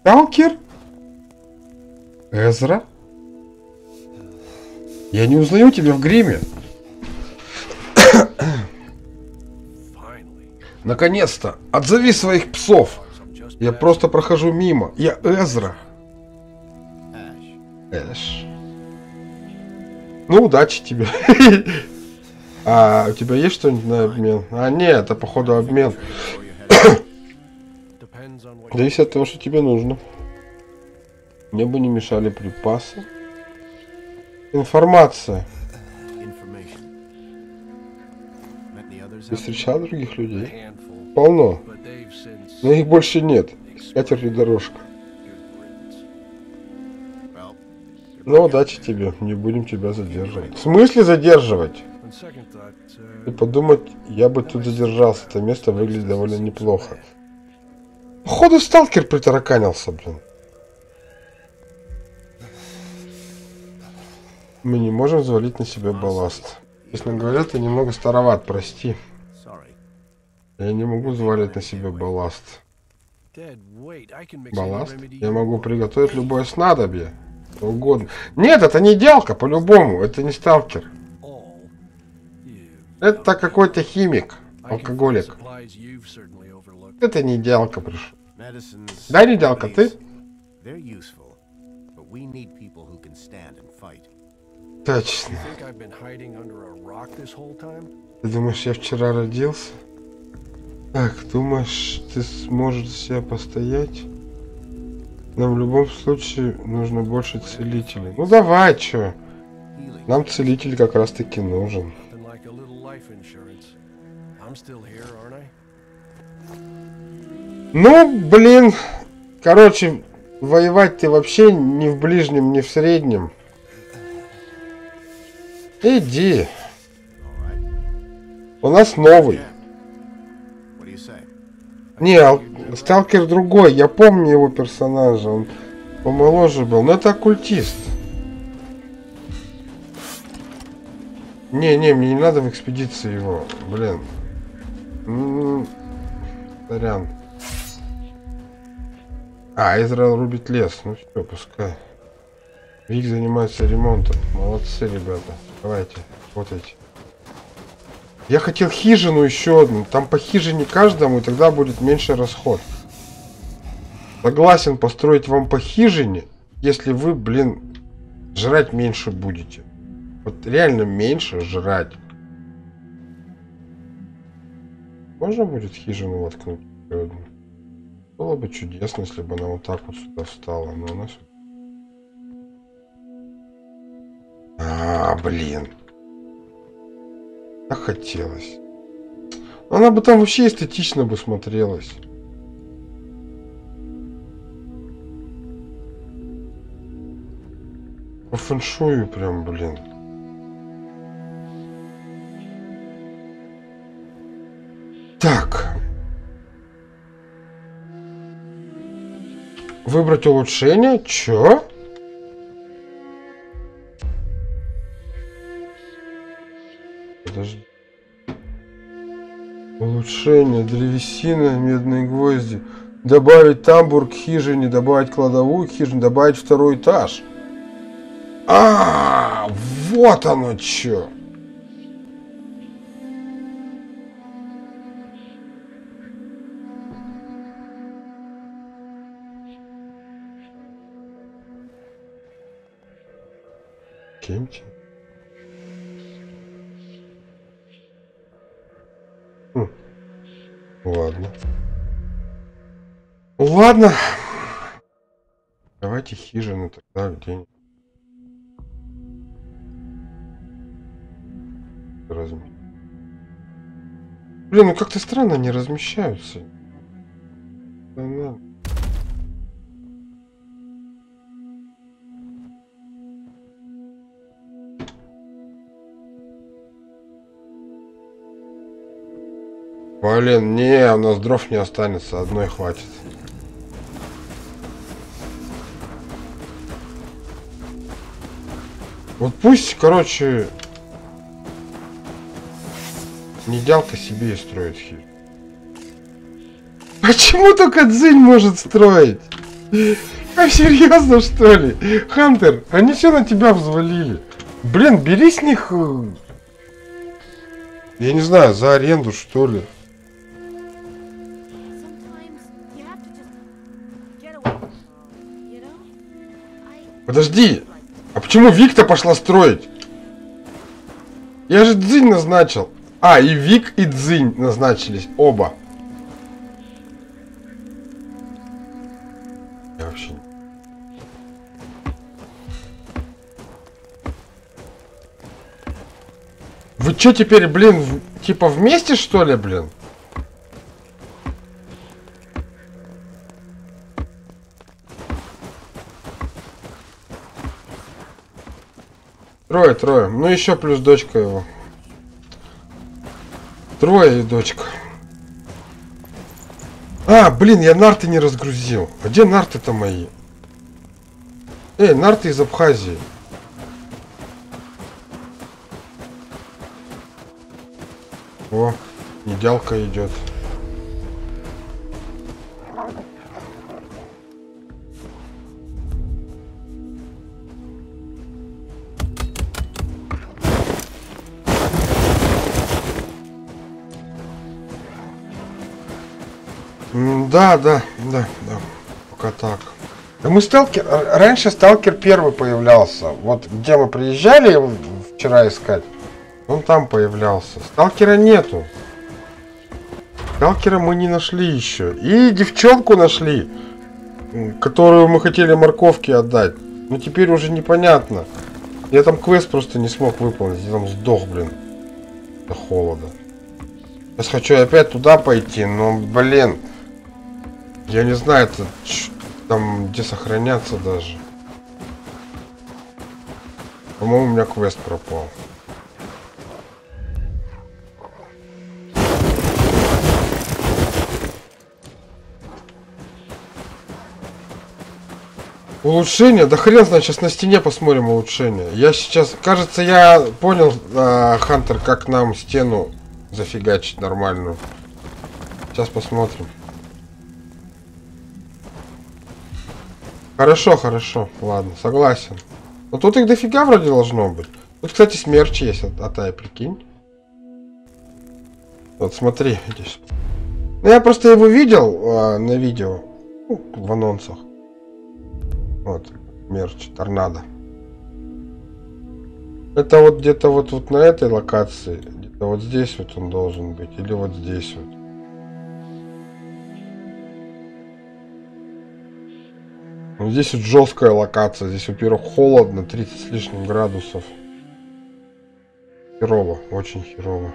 Сталкер? Эзра? Я не узнаю тебя в гриме. *coughs* Наконец-то! Отзови своих псов! Я просто прохожу мимо. Я Эзра. Эш. Ну, удачи тебе. *laughs* А у тебя есть что-нибудь на обмен? А, нет, это походу обмен. Зависит от того, что тебе нужно. Мне бы не мешали припасы. Информация. Ты встречал других людей? Полно. Но их больше нет. Катер и дорожка. Ну, удачи тебе. Не будем тебя задерживать. В смысле задерживать? Uh, И подумать, я бы тут задержался. Это место выглядит довольно неплохо. Походу сталкер притараканился, блин. Мы не можем взвалить на себя балласт. Честно говоря, ты немного староват, прости. Я не могу взвалить на себя балласт. Балласт? Я могу приготовить любое снадобье. Что угодно. Нет, это не делка, по-любому. Это не сталкер. Это какой-то химик. Алкоголик. Это не делка пришел. Да, не делка, ты? Точно. Ты думаешь, я вчера родился? Так, думаешь, ты сможешь за себя постоять? Нам в любом случае нужно больше целителей. Ну давай, чё? Нам целитель как раз таки нужен. Ну, блин. Короче, воевать ты вообще ни в ближнем, ни в среднем. Иди. У нас новый. Не, ал- сталкер другой. Я помню его персонажа. Он помоложе был. Но это оккультист. Не, не, мне не надо в экспедиции его. Блин. Сорян. А, Израил рубит лес. Ну все, пускай. Вик занимается ремонтом. Молодцы, ребята. Давайте, работайте. Я хотел хижину еще одну. Там по хижине каждому, и тогда будет меньше расход. Согласен построить вам по хижине, если вы, блин, жрать меньше будете. Вот реально меньше жрать. Можно будет хижину воткнуть? одну? Было бы чудесно, если бы она вот так вот сюда встала, но у нас... А, блин. Так хотелось. Она бы там вообще эстетично бы смотрелась. По фэншую прям, блин. Так. Выбрать улучшение? Чё? Подожди. Улучшение, древесина, медные гвозди. Добавить тамбур к хижине, добавить кладовую к хижине, добавить второй этаж. А, вот оно чё. Ладно. Давайте хижины тогда где-нибудь. Разми... Блин, ну как-то странно они размещаются. Да. Блин, не, у нас дров не останется, одной хватит. Вот пусть, короче, Недялка себе и строит хит. Почему только Дзинь может строить? А серьезно что ли? Хантер, они все на тебя взвалили. Блин, бери с них... э, Я не знаю, за аренду что ли. Подожди, а почему Викта пошла строить? Я же Дзинь назначил. А, и Вик, и Дзинь назначились. Оба. Я вообще... Вы чё теперь, блин, типа вместе что ли, блин? Трое, трое. Ну еще плюс дочка его. Трое и дочка. А, блин, я нарты не разгрузил. А где нарты-то мои? Эй, нарты из Абхазии. О, недялка идет. Да, да, да, да. Пока так. Да мы сталкер... Раньше сталкер первый появлялся. Вот где мы приезжали вчера искать, он там появлялся. Сталкера нету. Сталкера мы не нашли еще. И девчонку нашли. которую мы хотели морковки отдать. Но теперь уже непонятно. Я там квест просто не смог выполнить. Я там сдох, блин. До холода. Сейчас хочу опять туда пойти, но, блин. Я не знаю, это там где сохраняться даже. По-моему, у меня квест пропал. Улучшение? Да хрен знает, сейчас на стене посмотрим улучшение. Я сейчас, кажется, я понял, а, Хантер, как нам стену зафигачить нормальную. Сейчас посмотрим. Хорошо, хорошо, ладно, согласен. Но тут их дофига вроде должно быть. Тут, кстати, смерч есть, от Атай, прикинь. Вот смотри, здесь. Ну, я просто его видел а, на видео, ну, в анонсах. Вот, мерч, торнадо. Это вот где-то вот, вот на этой локации, где-то вот здесь вот он должен быть, или вот здесь вот. Ну, здесь вот жесткая локация, здесь, во-первых, холодно, 30 с лишним градусов. Херово, очень херово.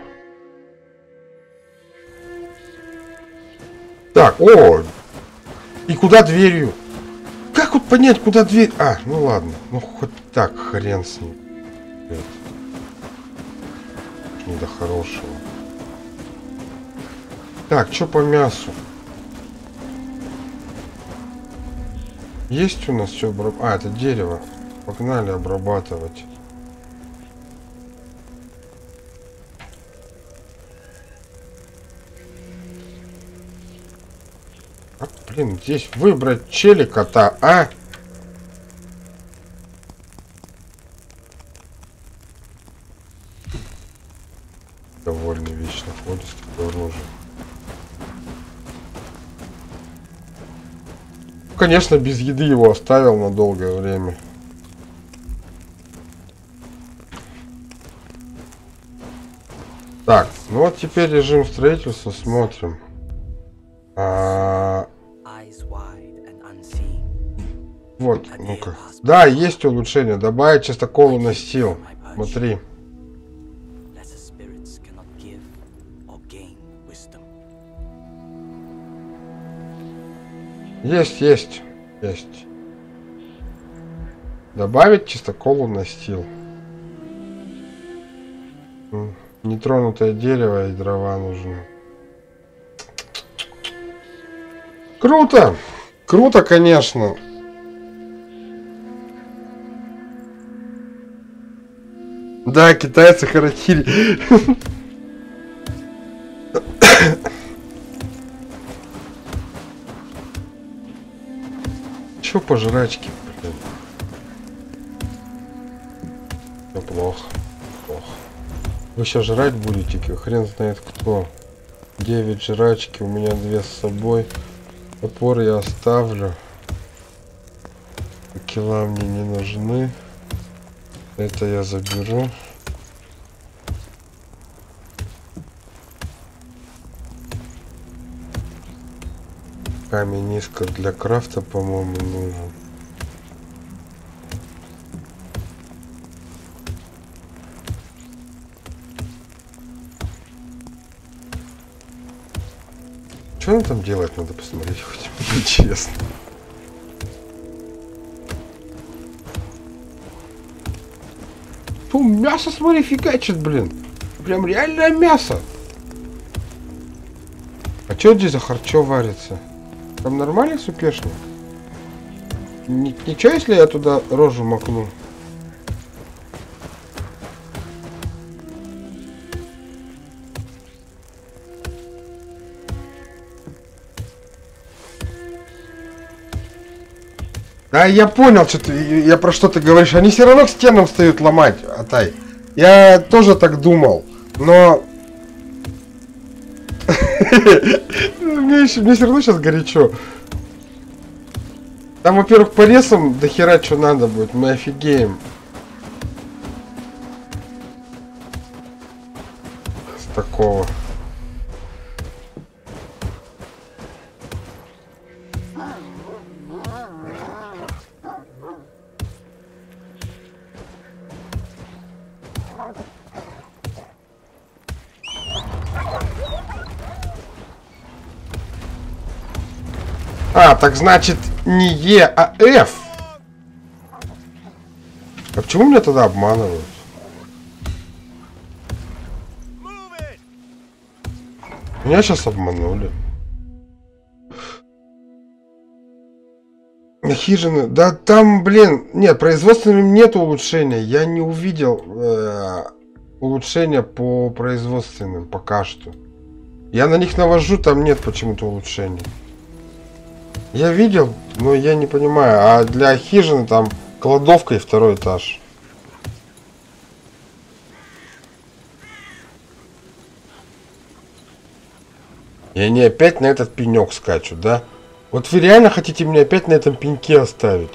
Так, о! И куда дверью? Как вот понять, куда дверь? А, ну ладно. Ну хоть так, хрен с ним. Не до хорошего. Так, что по мясу? Есть у нас что обрабатывать? А, это дерево. Погнали обрабатывать. А, блин, здесь выбрать челика-то, а? Довольно вечно ходит с такой рожей. Ну, Конечно, без еды его оставил на долгое время. Так, ну вот теперь режим строительства смотрим. А, вот, ну-ка. Да, есть улучшение. Добавить частоколу на стил. Смотри. Есть, есть, есть. Добавить чистоколу на стил. М, Нетронутое дерево и дрова нужны. Круто! Круто, конечно. Да, китайцы *laughs* харакири. Чё по блин? Всё плохо. Плохо. Вы сейчас жрать будете, хрен знает кто. 9 жрачки, у меня две с собой. Топор я оставлю. Кила мне не нужны. Это я заберу. Камень низко для крафта, по-моему, нужен. Что он там делает, надо посмотреть *laughs* хоть. Интересно. Фу, мясо, смотри, фигачит, блин. Прям реальное мясо. А что здесь за харчо варится? Там нормальный супешник? Ни- ничего, если я туда рожу макну? Да, я понял, что ты, я про что ты говоришь. Они все равно к стенам встают ломать, Атай. Я тоже так думал, но... Мне, еще- мне все равно сейчас горячо. Там, во-первых, по ресам до хера что надо будет, мы офигеем. С такого. А, так значит не Е, а F. А почему меня тогда обманывают? Меня сейчас обманули. Хижины. Да там, блин, нет, производственным нет улучшения. Я не увидел э, улучшения по производственным пока что. Я на них навожу, там нет почему-то улучшений. Я видел, но я не понимаю. А для хижины там кладовка и второй этаж. И они опять на этот пенек скачут, да? Вот вы реально хотите меня опять на этом пеньке оставить?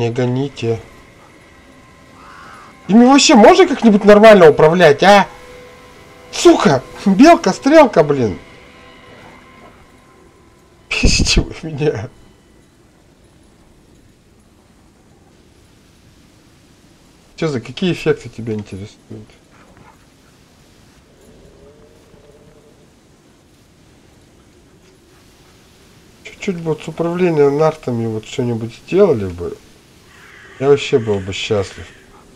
Не гоните. Ими вообще можно как-нибудь нормально управлять, а? Сука! Белка, стрелка, блин. Пиздите вы меня. Что за какие эффекты тебя интересуют? Чуть-чуть вот с управлением нартами вот что-нибудь сделали бы, я вообще был бы счастлив.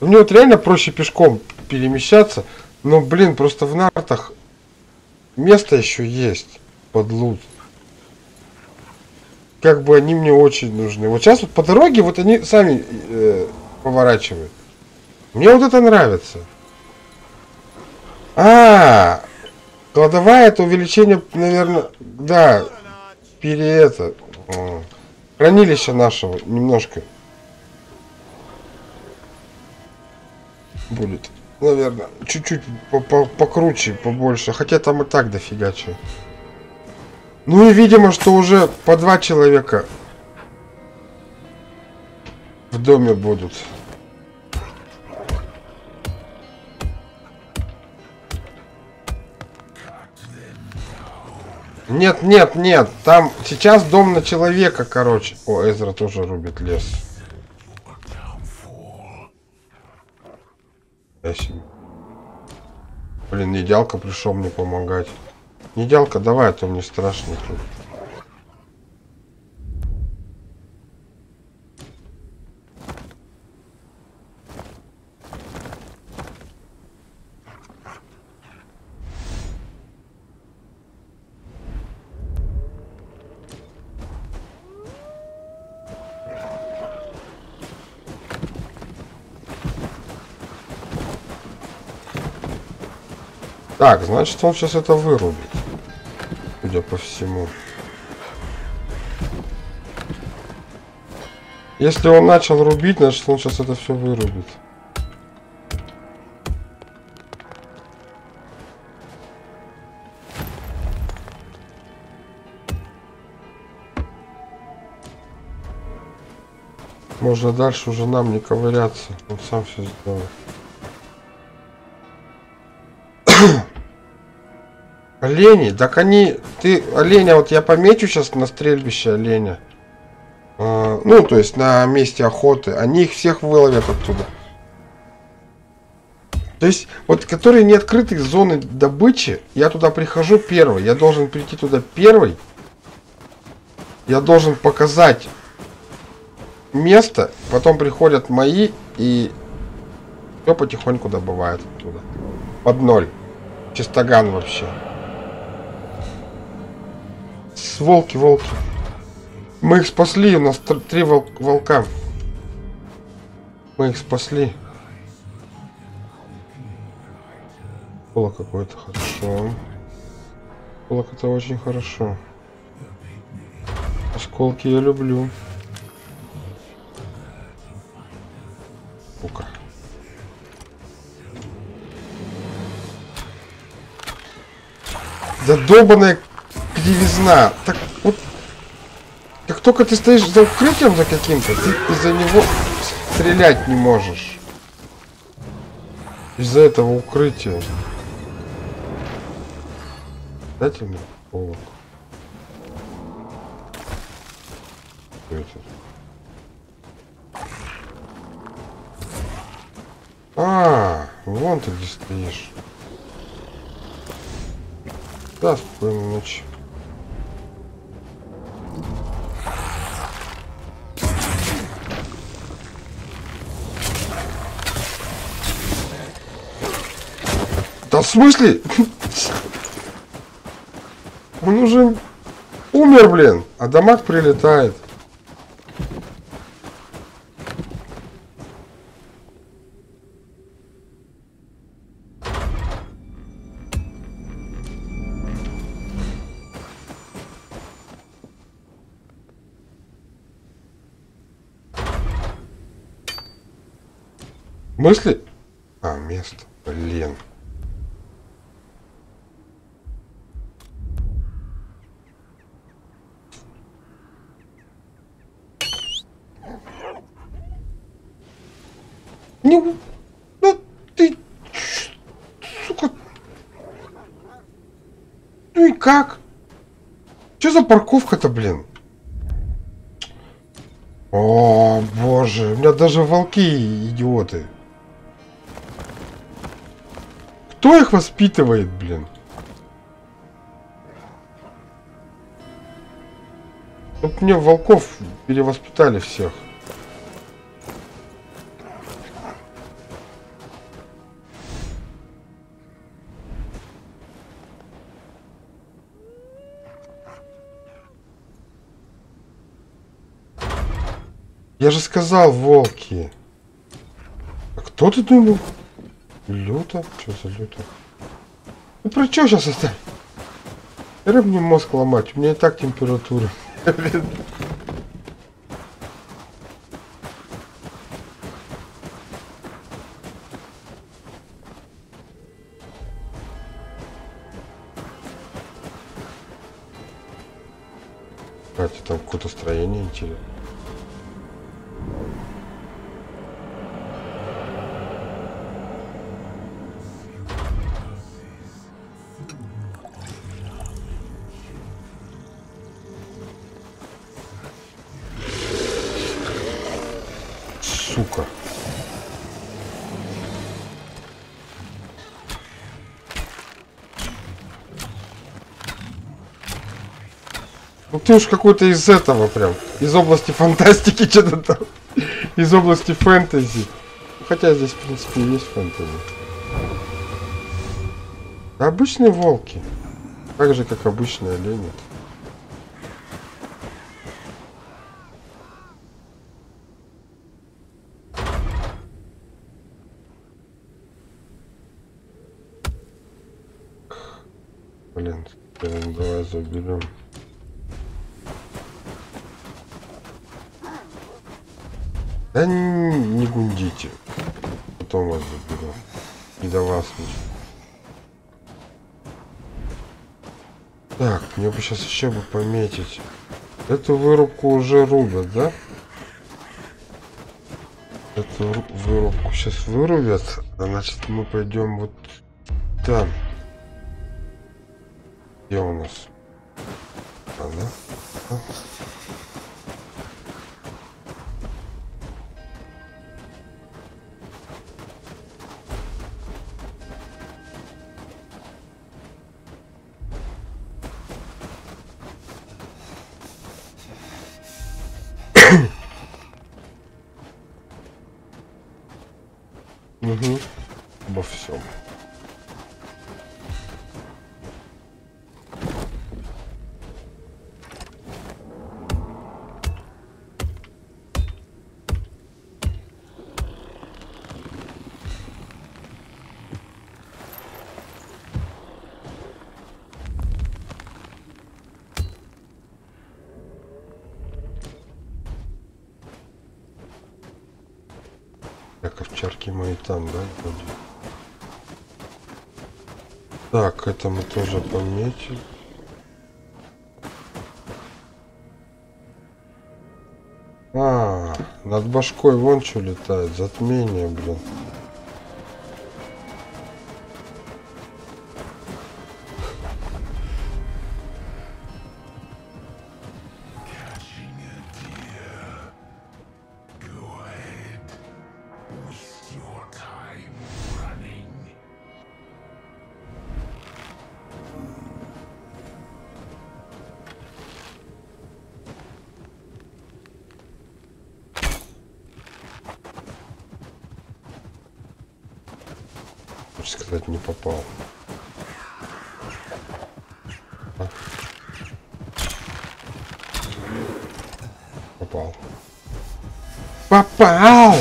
Мне вот реально проще пешком перемещаться, но, блин, просто в нартах место еще есть под лут. Как бы они мне очень нужны. Вот сейчас вот по дороге вот они сами э, поворачивают. Мне вот это нравится. А, кладовая это увеличение, наверное, да, пере это, хранилище нашего немножко будет, наверное, чуть-чуть по- по- покруче, побольше, хотя там и так дофига чего. Ну и видимо, что уже по два человека в доме будут. Нет, нет, нет, там сейчас дом на человека, короче. О, Эзра тоже рубит лес. Я себе. Блин, недялка пришел мне помогать. Недялка, давай, а то мне страшно тут. Так, значит он сейчас это вырубит. Судя по всему. Если он начал рубить, значит он сейчас это все вырубит. Можно дальше уже нам не ковыряться. Он сам все сделает. Олени, так они, ты оленя, вот я помечу сейчас на стрельбище оленя. А, ну, то есть на месте охоты. Они их всех выловят оттуда. То есть, вот которые не открытые зоны добычи, я туда прихожу первый. Я должен прийти туда первый. Я должен показать место, потом приходят мои и все потихоньку добывают оттуда. Под ноль. Чистоган вообще. С волки, волки. Мы их спасли, у нас тр- три вол- волка. Мы их спасли. Кулак какой-то хорошо. Кулак это очень хорошо. Осколки я люблю. Сука. Да кривизна. Так вот, как только ты стоишь за укрытием за каким-то, ты из-за него стрелять не можешь. Из-за этого укрытия. Дайте мне это? А, вон ты где стоишь. Да, спокойной ночи. Да в смысле? Он уже умер, блин, а дамаг прилетает. Мысли? А, место. Блин. Не... Ну ты... Сука... Ну и как? Что за парковка-то, блин? О, боже, у меня даже волки идиоты. Кто их воспитывает, блин? Вот мне волков перевоспитали всех. Я же сказал, волки. А кто ты думал? Люто? Что за люто? Ну про что сейчас оставить? Рыб мне мозг ломать, у меня и так температура. *laughs* Кстати, там какое-то строение интересное. Сука. Ну ты уж какой-то из этого прям, из области фантастики *laughs* что-то там, из области фэнтези. Хотя здесь, в принципе, есть фэнтези. Обычные волки. Так же, как обычные олени. Блин, давай заберем. Да не, не гундите. Потом вас заберу. И до вас. Так, мне бы сейчас еще бы пометить. Эту вырубку уже рубят, да? Эту ру- вырубку сейчас вырубят. А значит мы пойдем вот там. Где у нас? А, да? А. Угу. Обо всем. тоже пометил. А, над башкой вон что летает, затмение, блин. Попал!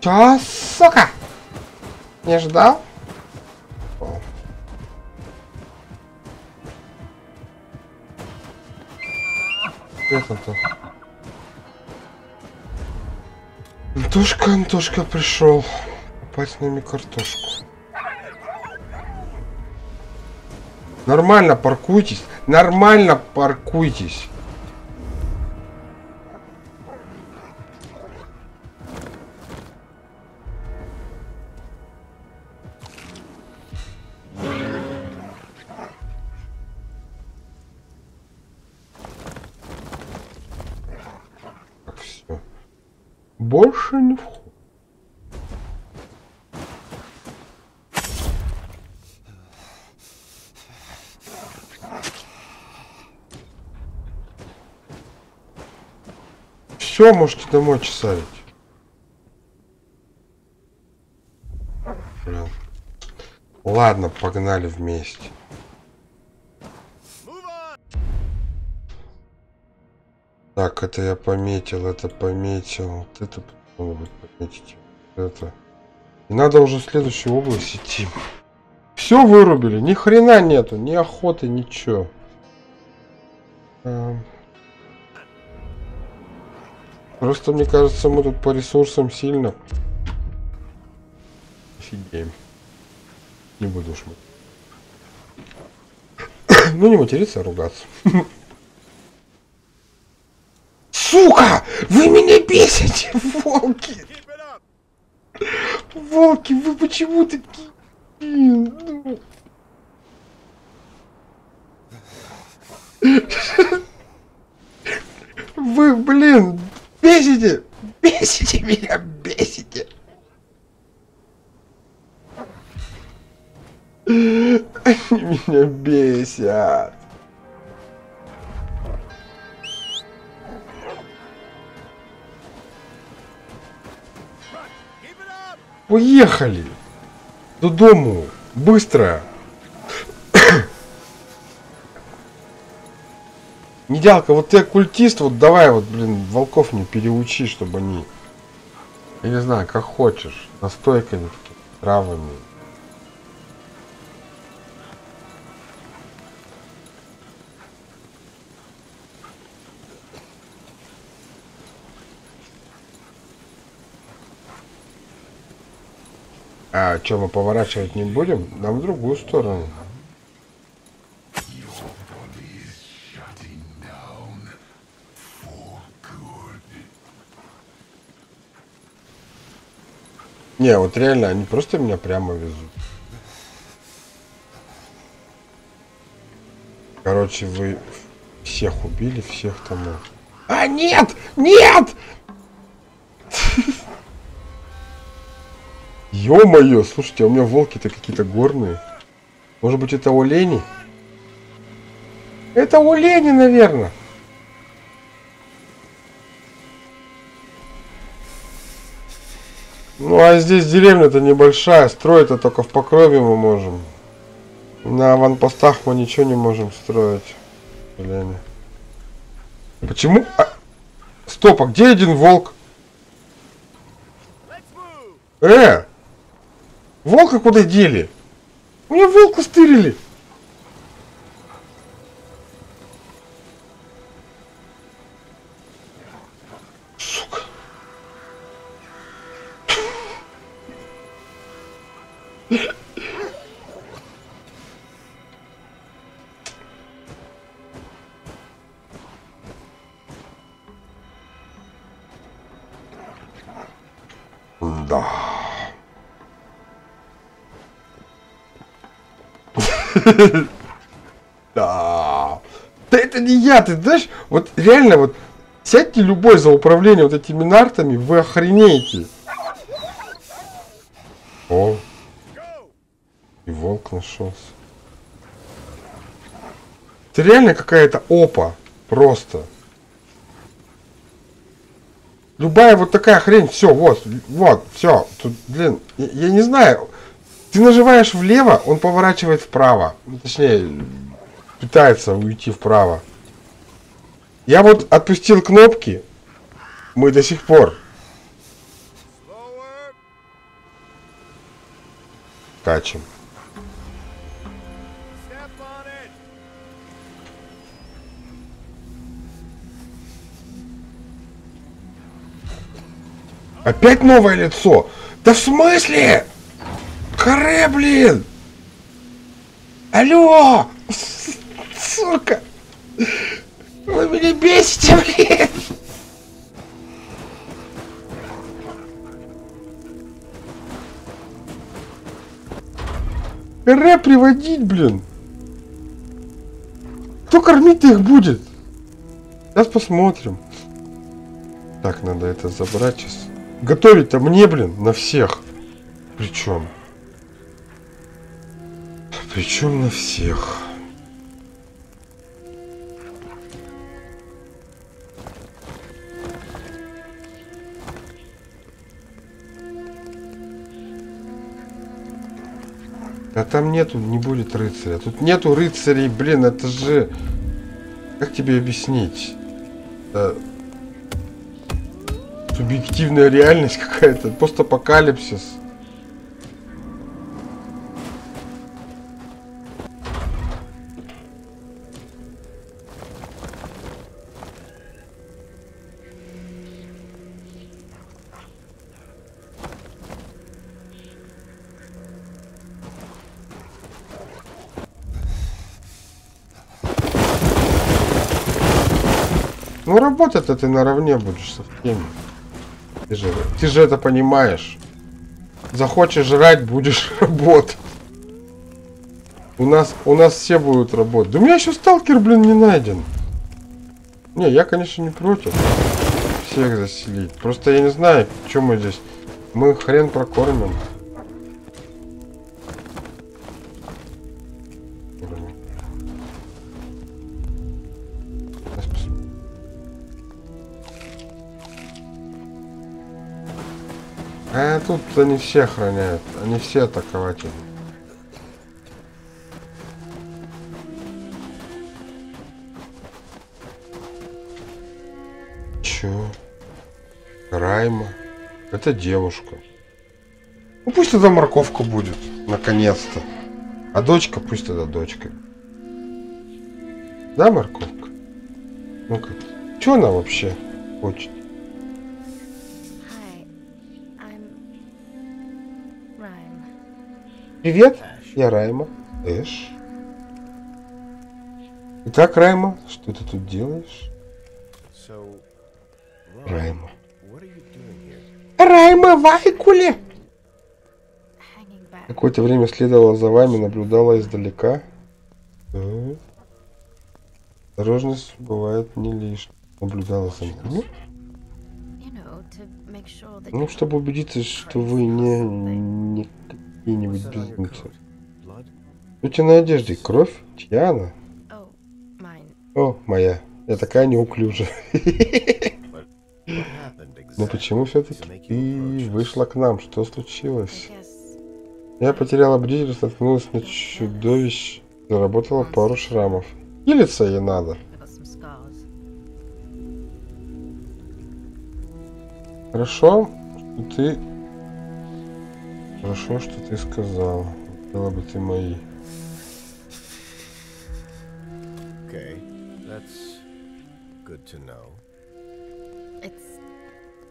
Чё, сука? Не ждал? Это-то. Антошка, Антошка пришел. Попасть на картошку. Нормально паркуйтесь. Нормально паркуйтесь. Больше не вход. Все, можете домой чесарить. Ладно, погнали вместе. Так, это я пометил, это пометил. Вот это надо пометить. Вот Это. И надо уже в следующую область идти. Все вырубили, ни хрена нету, ни охоты, ничего. Эм. Просто мне кажется, мы тут по ресурсам сильно офигеем. Не буду мы. *coughs* Ну не материться, а ругаться. *laughs* Сука! Вы меня бесите, волки! Волки, вы почему такие? Вы, блин, бесите! Бесите меня, бесите! Они меня бесят. Уехали! До дому! Быстро! *coughs* Недялка, вот ты оккультист, вот давай вот, блин, волков не переучи, чтобы они... Я не знаю, как хочешь. Настойками, травами. А что, мы поворачивать не будем? Нам в другую сторону. Не, вот реально, они просто меня прямо везут. Короче, вы всех убили, всех там... А, нет! Нет! *laughs* Ё-моё, слушайте, а у меня волки-то какие-то горные. Может быть, это олени? Это олени, наверное. Ну, а здесь деревня-то небольшая, строить-то только в покрове мы можем. На аванпостах мы ничего не можем строить. Блин. Почему? А... Стоп, а где один волк? Э! Волка куда дели? Мне волка стырили. Сука. Да. *laughs* Да. Да это не я, ты знаешь, вот реально вот сядьте любой за управление вот этими нартами, вы охренеете. О. И волк нашелся. Это реально какая-то опа. Просто. Любая вот такая хрень, все, вот, вот, все. Тут, блин, я, я не знаю. Ты нажимаешь влево, он поворачивает вправо. Ну, Точнее, пытается уйти вправо. Я вот отпустил кнопки. Мы до сих пор it. Опять новое лицо? Да в смысле? Харе, блин! Алло! Сука! Вы меня бесите, блин! Харе приводить, блин! Кто кормить их будет? Сейчас посмотрим. Так, надо это забрать сейчас. Готовить-то мне, блин, на всех. Причем? Причем на всех. А там нету, не будет рыцаря. Тут нету рыцарей, блин, это же... Как тебе объяснить? Э, субъективная реальность какая-то, постапокалипсис. Ну работать-то ты наравне будешь со всеми. Ты же, ты же это понимаешь. Захочешь жрать, будешь *laughs* работать. У нас, у нас все будут работать. Да у меня еще сталкер, блин, не найден. Не, я, конечно, не против всех заселить. Просто я не знаю, что мы здесь. Мы хрен прокормим. А тут они все охраняют. Они все атакователи. Чё? Райма. Это девушка. Ну пусть тогда морковка будет. Наконец-то. А дочка пусть тогда дочка. Да, морковка? Ну-ка. Чё она вообще хочет? Привет, я Райма. Эш. Итак, Райма, что ты тут делаешь? Райма. Райма back. Какое-то время следовала за вами, наблюдала издалека. Э. Осторожность бывает не лишь. Наблюдала за that Ну, чтобы убедиться, что вы не, не какие-нибудь безумцы. Blood? У тебя на одежде кровь? Чья она? О, моя. Я такая неуклюжая. Но почему все-таки ты вышла к нам? Что случилось? Я потеряла бдительность, наткнулась на чудовищ, заработала пару шрамов. Хилиться ей надо. Хорошо, что ты... Хорошо, что ты сказал. Было бы ты мои. Okay, that's good to know. It's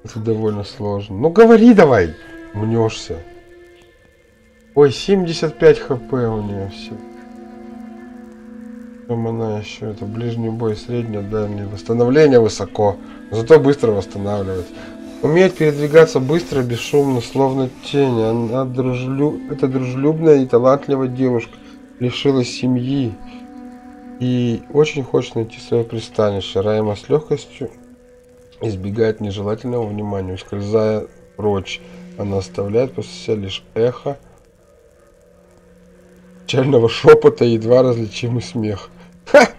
Это довольно сложно. Ну говори давай! Мнешься. Ой, 75 хп у нее все. Там она еще, это ближний бой, среднее, дальнее. Восстановление высоко. Зато быстро восстанавливать. Умеет передвигаться быстро, бесшумно, словно тень. Она дружелю... Это дружелюбная и талантливая девушка. Лишилась семьи. И очень хочет найти свое пристанище. Райма с легкостью избегает нежелательного внимания, ускользая прочь. Она оставляет после себя лишь эхо печального шепота и едва различимый смех. Ха!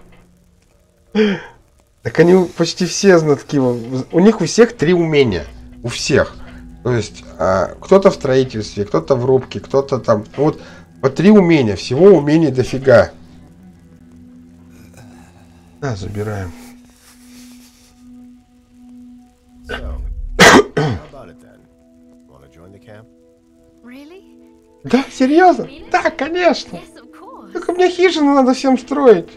Так они почти все знатки. У них у всех три умения. У всех. То есть а, кто-то в строительстве, кто-то в рубке, кто-то там. Ну вот по три умения. Всего умений дофига. Да, забираем. Да, серьезно? Да, конечно. Course. Только мне хижину надо всем строить.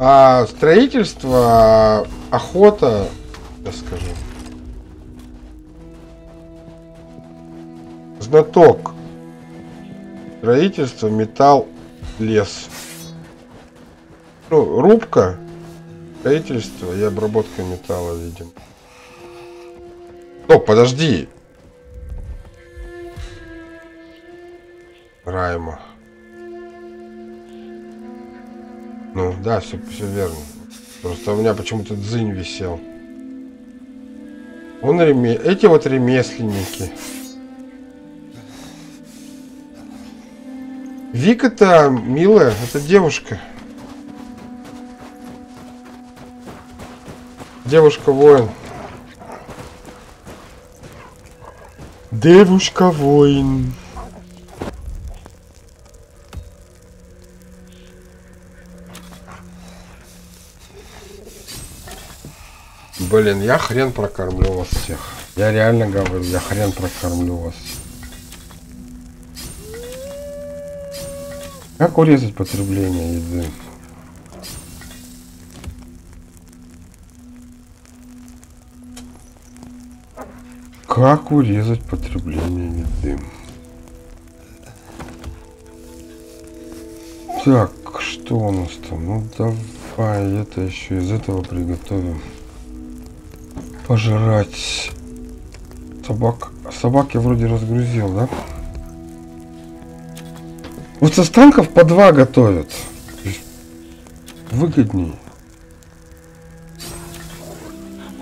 А строительство, охота, я скажу. Знаток. Строительство, металл, лес. Ну, рубка, строительство и обработка металла, видим. О, подожди. Райма. Ну, да, все, все верно. Просто у меня почему-то дзынь висел. Он реме... Эти вот ремесленники. Вика-то милая, это девушка. Девушка-воин. Девушка-воин. Блин, я хрен прокормлю вас всех. Я реально говорю, я хрен прокормлю вас. Как урезать потребление еды? Как урезать потребление еды? Так, что у нас там? Ну давай это еще из этого приготовим. Пожрать. Собак. Собак я вроде разгрузил, да? Вот со станков по два готовят. Выгодней.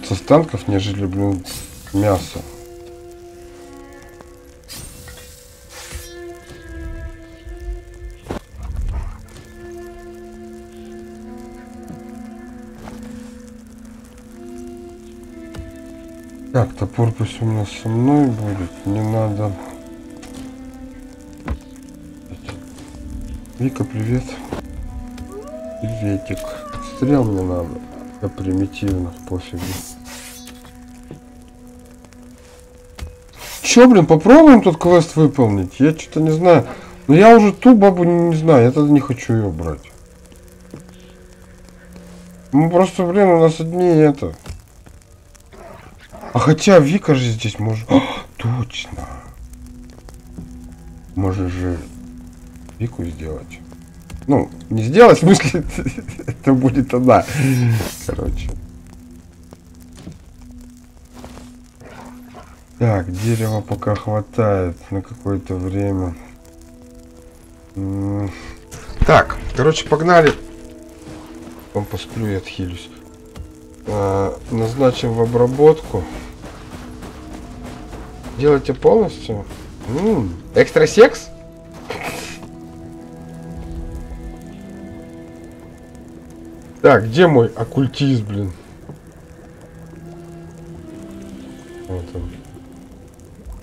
Со станков, нежели, блин, мясо. Пусть у меня со мной будет. Не надо. Вика, привет. Приветик. Стрел мне надо. Я примитивно, пофигу. Чё, блин, попробуем тут квест выполнить? Я что-то не знаю. Но я уже ту бабу не, не знаю, я тогда не хочу ее брать. Ну просто, блин, у нас одни это. А хотя Вика же здесь может... А, точно. Можешь же Вику сделать. Ну, не сделать, в смысле, *laughs* это будет она. Короче. Так, дерева пока хватает на какое-то время. Так, короче, погнали. Вам посплю и отхилюсь. А, назначим в обработку. Делайте полностью. М, Экстра секс? Так, где мой оккультист, блин? Вот он.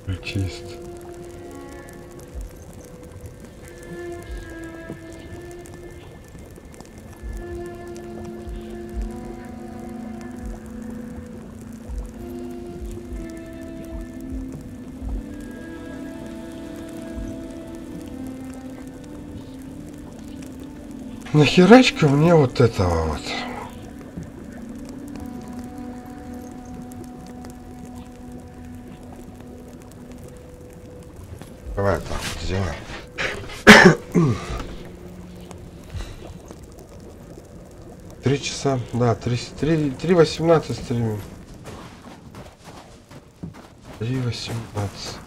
Оккультист. Нахерачка мне вот этого вот. Давай так сделаем. Три часа, да, три, три, три восемнадцать стримим. Три восемнадцать.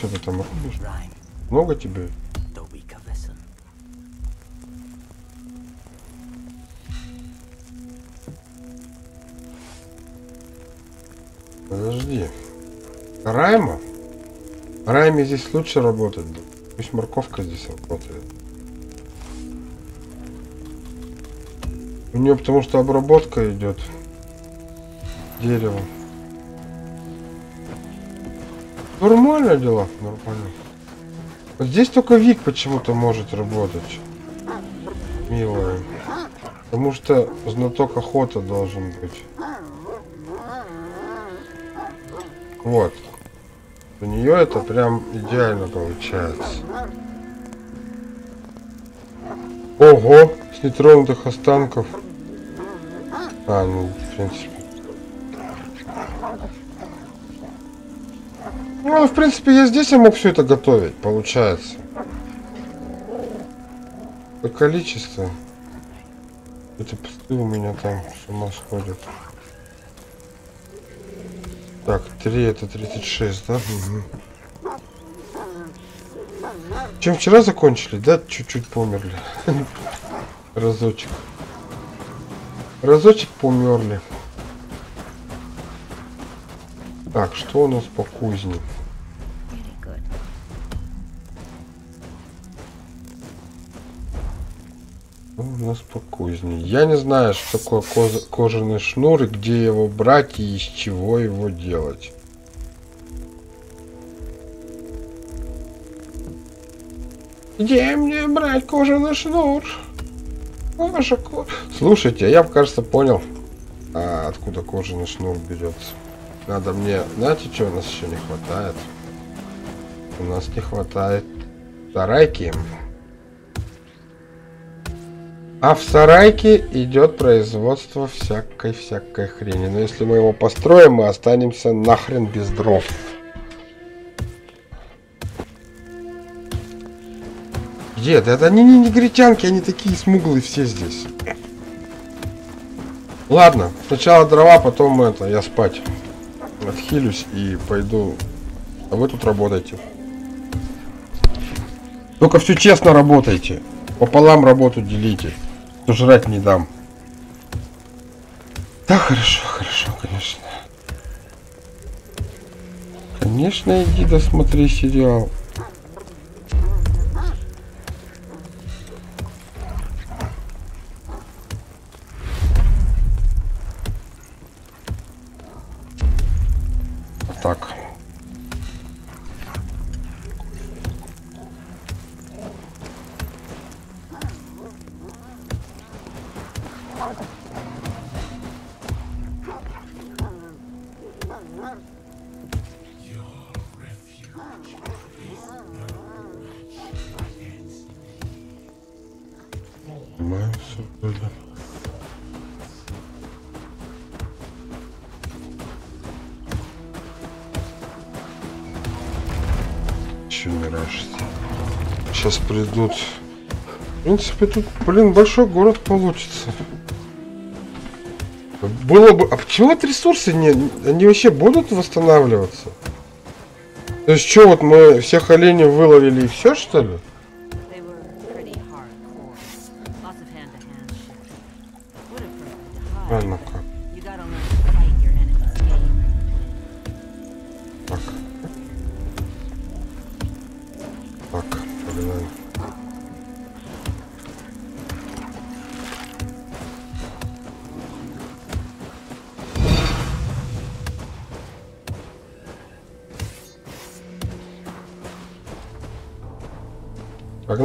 Что ты там рубишь? Много тебе? Подожди. Райма? Райме здесь лучше работать. Пусть морковка здесь работает. У нее потому что обработка идет дерева. Нормально дела, нормально. Вот здесь только Вик почему-то может работать. Милая. Потому что знаток охота должен быть. Вот. У нее это прям идеально получается. Ого! С нетронутых останков. А, ну, в принципе. Ну, в принципе, я здесь я мог все это готовить, получается. По количеству. Эти посты у меня там с ума сходят. Так, 3 это 36, да? Угу. Чем вчера закончили, да? Чуть-чуть померли. *laughs* Разочек. Разочек померли. Так, что у нас по кузне? Кузне? Я не знаю, что такое коз- кожаный шнур и где его брать и из чего его делать. Где мне брать кожаный шнур? Ваша ко- Слушайте, я, кажется, понял, а, откуда кожаный шнур берется. Надо мне... Знаете, что у нас еще не хватает? У нас не хватает сарайки. А в сарайке идет производство всякой-всякой хрени. Но если мы его построим, мы останемся нахрен без дров. Где это? Они не негритянки, они такие смуглые все здесь. Ладно, сначала дрова, потом это, я спать. Отхилюсь и пойду. А вы тут работайте. Только все честно работайте. Пополам работу делите. Жрать не дам. Да, хорошо, хорошо, конечно. Конечно, иди досмотри сериал. Придут. В принципе, тут, блин, большой город получится. Было бы... А почему вот ресурсы не... Они вообще будут восстанавливаться? То есть что, вот мы всех оленей выловили и все, что ли?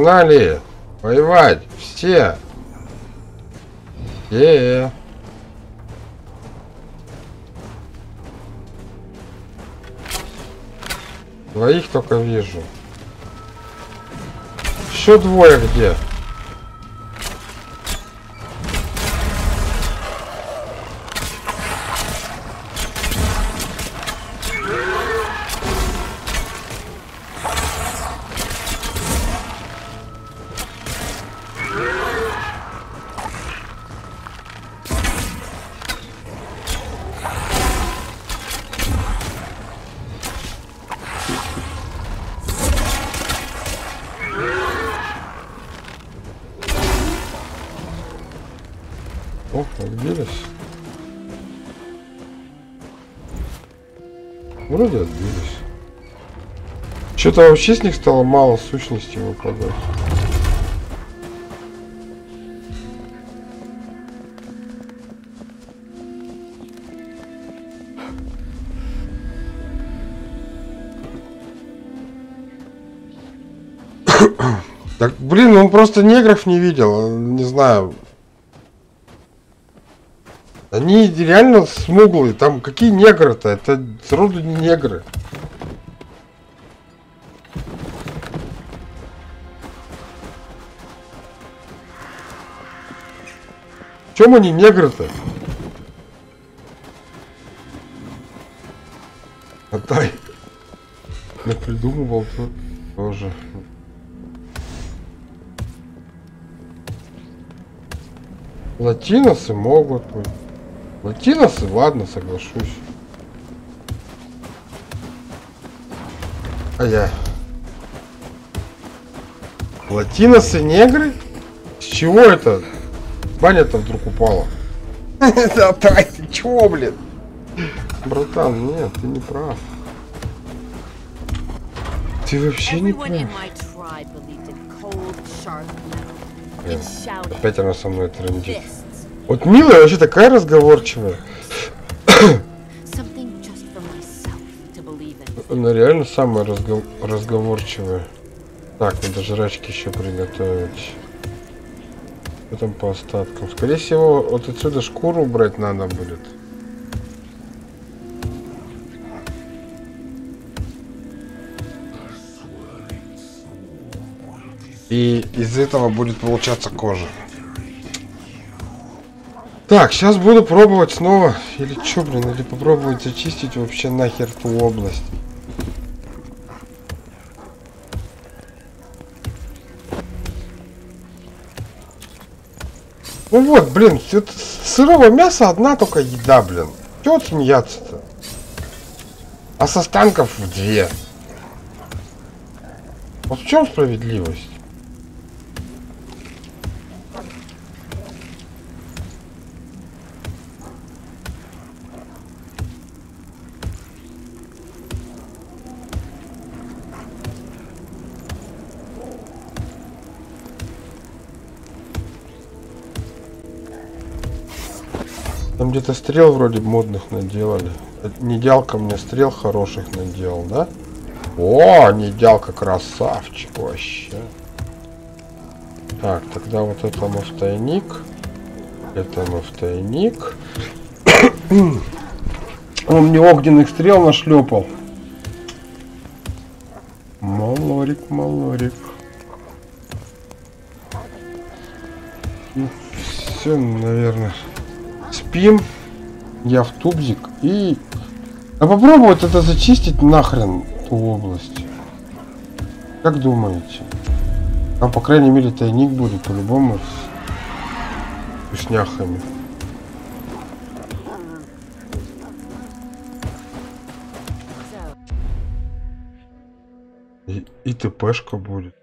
Погнали! Воевать! Все! Все! Двоих только вижу. Еще двое где? Что-то вообще с них стало мало сущности выпадать. *coughs* Так, блин, он просто негров не видел, не знаю. Они реально смуглые, там какие негры-то? Это сроду не негры. Чем они негры-то? Отдай. Я придумывал то тоже. Латиносы могут. Латиносы, ладно, соглашусь. А я. Латиносы, негры? С чего это? Баня-то вдруг упала. *laughs* Да, ты чего, блин? Братан, нет, ты не прав. Ты вообще не прав. Блин, Опять она со мной трендит. Вот милая вообще такая разговорчивая. *coughs* Она реально самая разго- разговорчивая. Так, надо жрачки еще приготовить. Там по остаткам? Скорее всего, вот отсюда шкуру брать надо будет. И из этого будет получаться кожа. Так, сейчас буду пробовать снова. Или что, блин, или попробовать зачистить вообще нахер ту область. Ну вот, блин, сырого мяса одна только еда, блин. Чего смеяться-то? А с останков две. Вот в чем справедливость? Где-то стрел вроде модных наделали. Недялка мне стрел хороших наделал, да? О, недялка красавчик вообще. Так, тогда вот это мы в тайник. Это мы в тайник. *coughs* Он мне огненных стрел нашлепал. Малорик, малорик. Все, наверное. Спим. Я в тубзик. И... А попробовать это зачистить нахрен ту область. Как думаете? Там, по крайней мере, тайник будет по-любому с вкусняхами. И, и ТПшка будет.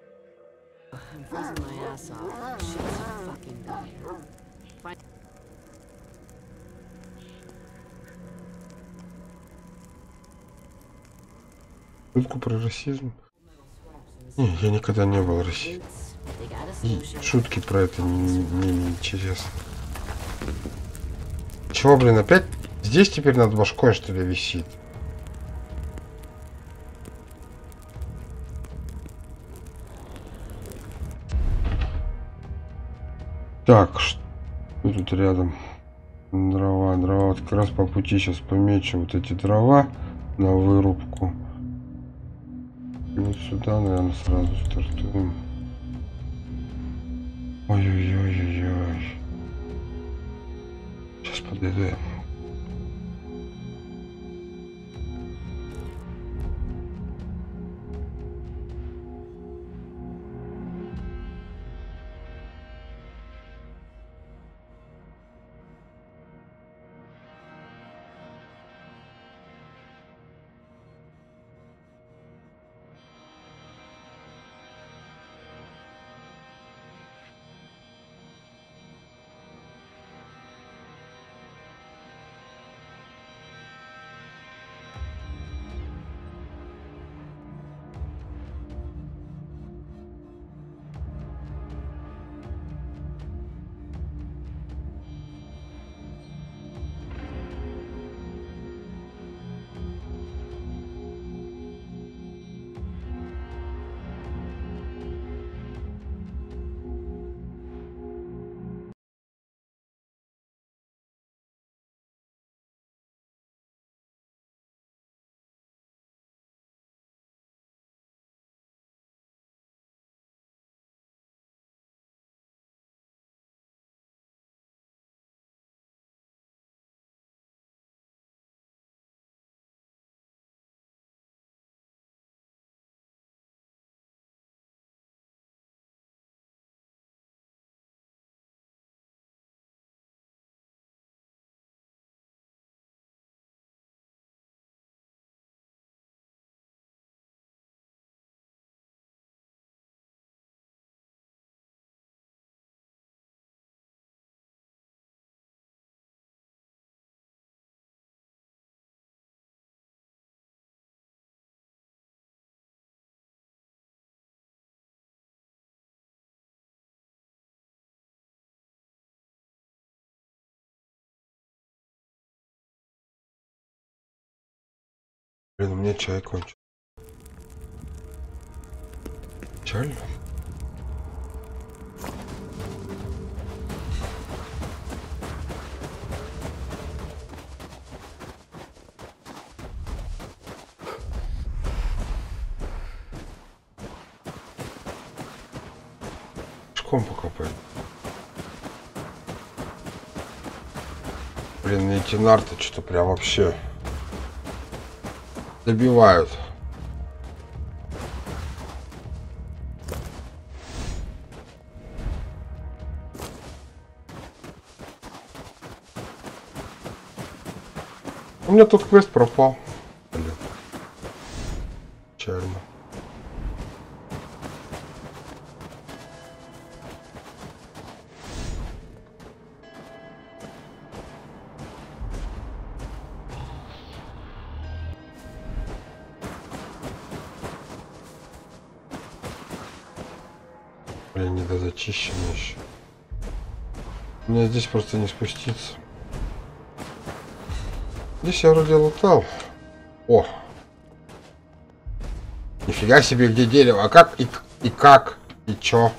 Шутку про расизм. Не, я никогда не был расистом. Шутки про это не, не, не интересны. Чего, блин, опять здесь теперь над башкой, что ли, висит? Так, что тут рядом? Дрова, дрова. Вот как раз по пути сейчас помечу вот эти дрова на вырубку. Вот сюда, наверное, сразу стартуем. Ой-ой-ой-ой-ой. Сейчас подойду Блин, у меня чай кончил. Печально. Пешком пока пойду. Блин, эти нарты что-то прям вообще добивают. У меня тут квест пропал. Мне здесь просто не спуститься. Здесь я вроде лутал. О! Нифига себе, где дерево. А как и, и как? И чё?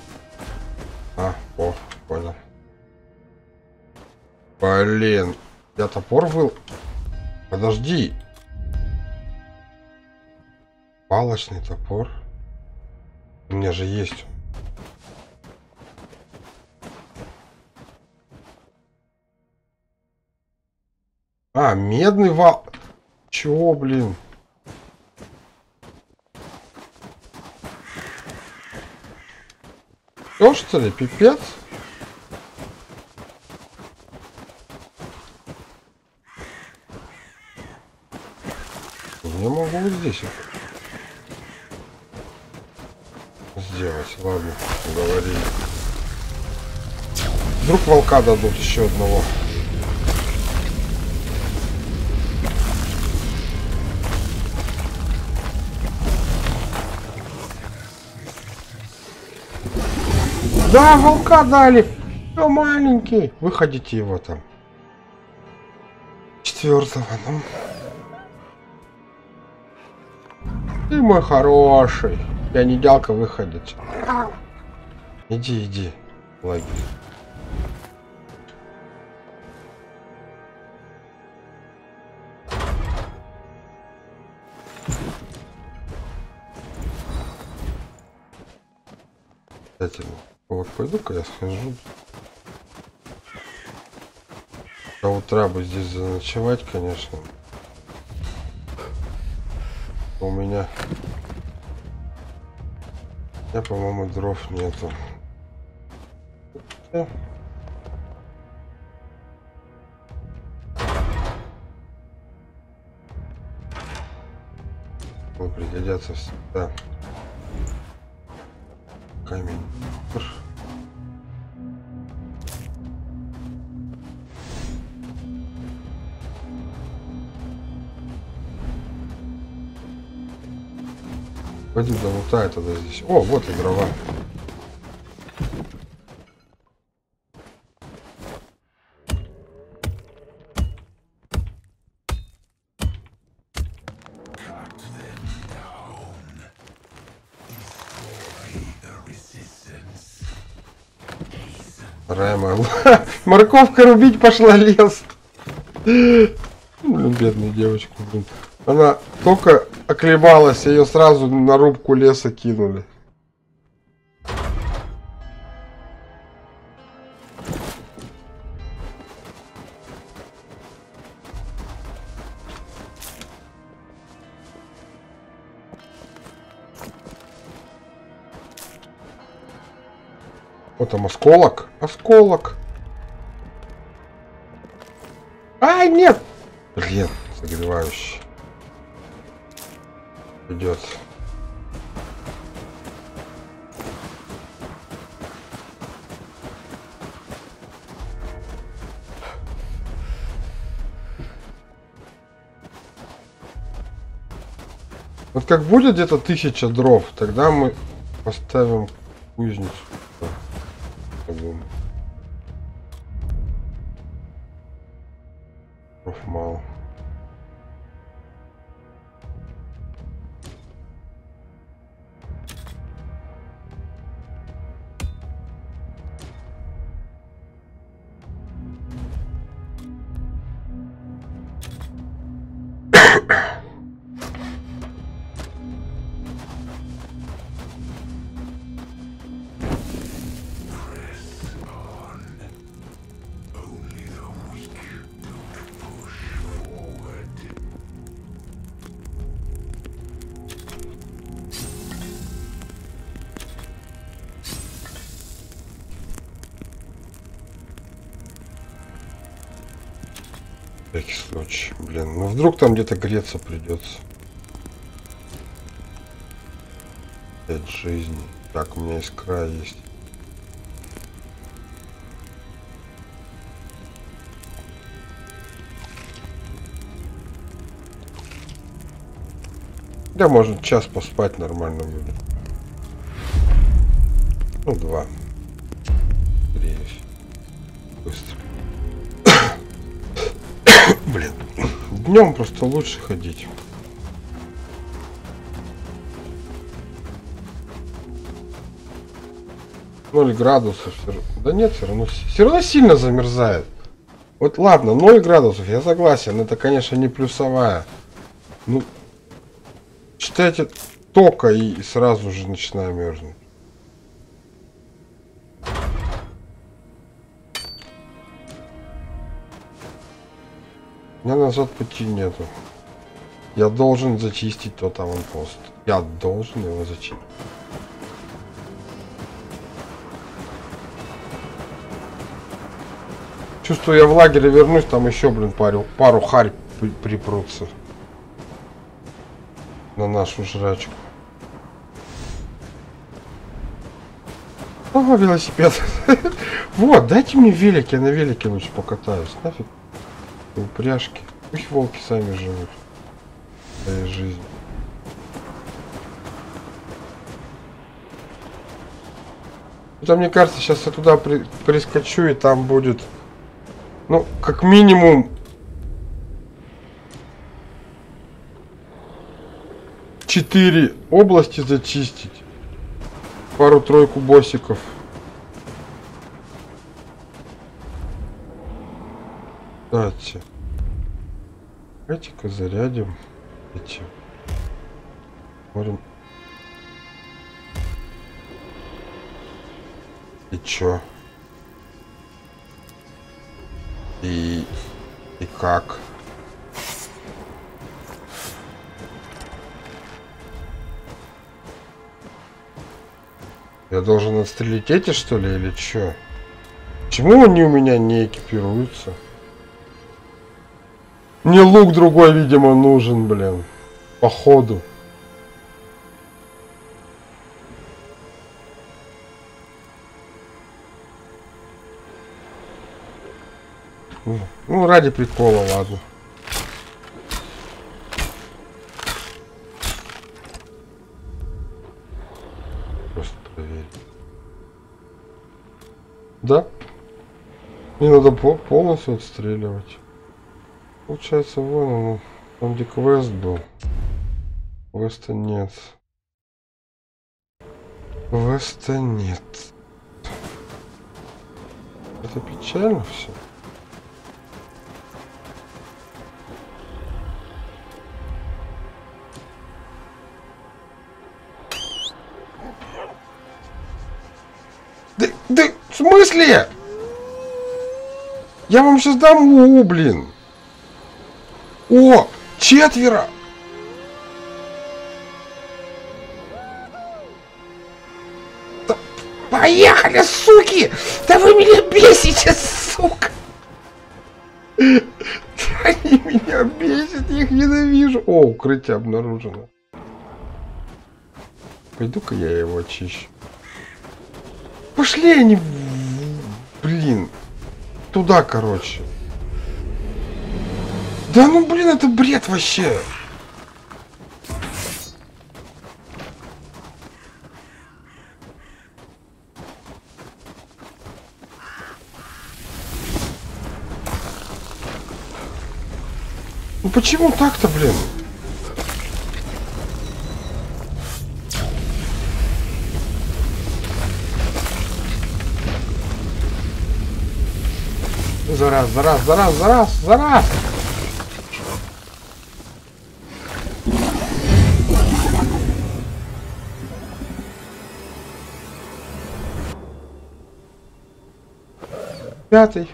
А, о, понял. Блин. Я топор был. Подожди. Палочный топор. У меня же есть. А, медный вал. Чего, блин? Все, что ли? Пипец? Я могу вот здесь сделать. Ладно, говори. Вдруг волка дадут еще одного. Да, волка дали. Все маленький. Выходите его там. Четвертого, ну. Ты мой хороший. Я не дялка выходит. Иди, иди. Лагерь. Вот пойду-ка я схожу. До утра бы здесь заночевать, конечно. У меня... Я, по-моему, дров нету. Пригодятся всегда. Залутаю тогда здесь. О, вот и дрова. *laughs* Морковка рубить пошла лес. Блин, бедная девочка, блин. Она только оклемалась, ее сразу на рубку леса кинули. Вот там осколок. Осколок. Ай, нет! Блин, согревающий. Идет. Вот как будет где-то тысяча дров, тогда мы поставим кузницу. Вдруг там где-то греться придется. Пять жизней. Так, у меня искра есть. Да, можно час поспать нормально будет. Ну, два. Днем просто лучше ходить. Ноль градусов. Да нет, все равно, все равно сильно замерзает. Вот ладно, 0 градусов, я согласен, это, конечно, не плюсовая. Ну, Читайте только и сразу же начинаю мерзнуть. Меня назад пути нету. Я должен зачистить тот аванпост. Я должен его зачистить. Чувствую, я в лагере вернусь, там еще, блин, пару, пару харь при- припрутся на нашу жрачку. Ага, велосипед. *laughs* вот, дайте мне велик, я на велике лучше покатаюсь. Нафиг. Упряжки. Пусть волки сами живут. Своей жизнью. Это мне кажется, сейчас я туда при- прискочу, и там будет, ну, как минимум четыре области зачистить. Пару-тройку боссиков. Давайте. Давайте-ка зарядим эти. Смотрим. И чё? И... И как? Я должен отстрелить эти, что ли, или чё? Почему они у меня не экипируются? Мне лук другой, видимо, нужен, блин. Походу. Ну, ради прикола, ладно. Просто проверить. Да? Мне надо по- полностью отстреливать. Получается, вон он, там где квест был. Квеста нет. Квеста нет. Это печально все. Да, да, в смысле? Я вам сейчас дам блин. О, четверо. Да поехали, суки! Да вы меня бесите, сука! Они меня бесят, я их ненавижу. О, укрытие обнаружено. Пойду-ка я его очищу. Пошли они, блин, туда, короче. Да ну, блин, это бред вообще. Ну почему так-то, блин? За раз, за раз, за Пятый.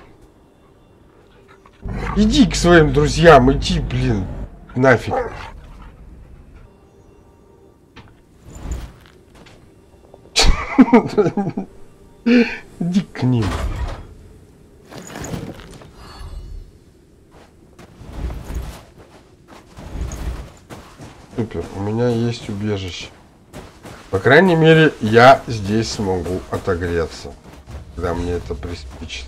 Иди к своим друзьям, иди, блин, нафиг. Иди к ним. Супер, у меня есть убежище. По крайней мере, я здесь смогу отогреться, когда мне это приспичит.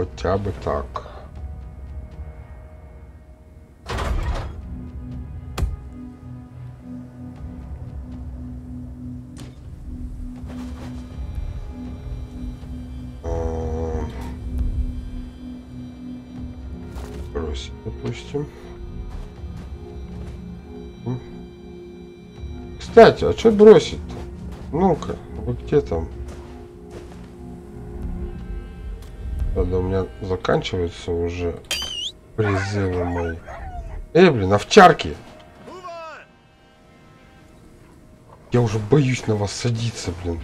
Хотя бы так. А, Бросить, допустим. Кстати, а что бросить-то? Ну-ка, вы где там? Заканчиваются уже призывы мои. Эй, блин, овчарки! Я уже боюсь на вас садиться, блин.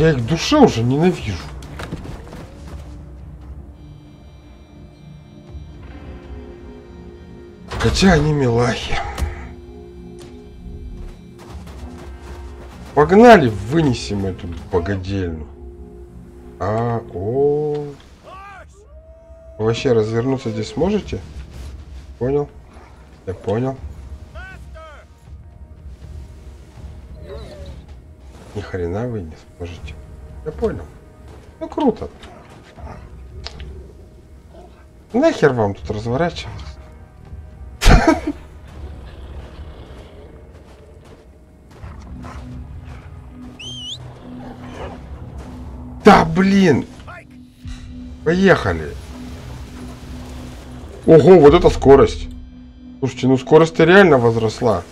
Я их душе уже ненавижу. Хотя они милахи. Погнали, вынесем эту богадельну. А, о. Вообще развернуться здесь сможете? Понял? Я понял. Хрена вы не сможете. Я понял. Ну круто. Нахер вам тут разворачиваться? *laughs* Да блин! Поехали! Ого, вот это скорость! Слушайте, ну скорость-то реально возросла.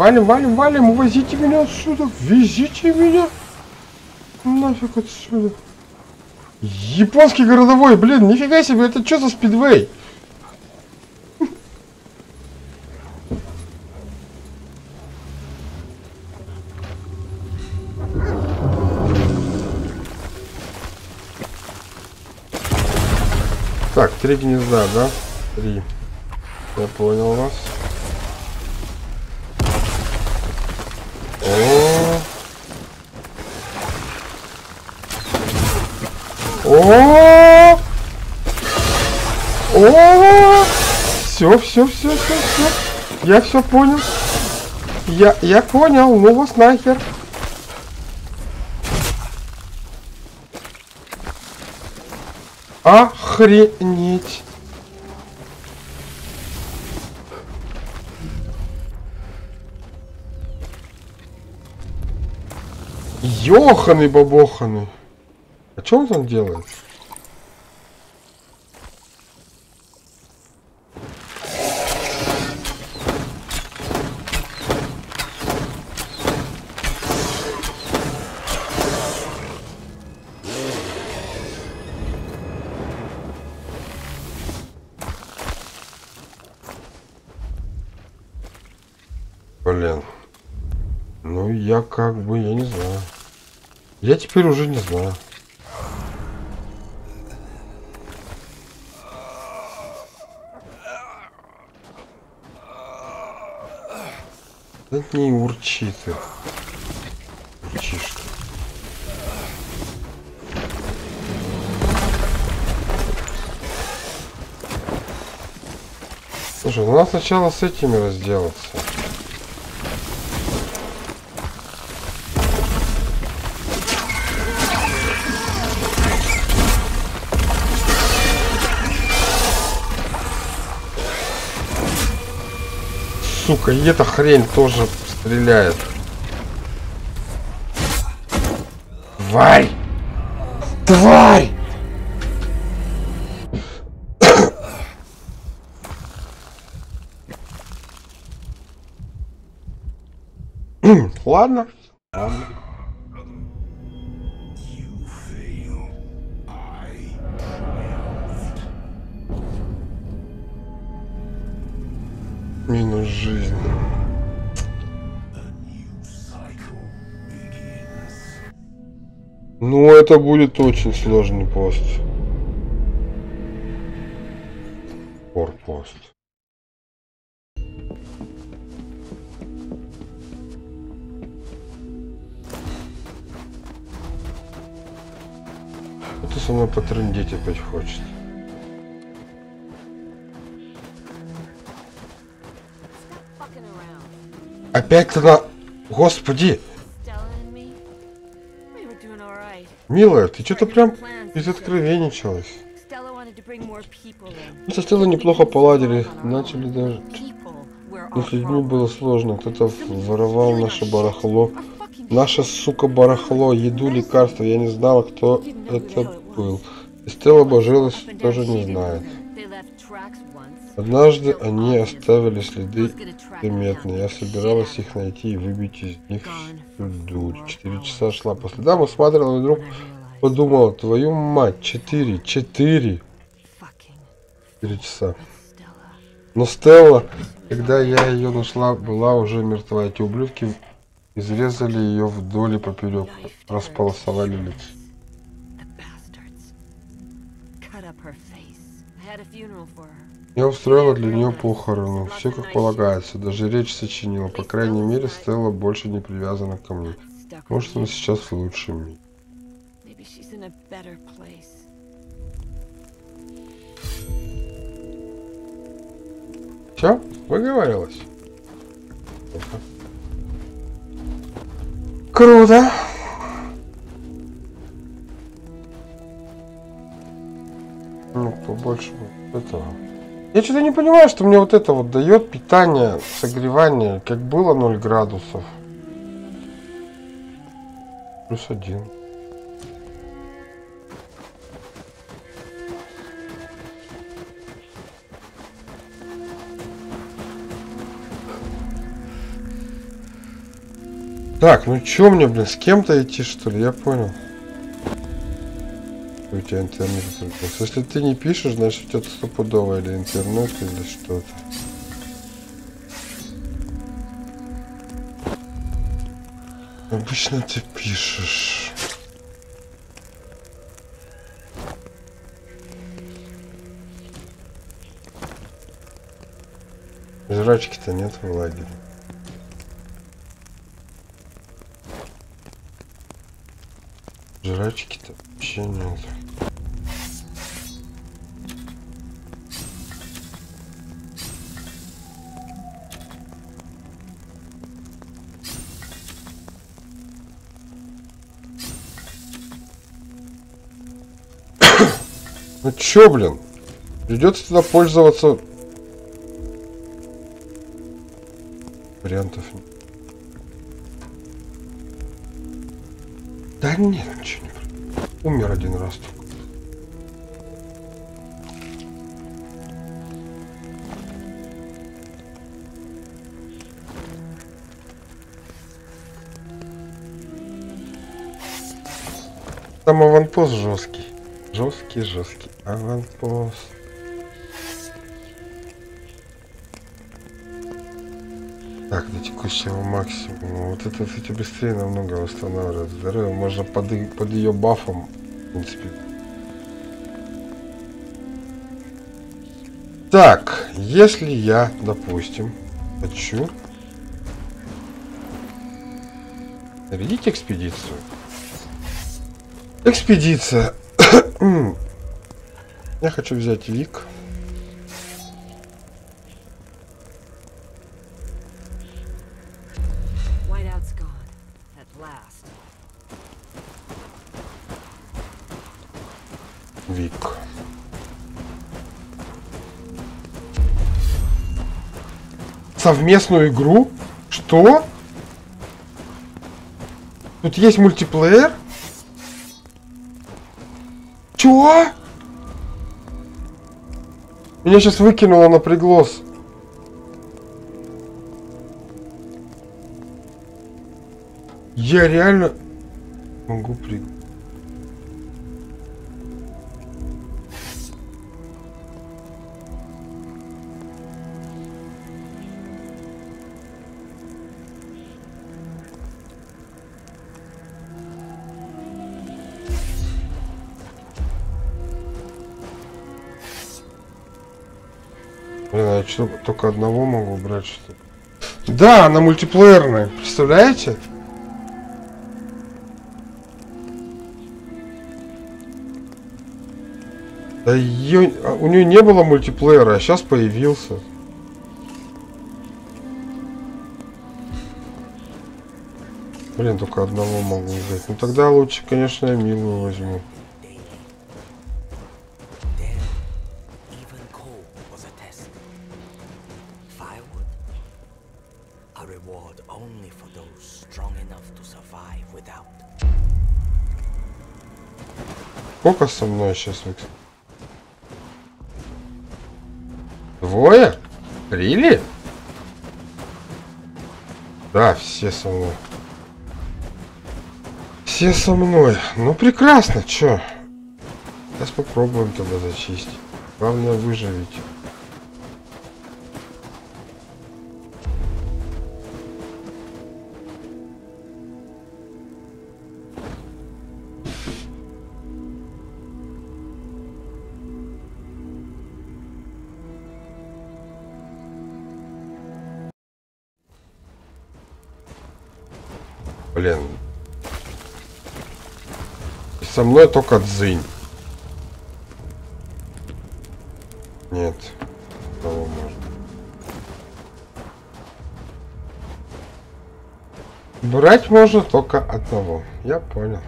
Валим, валим, валим, увозите меня отсюда, везите меня нафиг отсюда. Японский городовой, блин, нифига себе, это что за спидвей? Так, три гнезда, да? Три. Я понял вас. Все, все, все, все, все. Я все понял. Я, я понял. Ну вас нахер. Охренеть. Ёханый бабоханый. А что он там делает? Как бы, я не знаю. Я теперь уже не знаю. Да не урчи ты. Урчишь. Слушай, ну надо сначала с этими разделаться. сука, и эта хрень тоже стреляет. Тварь! Тварь! *coughs* Ладно. Ладно. Это будет очень сложный пост. Форпост. Кто со мной потрындеть опять хочет? Опять-то на... Господи! Милая, ты что-то прям people in. Мы со Стеллой неплохо поладили. Начали даже... Но с людьми было сложно. Кто-то воровал наше барахло. Наше, сука, барахло, еду, лекарства. Я не знала, кто это был. И Стелла божилась, тоже не знает. Однажды они оставили следы down? Я собиралась их найти и выбить из них дурь. Четыре часа шла по следам и смотрела, и вдруг подумала, твою мать, четыре, четыре, четыре часа. Но Стелла, когда я ее нашла, была уже мертва. Эти ублюдки изрезали ее вдоль и поперек, располосовали лицо. Я устроила для нее похороны, все как полагается, даже речь сочинила. По крайней мере, Стелла больше не привязана ко мне. Может, она сейчас в лучшем. Все, выговорилась. Круто. Ну, побольше этого. Я что-то не понимаю, что мне вот это вот дает питание, согревание, как было 0 градусов. Плюс один. Так, ну чё мне, блин, с кем-то идти, что ли? Я понял. У тебя интернет отключился. Если ты не пишешь, значит у тебя стопудово или интернет, или что-то. Обычно ты пишешь. Жрачки-то нет в лагере. Жрачки-то вообще нет. Ну чё, блин? Придется тогда пользоваться... Вариантов. Да нет, ничего не Умер один раз только. Там аванпост жесткий. Жесткий, жесткий. Аванпост. Так, до текущего максимума. Вот это, кстати, быстрее намного восстанавливает здоровье. Можно под, под ее бафом, в принципе. Так, если я, допустим, хочу нарядить экспедицию. Экспедиция. *clears throat* я хочу взять Вик. Вик. Совместную игру? Что? Тут есть мультиплеер? Что? Меня сейчас выкинуло на приглас. Я реально могу при... А я что, только одного могу брать, что ли? Да, она мультиплеерная, представляете? Да ее, у нее не было мультиплеера, а сейчас появился. Блин, только одного могу взять. Ну тогда лучше, конечно, я милую возьму. Сколько со мной сейчас? Двое? Рили? Да, все со мной. Все со мной. Ну прекрасно, чё? Сейчас попробуем тогда зачистить. Главное выживить. Блин. Со мной только дзынь. Нет. Кого можно? Брать можно только одного. Я понял.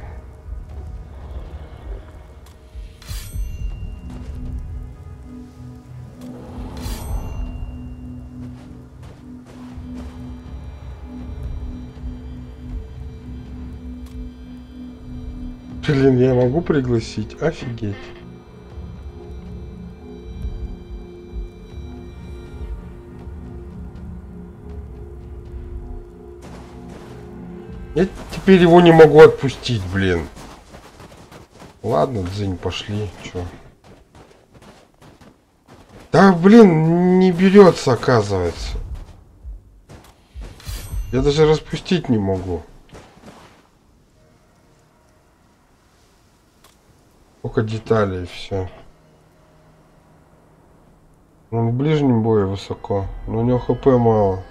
Блин, я могу пригласить? Офигеть. Я теперь его не могу отпустить, блин. Ладно, дзынь, пошли. Чё? Да, блин, не берется, оказывается. Я даже распустить не могу. Только деталей, все. Он в ближнем бою высоко, но у него хп мало.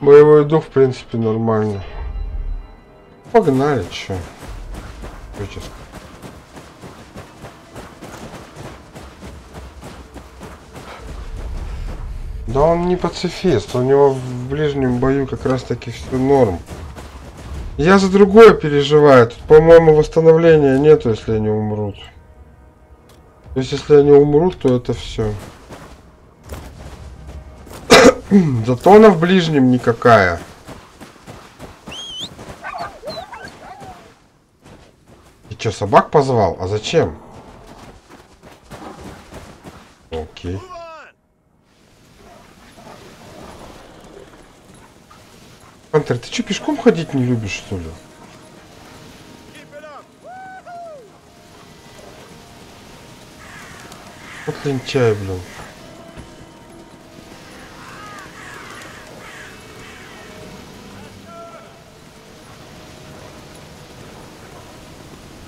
Боевой дух, в принципе, нормально. Погнали, чё. Сказать? Да он не пацифист, у него в ближнем бою как раз таки все норм. Я за другое переживаю. Тут, по-моему, восстановления нету, если они умрут. То есть, если они умрут, то это все. *coughs* Зато она в ближнем никакая. Ты что, собак позвал? А зачем? Окей. Пантер, ты что, пешком ходить не любишь, что ли? Вот лентяй, блин.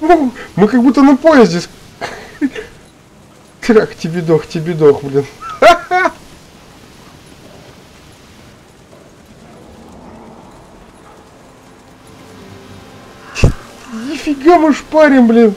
Ну, Мы как будто на поезде. Трах, *laughs* тебе дох, тебе дох, блин. Нифига мы шпарим, блин.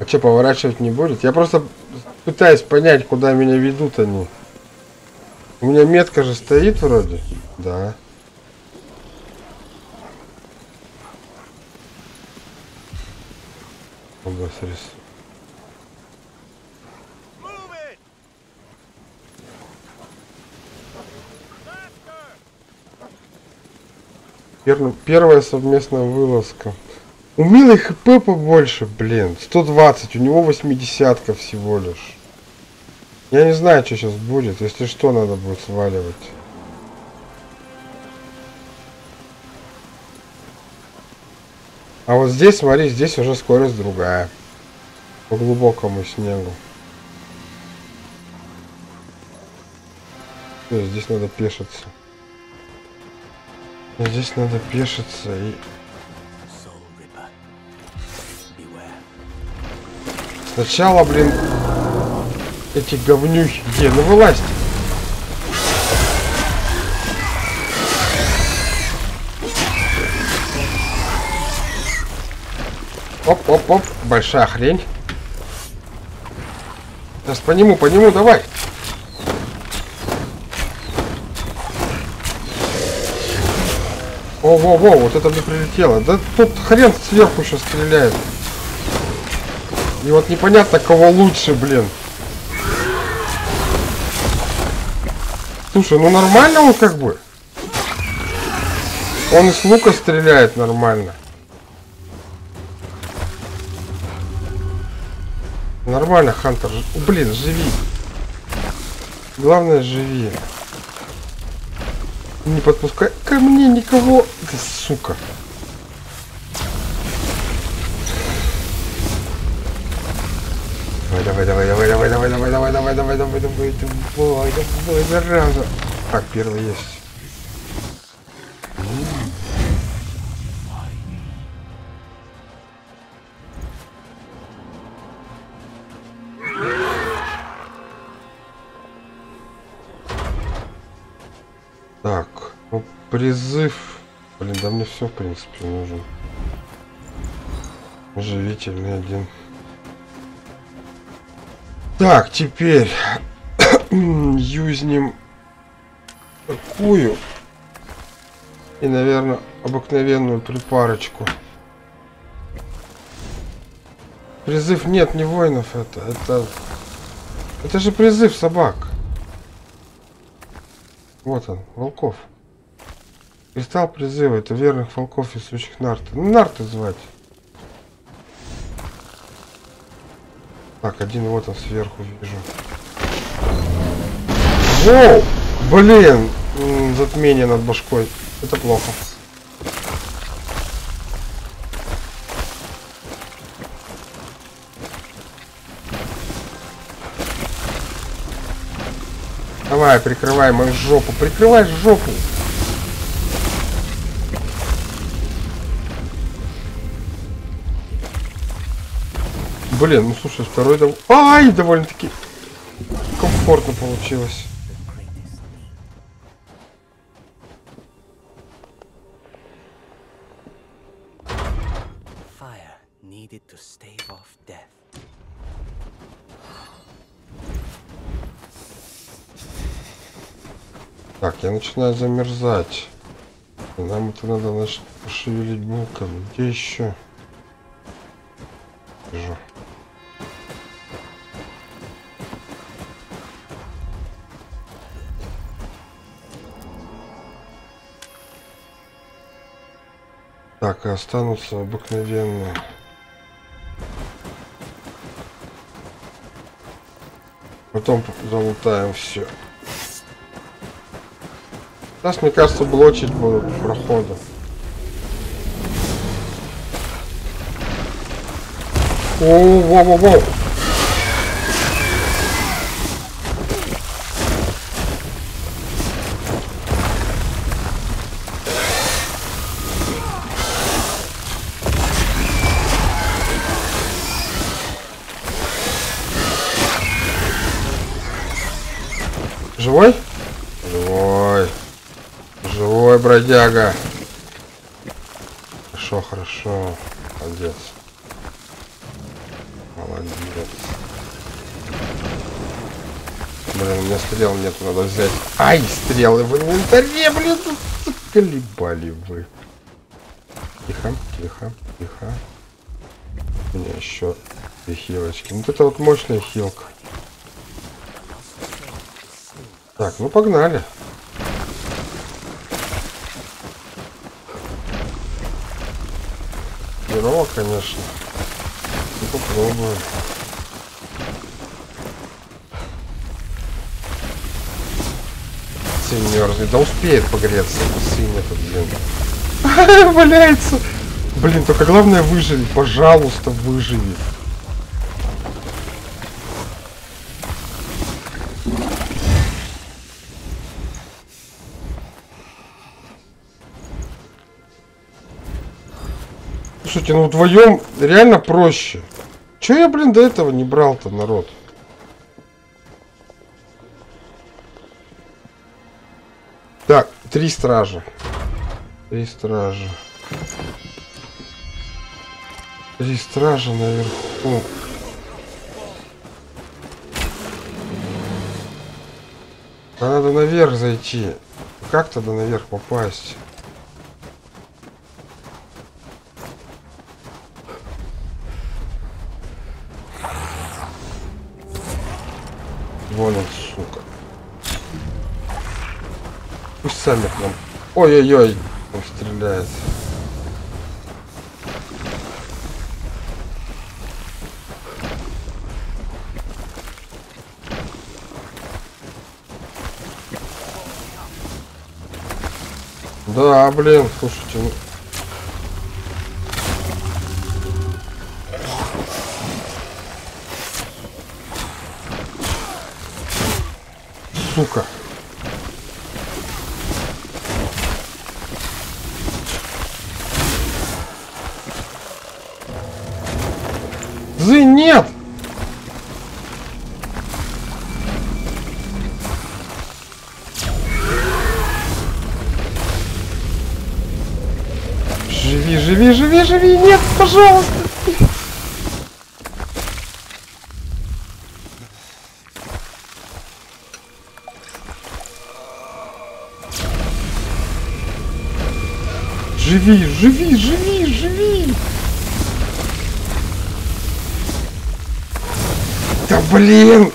А что, поворачивать не будет? Я просто пытаюсь понять, куда меня ведут они. У меня метка же стоит вроде. Да. Пер- Первая совместная вылазка. У Милы хп побольше, блин. 120, у него 80 всего лишь. Я не знаю, что сейчас будет. Если что, надо будет сваливать. А вот здесь, смотри, здесь уже скорость другая. По глубокому снегу. Здесь надо пешиться. Здесь надо пешиться и сначала, блин, эти говнюхи. Где? Ну вылазь. Оп-оп-оп, большая хрень. Сейчас по нему, по нему, давай. О-во-во, вот это мне прилетело. Да тут хрен сверху еще стреляет. И вот непонятно, кого лучше, блин. Слушай, ну нормально он как бы. Он из лука стреляет нормально. Нормально, Хантер. Блин, живи. Главное, живи. Не подпускай ко мне никого. Ты сука. давай, давай, давай, давай, давай, давай, зараза. Так, первый есть. Так, ну, призыв. Блин, да мне все, в принципе, нужен. Живительный один. Так, теперь *clears throat* юзнем такую. И, наверное, обыкновенную припарочку. Призыв нет, не воинов это. Это, это же призыв собак. Вот он, волков. Кристалл призыва, это верных волков и сучих нарты. Ну, нарты звать. Так, один вот он сверху вижу. Воу! Блин! Затмение над башкой. Это плохо. Давай, прикрывай мою жопу. Прикрывай жопу. Блин, ну слушай, второй дов... Ай, довольно-таки комфортно получилось. Так, я начинаю замерзать. Нам это надо значит, пошевелить булками. Где еще? Вижу. Так, останутся обыкновенные. Потом залутаем все. Сейчас, мне кажется, блочить будут проходы. О, во, во, во. Бродяга. Хорошо, хорошо. Молодец. Молодец. Блин, у меня стрел нету, надо взять. Ай, стрелы в инвентаре, блин, колебали вы. Тихо, тихо, тихо. У меня еще две хилочки. Вот это вот мощная хилка. Так, ну погнали. Херово, конечно. Ну попробуем. Сын мерзнет. Да успеет погреться. Сын этот, блин. *laughs* Валяется. Блин, только главное выживи. Пожалуйста, выживи. Слушайте, ну вдвоем реально проще. Че я, блин, до этого не брал-то, народ? Так, три стража. Три стража. Три стража наверху. Надо наверх зайти. Как тогда наверх попасть? Сами к нам. Ой-ой-ой, он стреляет. Да, блин, слушайте, пожалуйста! Живи, живи, живи, живи! Да блин!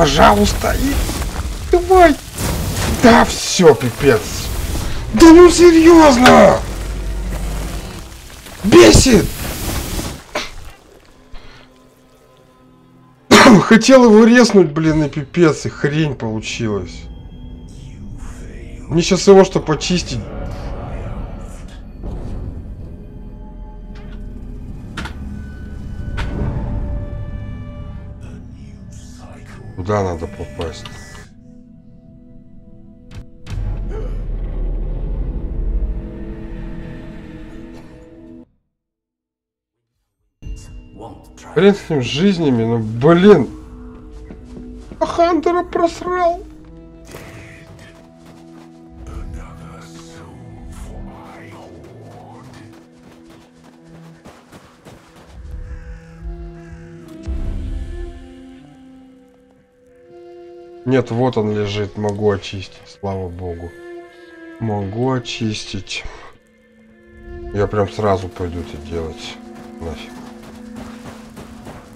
Пожалуйста, и... давай! Да все, пипец! Да ну серьезно! Бесит! *coughs* Хотел его резнуть, блин, и пипец, и хрень получилась. Мне сейчас его что почистить. Куда надо попасть? Хрен с ним жизнями, ну блин. А Хантера просрал. Нет, вот он лежит, могу очистить, слава богу. Могу очистить. Я прям сразу пойду это делать. Нафиг.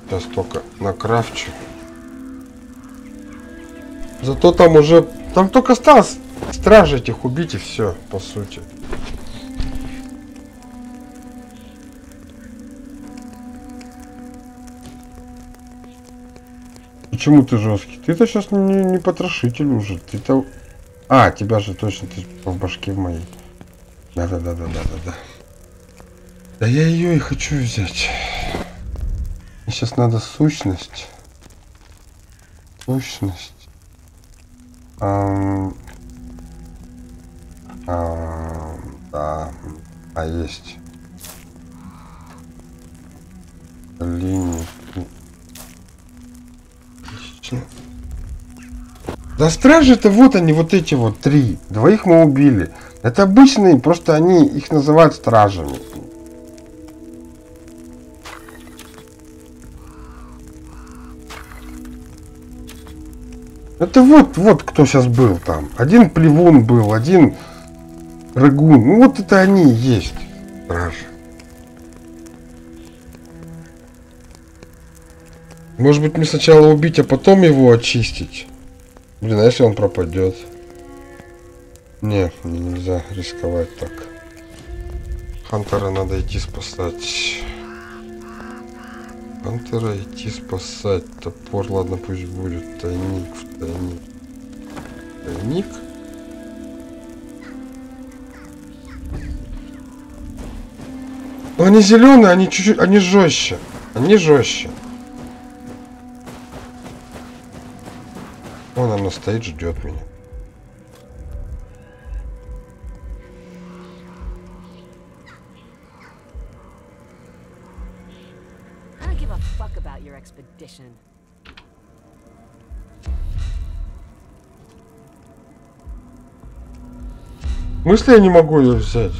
Сейчас только накрафчу. Зато там уже... Там только осталось стражи этих убить и все, по сути. Почему ты жесткий? Ты-то сейчас не, не потрошитель уже. Ты-то... А, тебя же точно ты в башке в моей. Да-да-да-да-да-да-да. Да я ее и хочу взять. Мне сейчас надо сущность. Сущность. Ам, ам, да. А есть. Линии. Отлично. Да стражи-то вот они, вот эти вот три. Двоих мы убили. Это обычные, просто они их называют стражами. Это вот, вот кто сейчас был там. Один плевун был, один рыгун. Ну вот это они и есть стражи. Может быть мне сначала убить, а потом его очистить? Блин, а если он пропадет? Не, мне нельзя рисковать так. Хантера надо идти спасать. Хантера идти спасать. Топор, ладно, пусть будет. Тайник в тайник. Тайник. Но они зеленые, они чуть-чуть, они жестче. Они жестче. Он, наверное, стоит, ждет меня. Expedition. В смысле я не могу ее взять?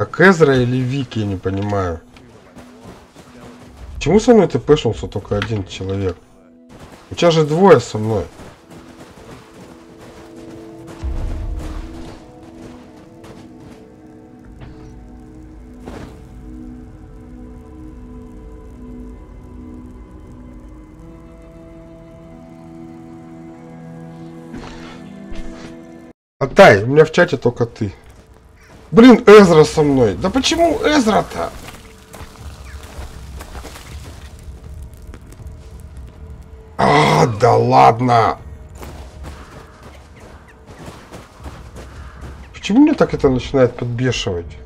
Как Эзра или Вики, я не понимаю. Почему со мной ты пэшнулся только один человек? У тебя же двое со мной. Отдай, у меня в чате только ты. Блин, Эзра со мной. Да почему Эзра-то? А, да ладно. Почему мне так это начинает подбешивать?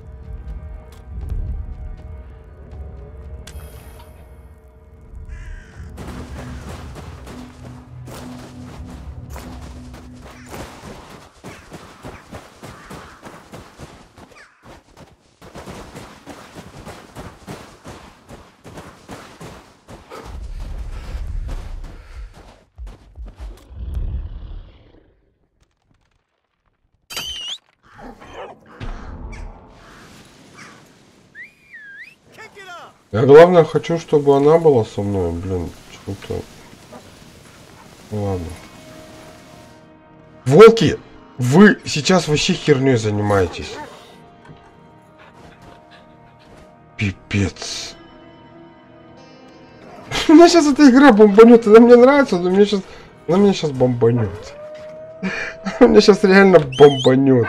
Я главное хочу, чтобы она была со мной, блин, что-то. Ладно. Волки, вы сейчас вообще херней занимаетесь. Пипец. *laughs* Меня сейчас эта игра бомбанет. Она мне нравится, но мне сейчас... Она меня сейчас бомбанет. *laughs* Меня сейчас реально бомбанет.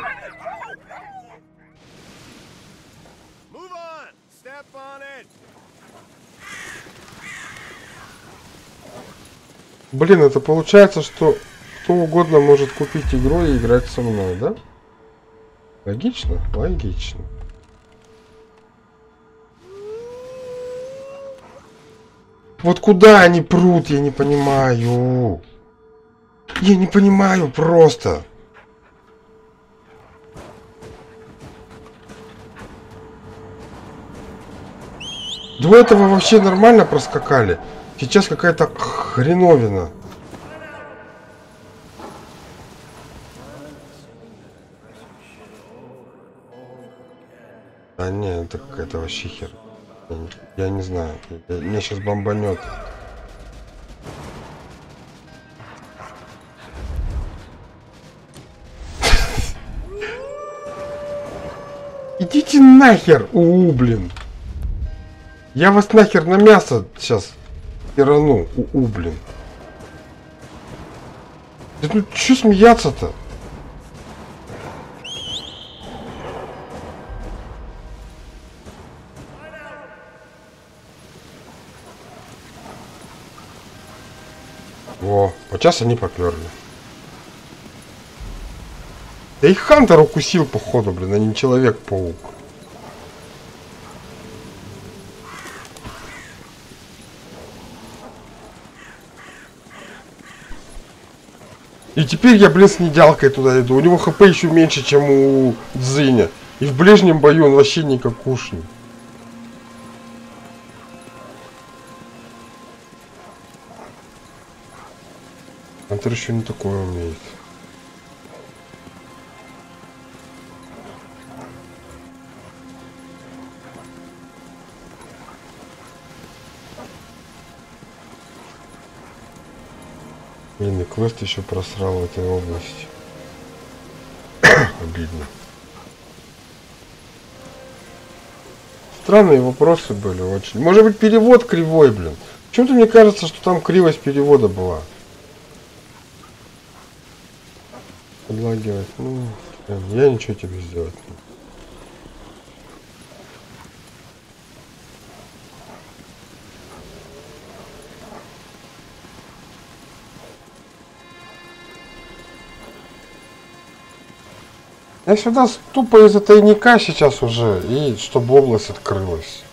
Блин, это получается, что кто угодно может купить игру и играть со мной, да? Логично? Логично. Вот куда они прут, я не понимаю. Я не понимаю просто. До этого вообще нормально проскакали. Сейчас какая-то хреновина. А не, это какая-то вообще хер. Я не, знаю. Меня сейчас бомбанет. *laughs* Идите нахер, у, блин. Я вас нахер на мясо сейчас пирану, у, блин. Да ну что смеяться-то? Во, вот сейчас они поперли. Да их Хантер укусил, походу, блин, а не Человек-паук. И теперь я, блин, с неделкой туда иду. У него хп еще меньше, чем у Дзиня. И в ближнем бою он вообще никак никакушный. Антер еще не такое умеет. Блин, и квест еще просрал в этой области. *coughs* Обидно. Странные вопросы были очень. Может быть перевод кривой, блин. Почему-то мне кажется, что там кривость перевода была. Подлагивать. Ну, я ничего тебе сделать не могу. Я сюда тупо из-за тайника сейчас уже, и чтобы область открылась.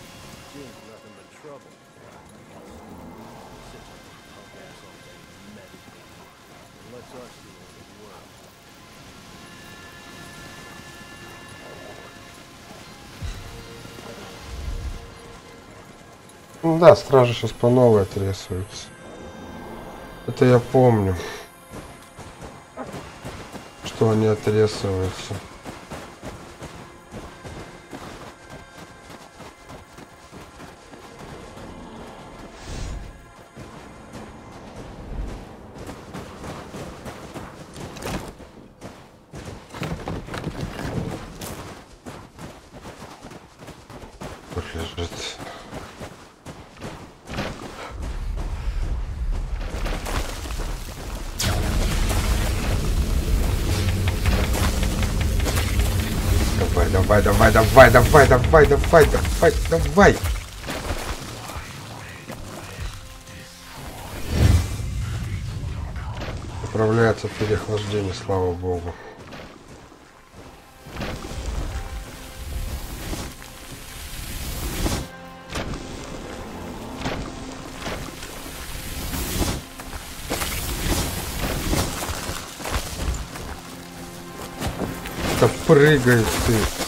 Ну да, стражи сейчас по новой отрезаются. Это я помню. Что они отрезываются. Давай, давай, давай, давай, давай, давай, давай, давай. Управляется переохлаждение, слава богу. прыгаешь ты.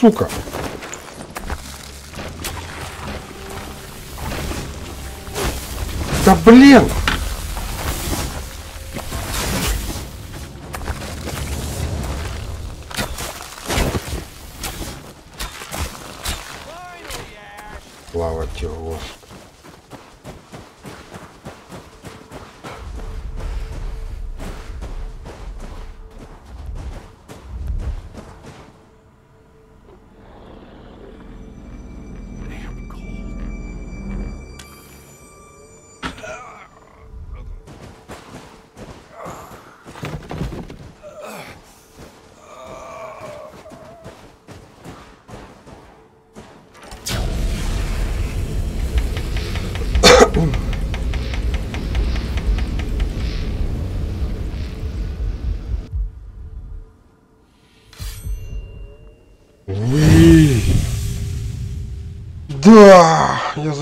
Сука. Да блин!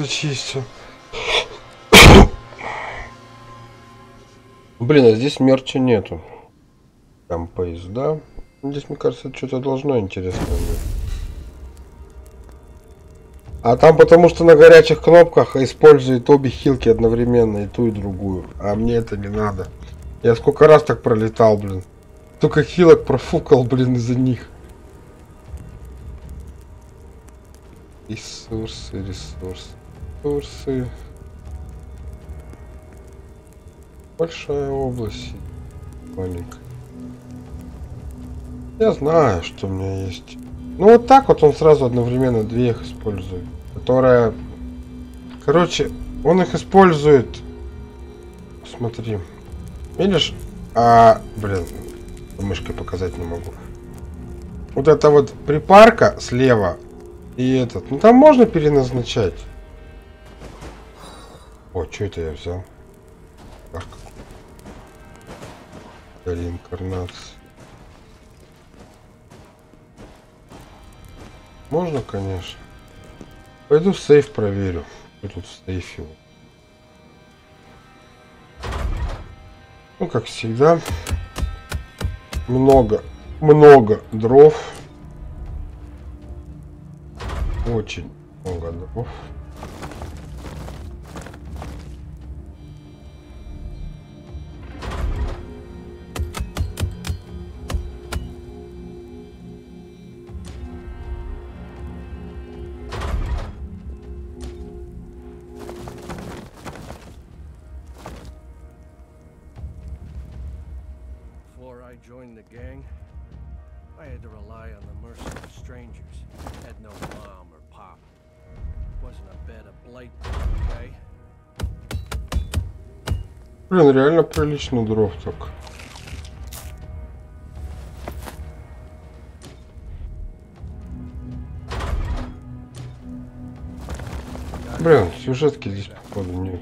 Зачистил. Блин, а здесь мерча нету. Там поезда. Здесь, мне кажется, что-то должно интересное быть. А там потому что на горячих кнопках использует обе хилки одновременно, и ту, и другую. А мне это не надо. Я сколько раз так пролетал, блин. Только хилок профукал, блин, из-за них. Ресурсы, ресурсы, ресурсы. Большая область. Маленькая. Я знаю, что у меня есть. Ну вот так вот он сразу одновременно две их использует. Которая... Короче, он их использует... смотри. Видишь? А, блин, мышкой показать не могу. Вот это вот припарка слева и этот. Ну там можно переназначать. Что это я взял? Карка. Реинкарнация. Можно, конечно. Пойду сейф проверю. Что тут в сейфе? Ну, как всегда. Много, много дров. Очень много дров. Реально прилично дров так. Блин, сюжетки здесь походу нет.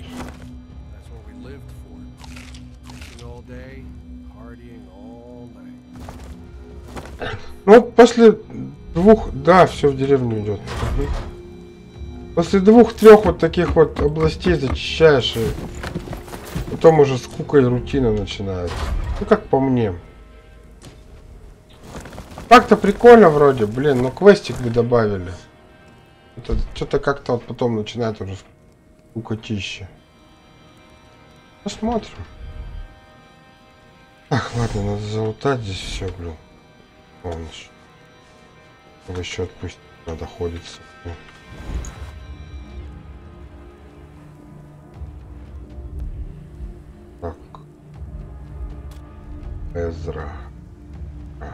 Ну после двух, да, все в деревню идет. После двух-трех вот таких вот областей зачищаешь и потом уже скука и рутина начинается. Ну как по мне. Так-то прикольно вроде, блин, но квестик бы добавили. Это что-то как-то вот потом начинает уже скукотище. Посмотрим. Ах, ладно, надо залутать здесь все, блин. Вон еще. Еще отпустить надо ходиться. Блин. Эзра. А.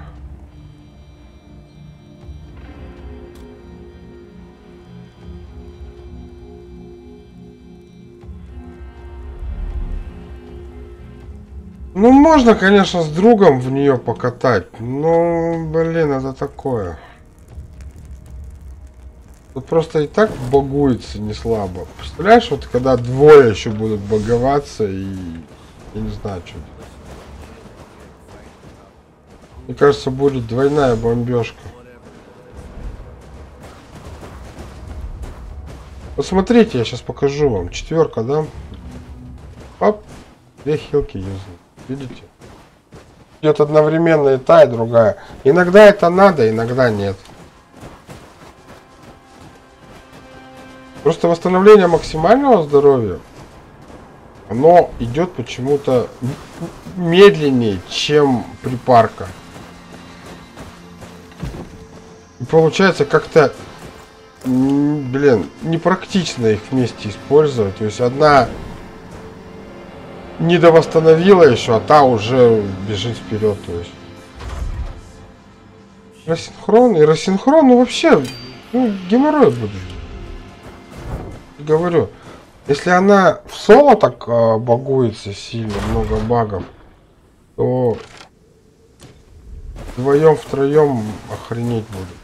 Ну, можно, конечно, с другом в нее покатать, но, блин, это такое. Тут просто и так багуется не слабо. Представляешь, вот когда двое еще будут боговаться и... Я не знаю, что Мне кажется, будет двойная бомбежка. Посмотрите, я сейчас покажу вам. Четверка, да? Пап, две хилки юзают. Видите? Идет одновременно и та, и другая. Иногда это надо, иногда нет. Просто восстановление максимального здоровья, оно идет почему-то медленнее, чем припарка. Получается как-то, блин, непрактично их вместе использовать. То есть одна не довосстановила еще, а та уже бежит вперед. То есть. Рассинхрон и рассинхрон, ну вообще, ну, геморрой будет. Говорю, если она в соло так э, багуется сильно, много багов, то вдвоем, втроем охренеть будет.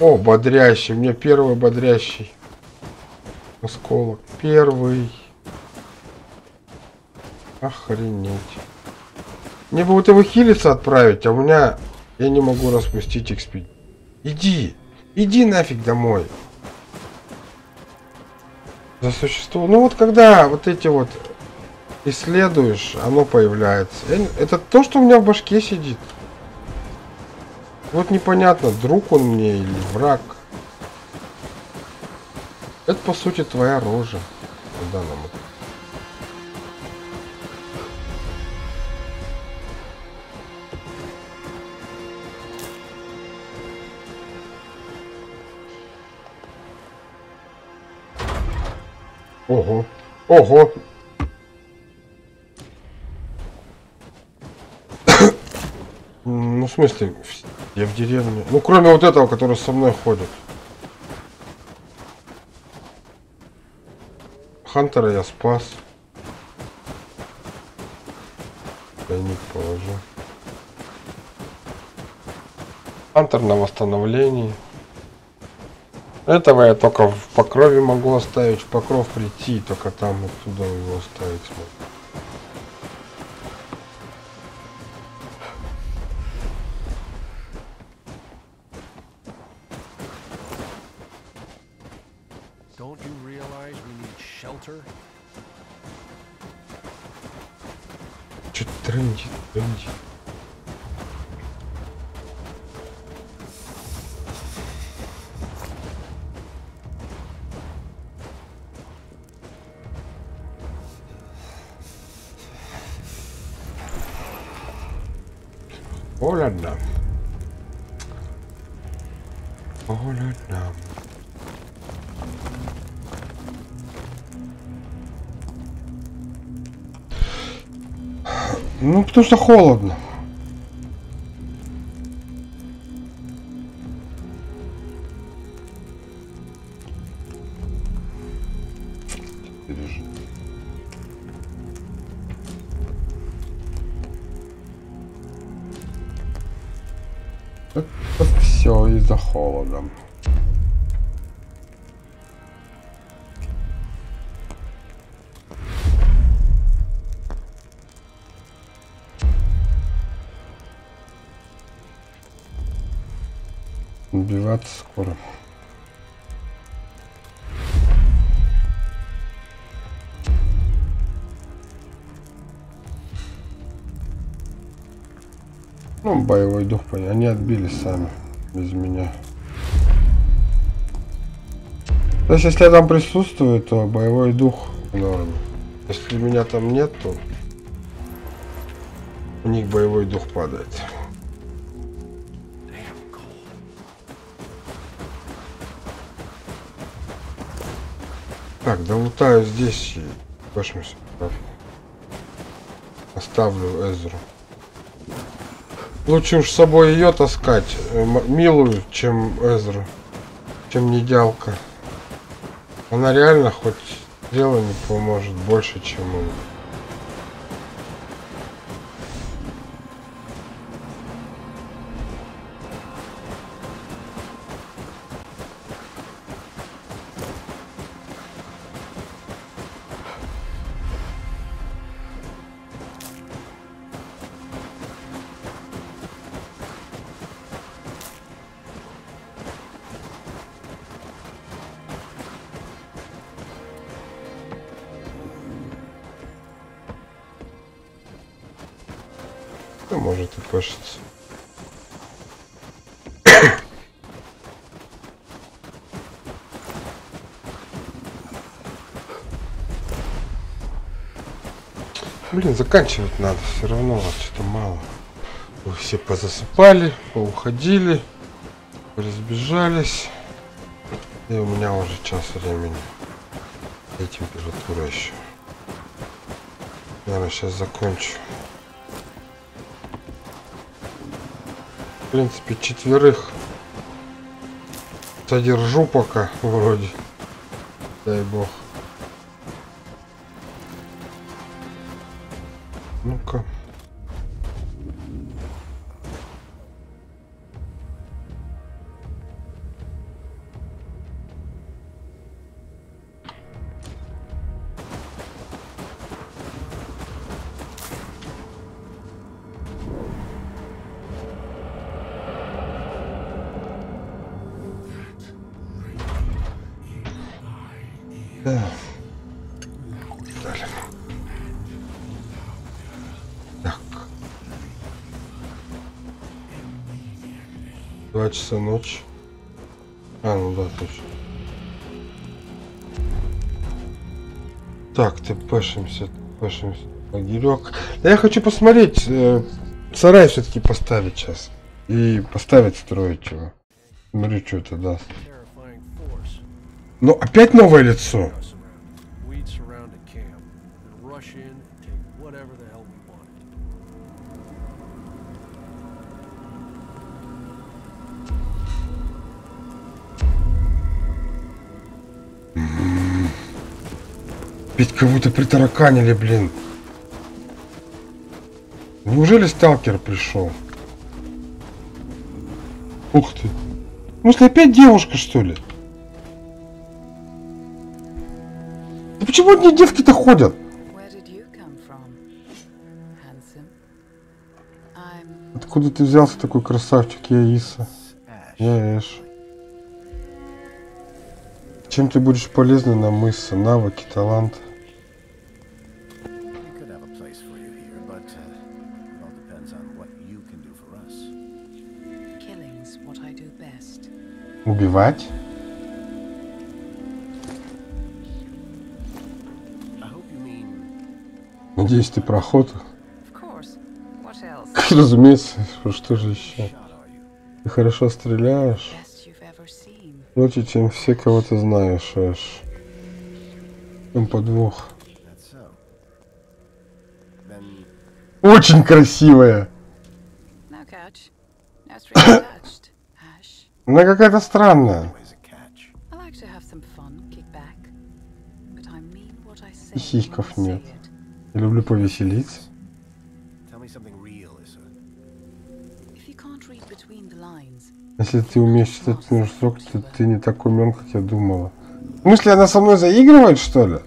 О, бодрящий, мне первый бодрящий. Осколок. Первый. Охренеть. Мне бы вот его хилиться отправить, а у меня... Я не могу распустить XP. Иди. Иди нафиг домой. За существо. Ну вот когда вот эти вот исследуешь, оно появляется. Не- Это то, что у меня в башке сидит. Вот непонятно, друг он мне или враг. Это по сути твоя рожа. в данном. Ого. Ого. Ну, в смысле, я в деревне. Ну, кроме вот этого, который со мной ходит. Хантера я спас. тайник положу. Антер на восстановлении. Этого я только в покрове могу оставить, в покров прийти, только там оттуда его оставить смогу. Что-то трындит, трындит. Холодно. Холодно. Ну, потому что холодно. Все из-за холода. Убиваться скоро. Ну, боевой дух. Они отбились сами, без меня. То есть, если я там присутствую, то боевой дух норм. Если меня там нет, то у них боевой дух падает. Так, долутаю здесь и пошмся. Оставлю Эзру. Лучше уж с собой ее таскать, э, милую, чем Эзру, чем недялка. Она реально хоть дело не поможет больше, чем он. Ну, может и пошится. Блин, заканчивать надо, все равно вас что-то мало. Вы все позасыпали, поуходили, разбежались. И у меня уже час времени. И температура еще. Наверное, сейчас закончу. В принципе, четверых содержу пока, вроде. Дай бог. Часа ночи. А, ну да, точно. Так, ты пашемся, пашемся. Огирек. Да я хочу посмотреть, э, сарай все-таки поставить сейчас. И поставить строить его. Смотри, что это даст. Force. Ну, опять новое лицо. Ведь кого-то притараканили, блин. Не Неужели сталкер пришел? Ух ты. Смысле, опять девушка, что ли? Да почему одни девки-то ходят? Откуда ты взялся такой красавчик, я Иса? Я Эш. Чем ты будешь полезен нам мыса, навыки, талант? Убивать? Надеюсь, ты про охоту? Of course. What else? Разумеется, что же еще? Ты хорошо стреляешь? Лучше, чем все, кого ты знаешь, Эш. Там подвох. Очень красивая. What I say. И сиськов нет. Я люблю повеселиться. Если ты умеешь читать между строк, то ты не так умен, как я думала. В смысле, она со мной заигрывает, что ли?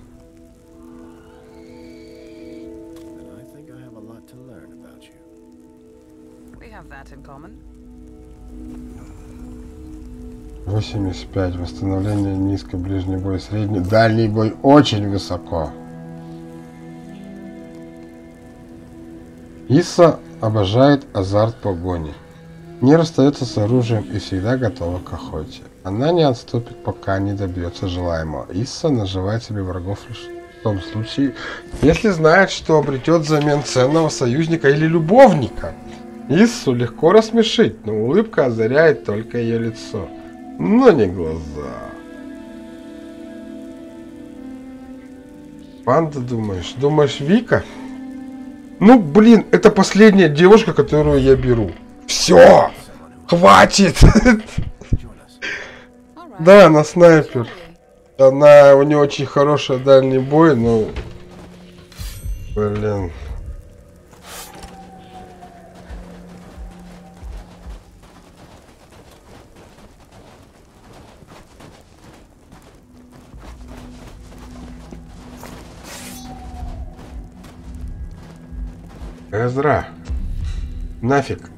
85. Восстановление низко, ближний бой средний. Дальний бой очень высоко. Иса обожает азарт погони. Не расстается с оружием и всегда готова к охоте. Она не отступит, пока не добьется желаемого. Исса наживает себе врагов лишь в том случае, если знает, что обретет взамен ценного союзника или любовника. Иссу легко рассмешить, но улыбка озаряет только ее лицо, но не глаза. Панда думаешь? Думаешь, Вика? Ну, блин, это последняя девушка, которую я беру. Все! Хватит! *laughs* Да, она снайпер. Она, у нее очень хороший дальний бой, но... Блин. Эзра. Нафиг.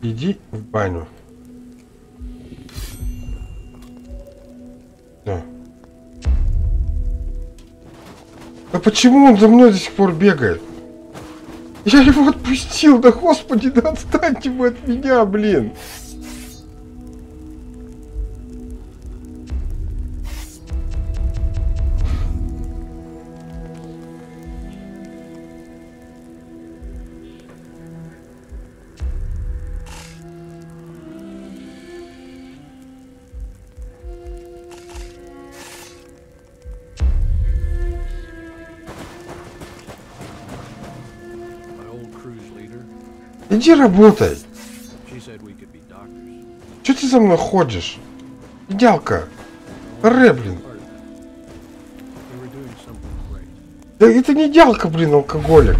Иди в баню. Да. А почему он за мной до сих пор бегает? Я его отпустил, да господи, да отстаньте вы от меня, блин. Иди работай. Че ты за мной ходишь? Идялка. Ре, блин. Да это не идялка, блин, алкоголик.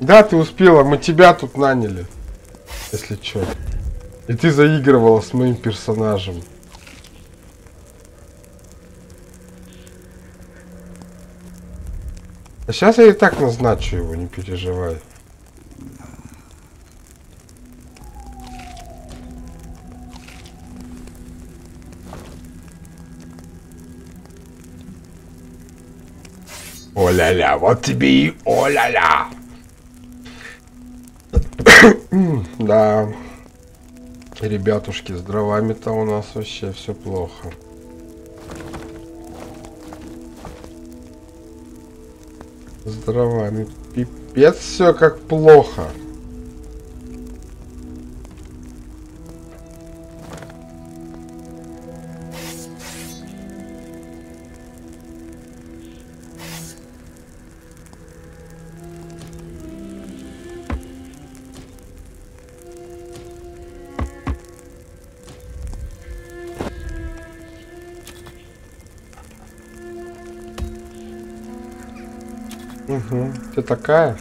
Да, ты успела, мы тебя тут наняли. Если чё. И ты заигрывала с моим персонажем. Сейчас я и так назначу его, не переживай. О-ля-ля, вот тебе и о-ля-ля. *coughs* Да. Ребятушки, с дровами-то у нас вообще все плохо. С пипец все как плохо. Ты такая?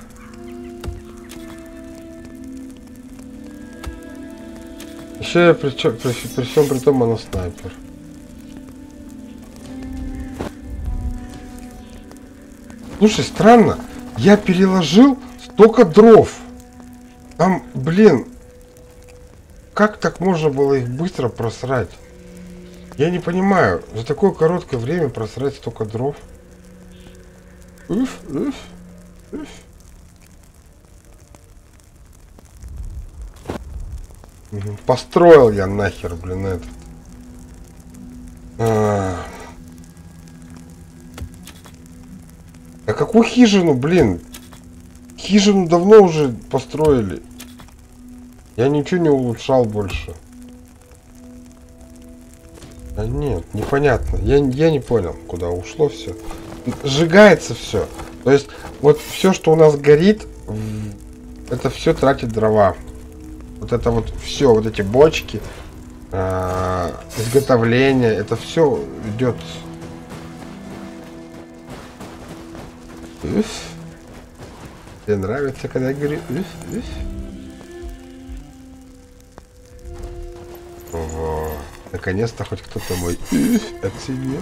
Еще при, при, при всем при том она снайпер. Слушай, странно. Я переложил столько дров. Там, блин, как так можно было их быстро просрать? Я не понимаю, за такое короткое время просрать столько дров. Уф, уф, Построил я нахер, блин, это. А. Какую хижину, блин? Хижину давно уже построили. Я ничего не улучшал больше. А нет, непонятно. Я, я не понял, куда ушло все. Сжигается все. То есть, вот все, что у нас горит, это все тратит дрова. Вот это вот все, вот эти бочки, а, изготовление, это все идет. Уф. Тебе нравится, когда я говорю уф, уф? Наконец-то хоть кто-то мой уф оценил.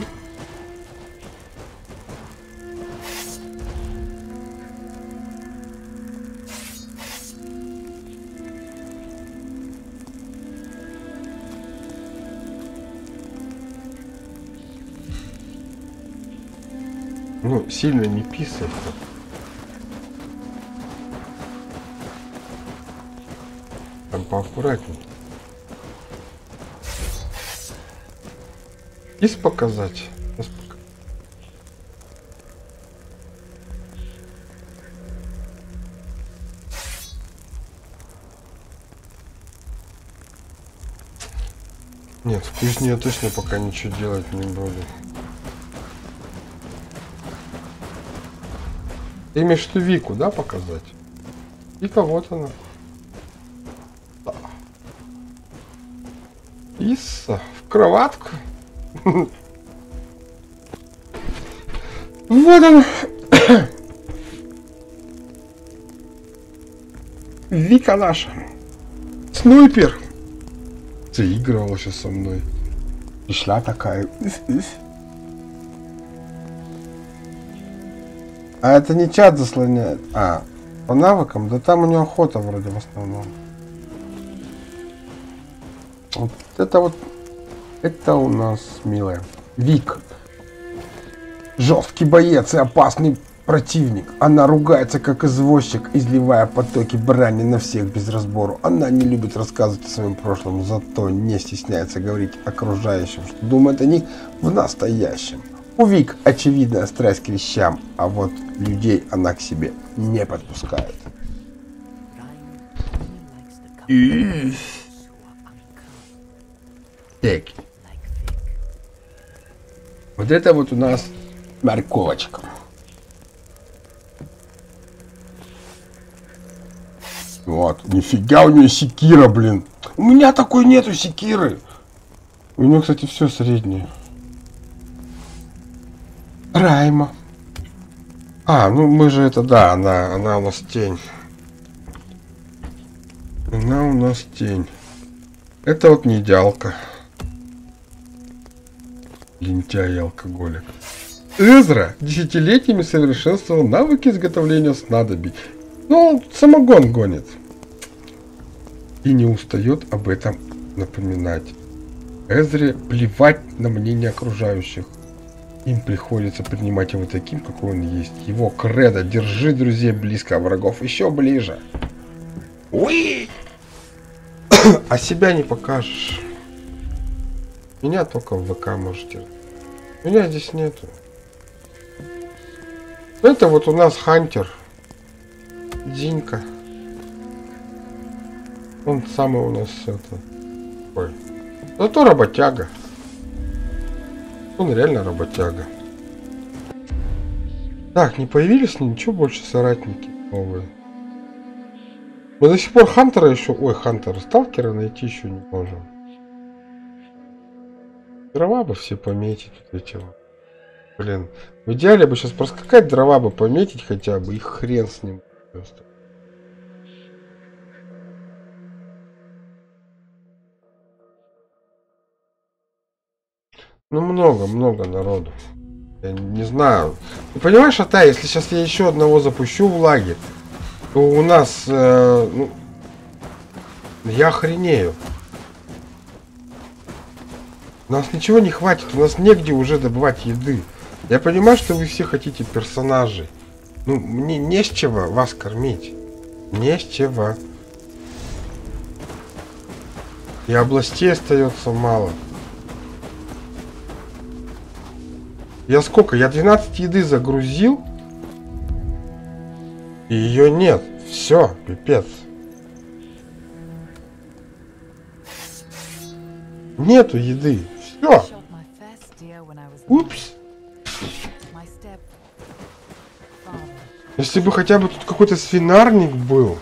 Ну, сильно не писай. Там поаккуратней. Из показать. Нет, в кузне я точно пока ничего делать не буду. Ты имеешь в виду Вику, да, показать? Вика, вот она. Да. Исса, в кроватку. Вот он. Вика наша. Снайпер. Заигрывала сейчас со мной. И шла такая. Уф, уф. А это не чат заслоняет. А, по навыкам? Да там у него охота вроде в основном. Вот это вот... Это у нас, милая. Вик. Жесткий боец и опасный противник. Она ругается как извозчик, изливая потоки брани на всех без разбору. Она не любит рассказывать о своем прошлом, зато не стесняется говорить окружающим, что думает о них в настоящем. У Вик очевидная страсть к вещам, а вот людей она к себе не подпускает. Так. Вот это вот у нас морковочка. Вот, нифига у нее секира, блин. У меня такой нету секиры. У нее, кстати, все среднее. Райма. А, ну мы же это, да, она, она у нас тень. Она у нас тень. Это вот не идеалка. Лентяй и алкоголик. Эзра десятилетиями совершенствовал навыки изготовления снадобий. Он самогон гонит. И не устает об этом напоминать. Эзре плевать на мнение окружающих. Им приходится принимать его таким, какой он есть. Его кредо «Держи друзей близко, а врагов еще ближе». Уи! *coughs* А себя не покажешь. Меня только в ВК можете. Меня здесь нету. Это вот у нас Хантер. Динька. Он самый у нас это. Ой. Зато работяга. Он реально работяга. Так, не появились ничего больше соратники новые. Мы до сих пор Хантера еще... Ой, Хантера, Сталкера найти еще не можем. Дрова бы все пометить вот эти вот. Блин, в идеале бы сейчас проскакать, дрова бы пометить хотя бы, и хрен с ним. Просто. Ну, много, много народу. Я не знаю. Ты понимаешь, Ата, если сейчас я еще одного запущу в лагерь, то у нас, э, ну, я охренею. У нас ничего не хватит, у нас негде уже добывать еды. Я понимаю, что вы все хотите персонажей. Ну, мне не с чего вас кормить. Не с чего. И областей остается мало. Я сколько? Я 12 еды загрузил. И ее нет. Все, пипец. Нету еды. Все. Упс. Если бы хотя бы тут какой-то свинарник был.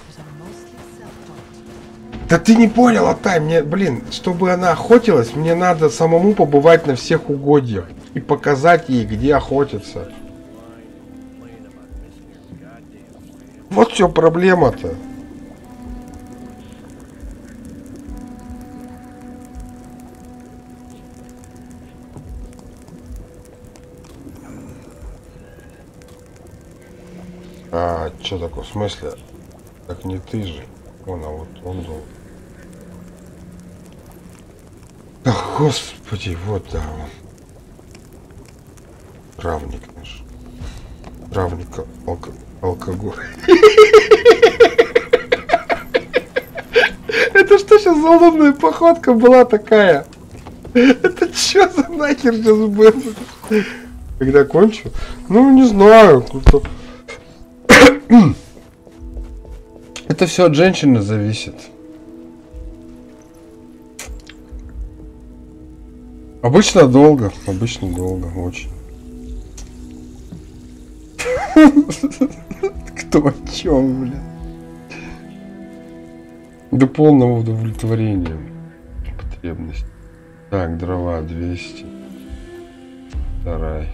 Да ты не понял, Атай, мне, блин, чтобы она охотилась, мне надо самому побывать на всех угодьях и показать ей, где охотиться. Вот все проблема-то. А, что такое? В смысле? Так не ты же. Он, а вот он был. Ах, господи, вот да он. Травник наш. Травник алко... алкоголь. *laughs* Это что сейчас за лунная походка была такая? Это что за нахер сейчас было? Когда кончу? Ну, не знаю. *coughs* Это все от женщины зависит. Обычно долго, обычно долго, очень. *laughs* Кто о чем, блин? До полного удовлетворения потребность. Так, дрова 200. Сарай.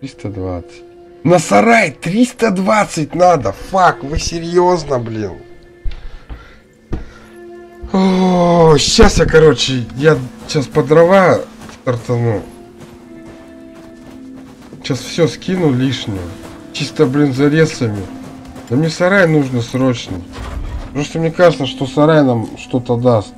320. На сарай 320 надо! Фак, вы серьезно, блин? О, сейчас я, короче, я сейчас по дрова стартану. Сейчас все скину лишнее. Чисто, блин, за рельсами. Да мне сарай нужно срочно. Потому что мне кажется, что сарай нам что-то даст.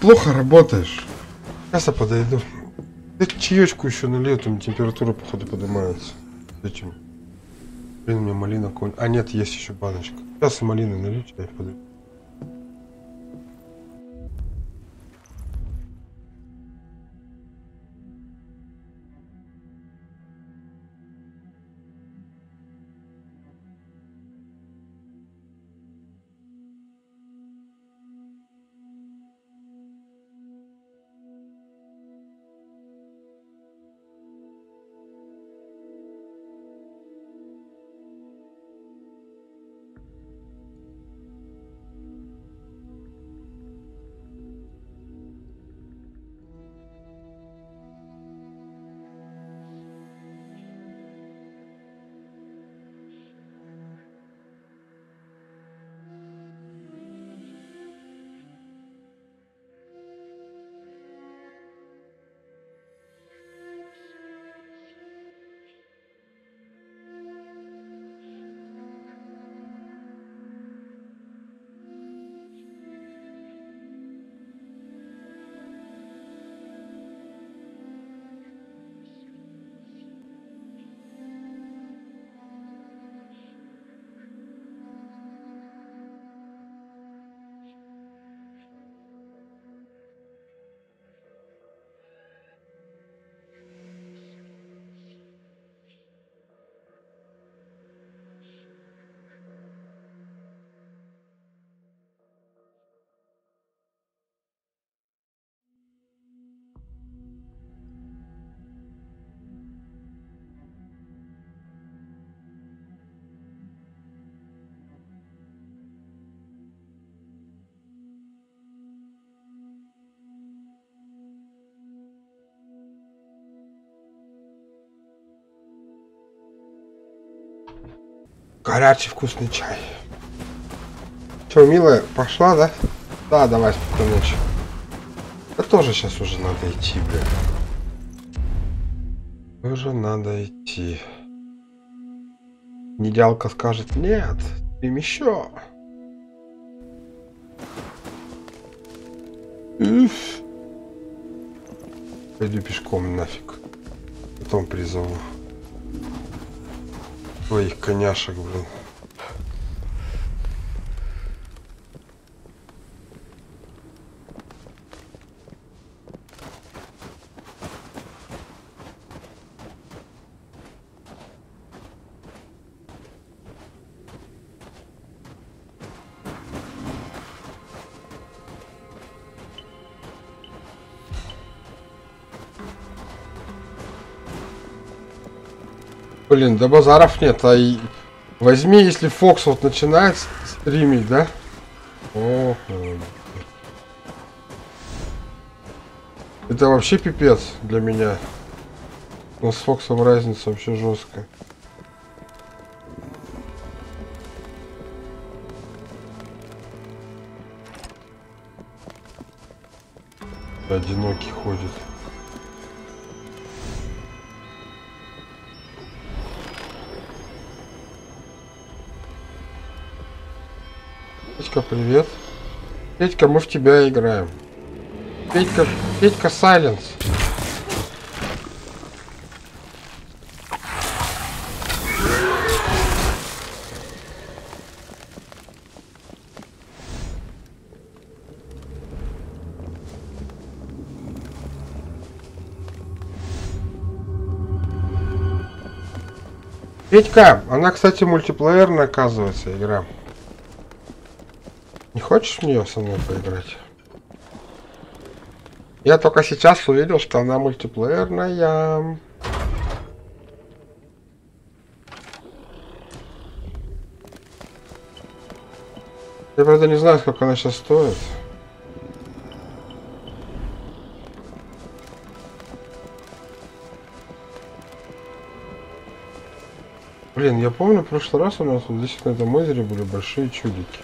Плохо работаешь. Сейчас я подойду. Ты чаечку еще налью, там температура, походу, поднимается. Зачем? Блин, у меня малина конь. А нет, есть еще баночка. Сейчас малины налью, чай подойду. Горячий вкусный чай. Че, милая, пошла, да? Да, давай, спокойной ночи. Да тоже сейчас уже надо идти, бля. Тоже надо идти. Недялка скажет, нет, им еще. Уф. Пойду пешком нафиг. Потом призову. Твоих коняшек, блин. Блин, да базаров нет, а и... Возьми, если Фокс вот начинает стримить, да? О, Это вообще пипец для меня. Но с Фоксом разница вообще жесткая. Одинокий ходит. Петька, привет. Петька, мы в тебя играем. Петька, Петька Сайленс. Петька, она, кстати, мультиплеерная, оказывается, игра. Хочешь в нее со мной поиграть? Я только сейчас увидел, что она мультиплеерная. Я правда не знаю, сколько она сейчас стоит. Блин, я помню, в прошлый раз у нас вот здесь на этом озере были большие чудики.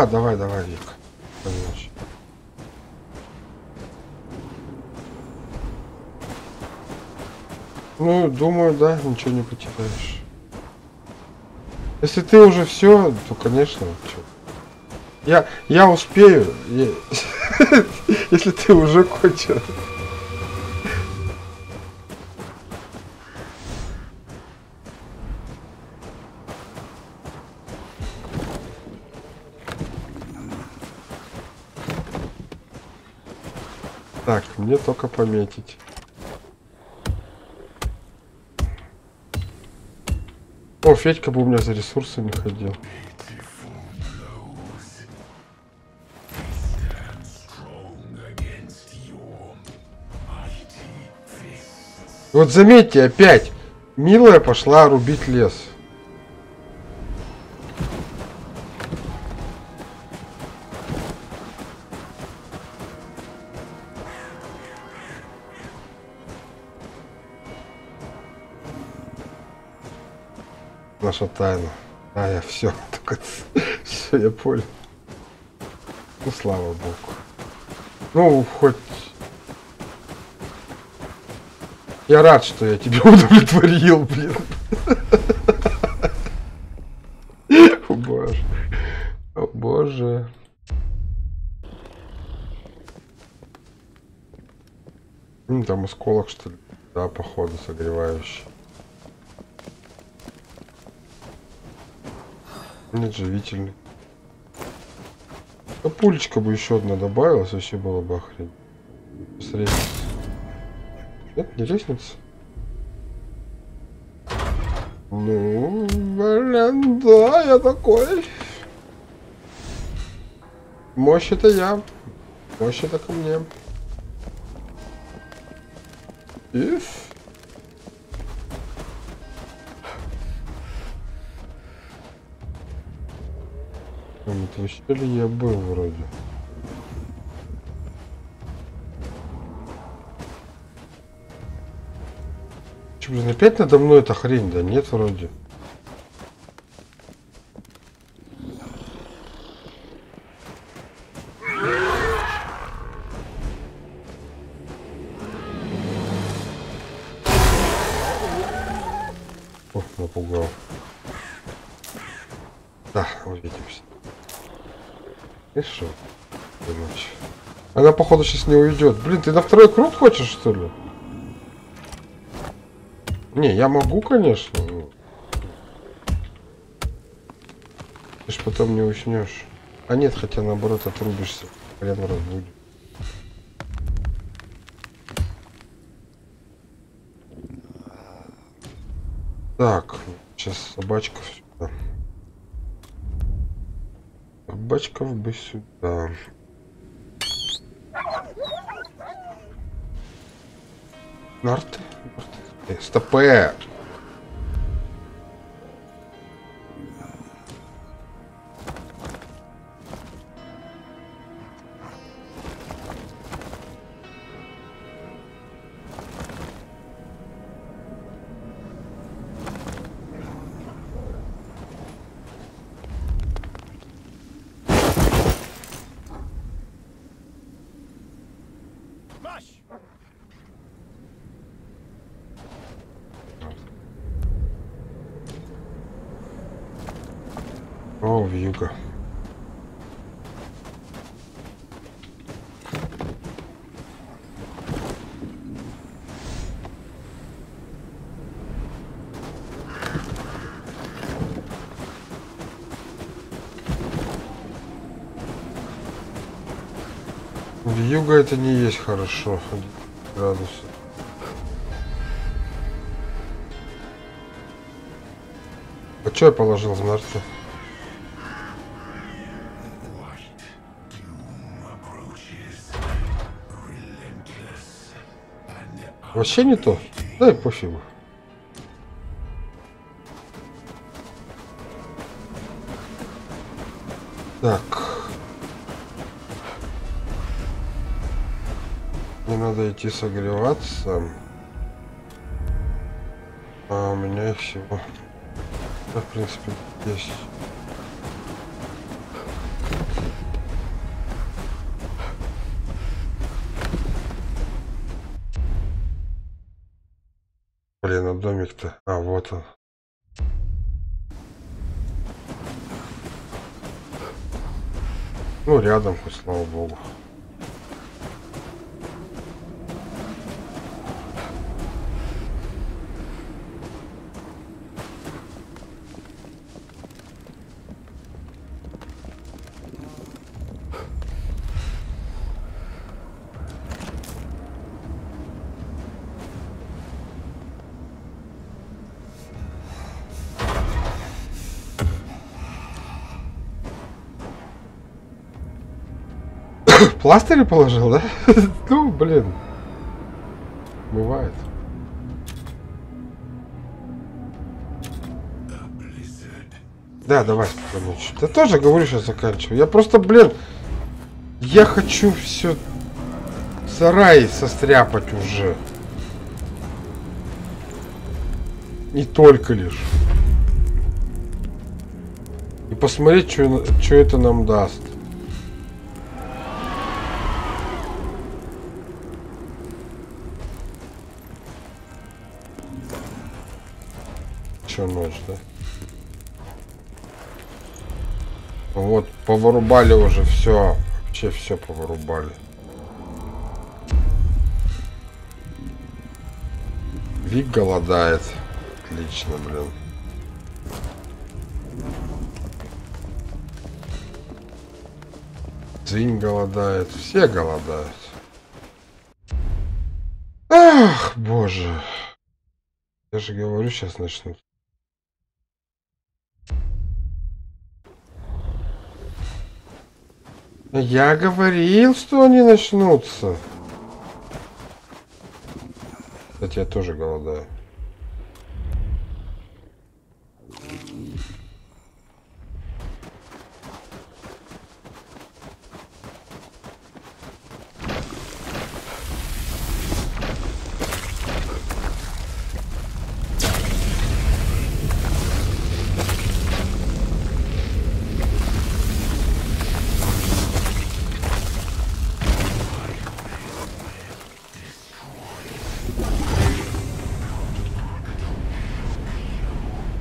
Да, давай, давай, Вик. Ну, думаю, да, ничего не потеряешь. Если ты уже все, то, конечно, чё. Я, я успею, я- *laughs* если ты уже кончил. Мне только пометить. О, Федька бы у меня за ресурсами ходил. Вот заметьте опять, милая пошла рубить лес. Наша тайна. А, я все, *laughs* только все, я понял. Ну, слава богу. Ну, хоть... Я рад, что я тебя *laughs* удовлетворил, блин. О боже. О боже. М, Там осколок, что ли? Да, походу, согревающий. Нет, живительный. А пулечка бы еще одна добавилась, вообще было бы охрень. С. Нет, не лестница. Ну, блин, да, я такой. Мощь это я. Мощь это ко мне. Ущелье я был вроде. Че, блин, опять надо мной эта хрень? Да нет, вроде. Не уйдет. Блин, ты на второй круг хочешь, что ли? Не, я могу, конечно. но- Ты ж потом не уснешь. А нет, хотя наоборот отрубишься. Хрен разбудит. Так, сейчас собачков сюда. Собачков бы сюда. Нарты? Нарты. Э, Стопе! Вьюга это не есть хорошо. Один Градус. А что я положил в нарты? Вообще не то. Да и пофигу. Так. Надо идти согреваться. А у меня всего. Да, в принципе, есть. Блин, а домик-то. А, вот он. Ну, рядом, хоть слава богу. Пластыри положил, да? *laughs* Ну, блин. Бывает. Да, давай спокойно. Ты тоже говорю, сейчас заканчиваю. Я просто, блин, я хочу все сарай состряпать уже. Не только лишь. И посмотреть, что это нам даст. Повырубали уже все. Вообще все повырубали. Вик голодает. Отлично, блин. Зинь голодает. Все голодают. Ах, боже. Я же говорю, сейчас начнут. Я говорил, что они начнутся. Кстати, я тоже голодаю.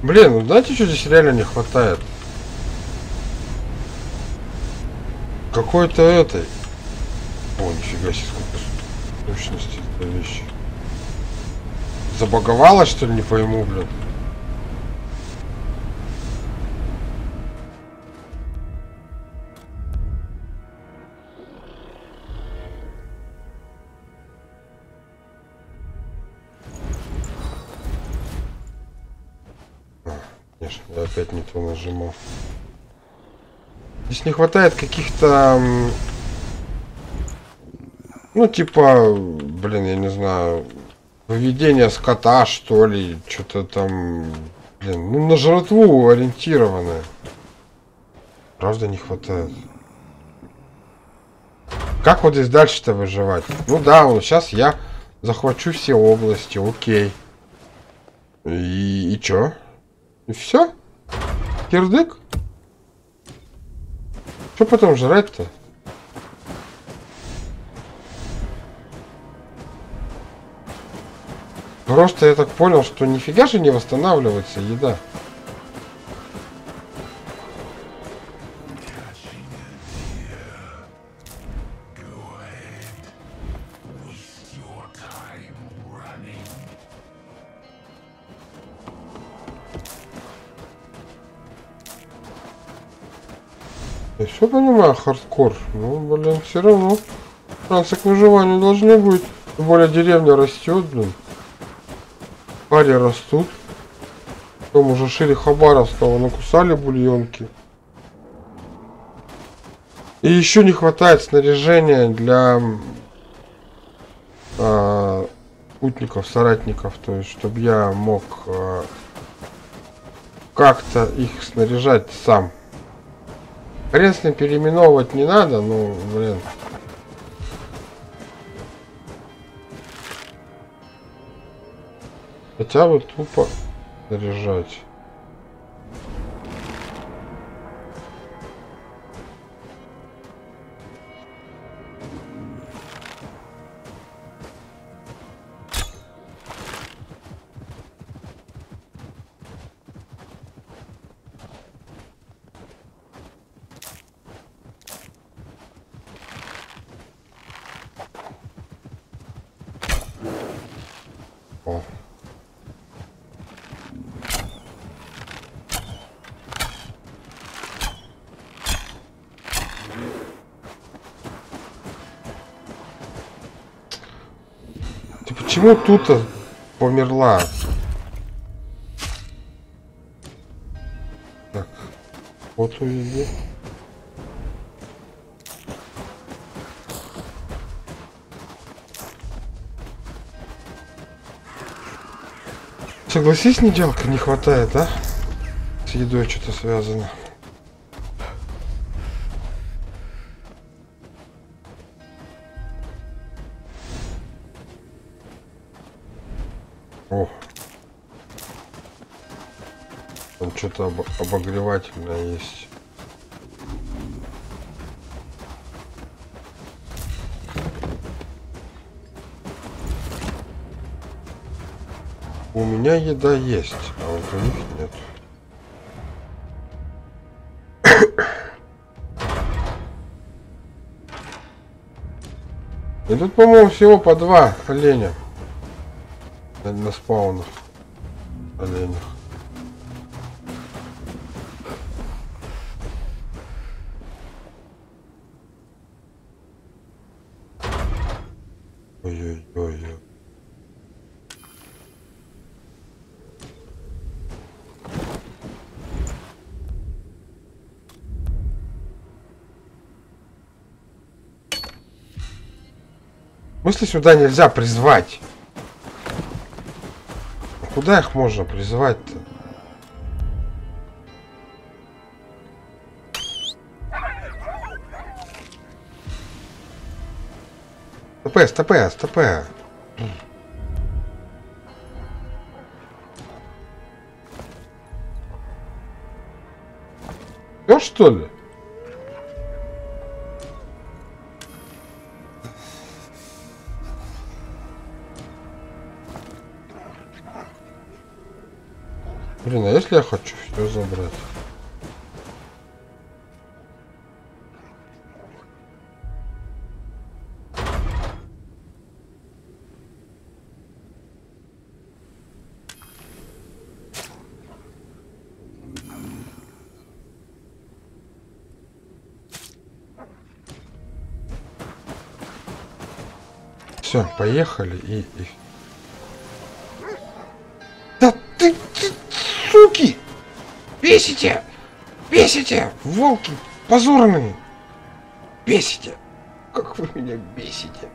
Блин, ну знаете, что здесь реально не хватает? Какой-то этой. О, нифига себе, сколько точности этой вещи. Забаговалось, что ли, не пойму, блин. То нажимал. Здесь не хватает каких-то... Ну, типа, блин, я не знаю, выведение скота, что ли, что-то там, блин, ну, на жратву ориентированное. Правда не хватает. Как вот здесь дальше-то выживать? Ну да, вот сейчас я захвачу все области, окей. И, и чё? И все? Кирдык? Что потом жрать-то? Просто я так понял, что нифига же не восстанавливается еда. Я все понимаю, хардкор. Ну, блин, все равно. Шансы к выживанию должны быть. Тем более деревня растет, блин. Пари растут. Потом уже шире Хабаровского накусали бульонки. И еще не хватает снаряжения для а, путников, соратников. То есть, чтобы я мог а, как-то их снаряжать сам. Ним переименовывать не надо, ну, блин. Хотя бы тупо заряжать. Почему тут померла? Так, вот уведи. Согласись, неделка не хватает, да? С едой что-то связано. Там что-то обо- обогревательное есть. У меня еда есть, а вот у них нет. И тут, по-моему, всего по два оленя. На спаунах. Смысле сюда нельзя призвать? куда их можно призывать-то? ТП, ТП, ТП. Все что ли? Если я хочу все забрать? Все, поехали и, и... Бесите! Бесите! Волки позорные! Бесите! Как вы меня бесите!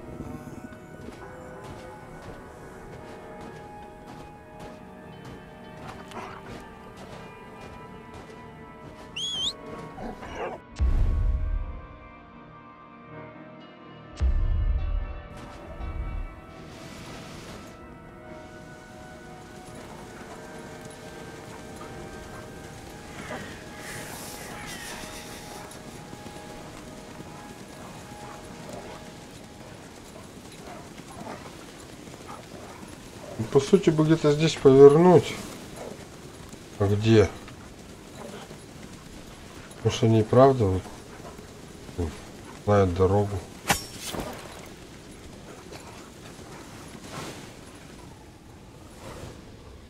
Сути бы где-то здесь повернуть. А где? Может они и правда вот, знают дорогу.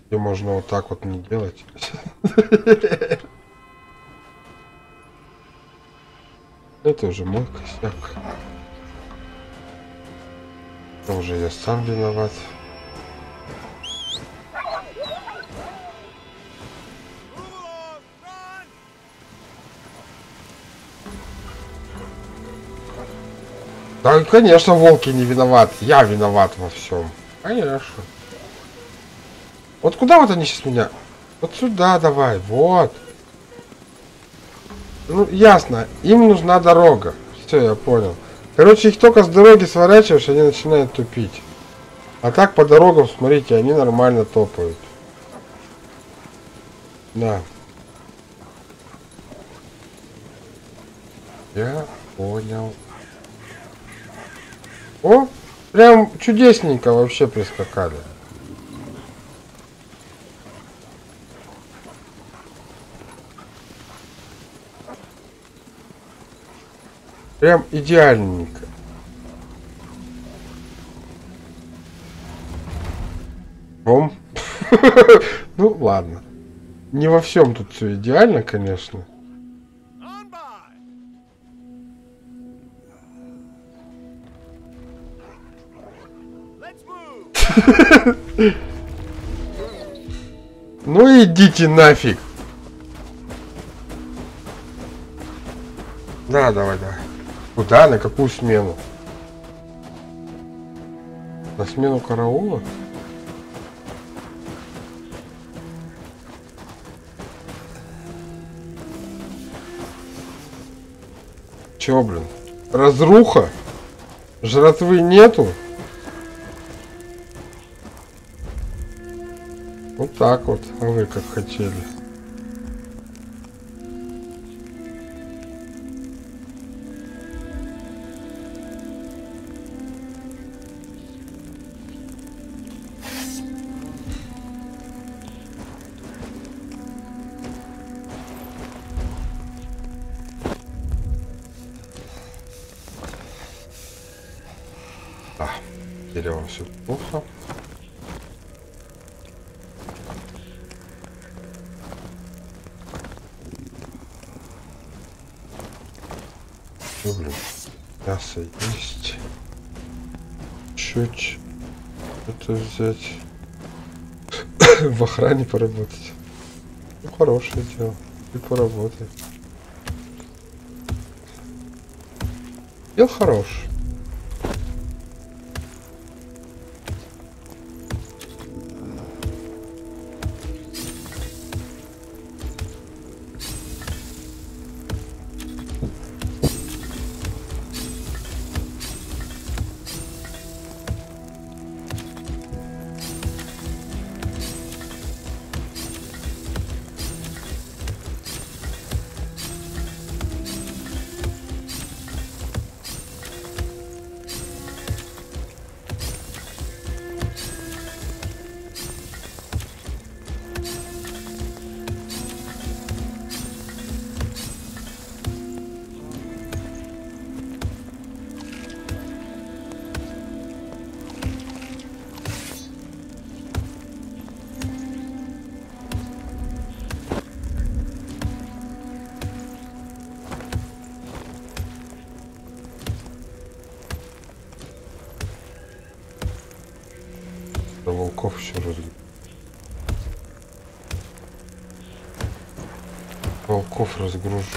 Где можно вот так вот не делать. *laughs* Это уже мой косяк. Это уже я сам виноват. Да, конечно, волки не виноват. Я виноват во всем. Конечно. Вот куда вот они сейчас меня? Вот сюда давай, вот. Ну, ясно. Им нужна дорога. Все, я понял. Короче, их только с дороги сворачиваешь, они начинают тупить. А так по дорогам, смотрите, они нормально топают. Да. Я понял. О, прям чудесненько вообще прискакали. Прям идеальненько. Бом. *laughs* Ну ладно. Не во всем тут все идеально, конечно. *laughs* Ну идите нафиг. Да, давай, давай. Куда? На какую смену? На смену караула? Чё, блин? Разруха? Жратвы нету? Так вот, вы как хотели. Взять. *coughs* В охране поработать. Ну, хорошее дело. И поработай. Дел хорош.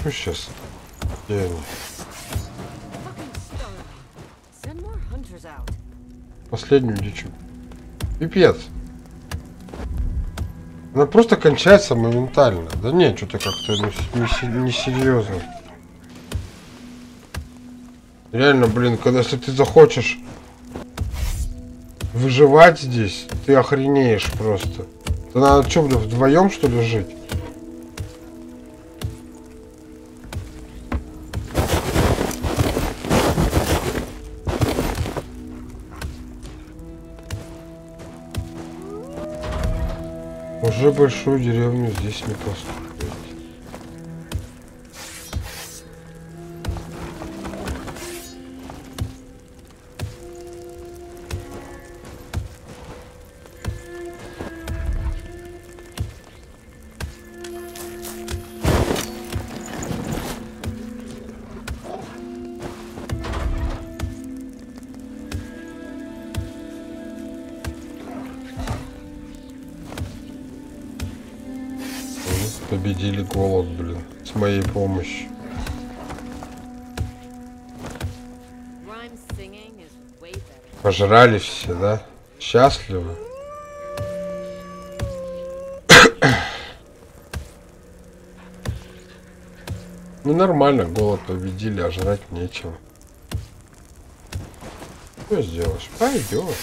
Разгружу сейчас. Где они? Последнюю дичу. Пипец. Она просто кончается моментально. Да нет, что-то как-то не, не. Реально, блин, когда если ты захочешь выживать здесь, ты охренеешь просто. То надо что, вдвоем что ли жить? Большую деревню здесь не построить. Победили голод, блин, с моей помощью. Пожрали все, да? Счастливы? *coughs* Ну нормально, голод победили, а жрать нечего. Что сделаешь? Пойдет.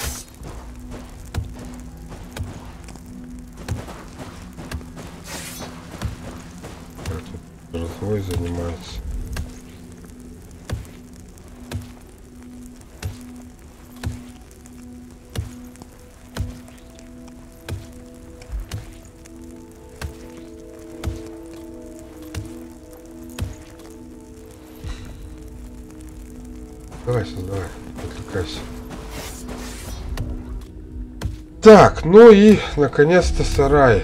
Жратвой занимается. Давай, создавай, отвлекайся. Так, ну и наконец-то сарай.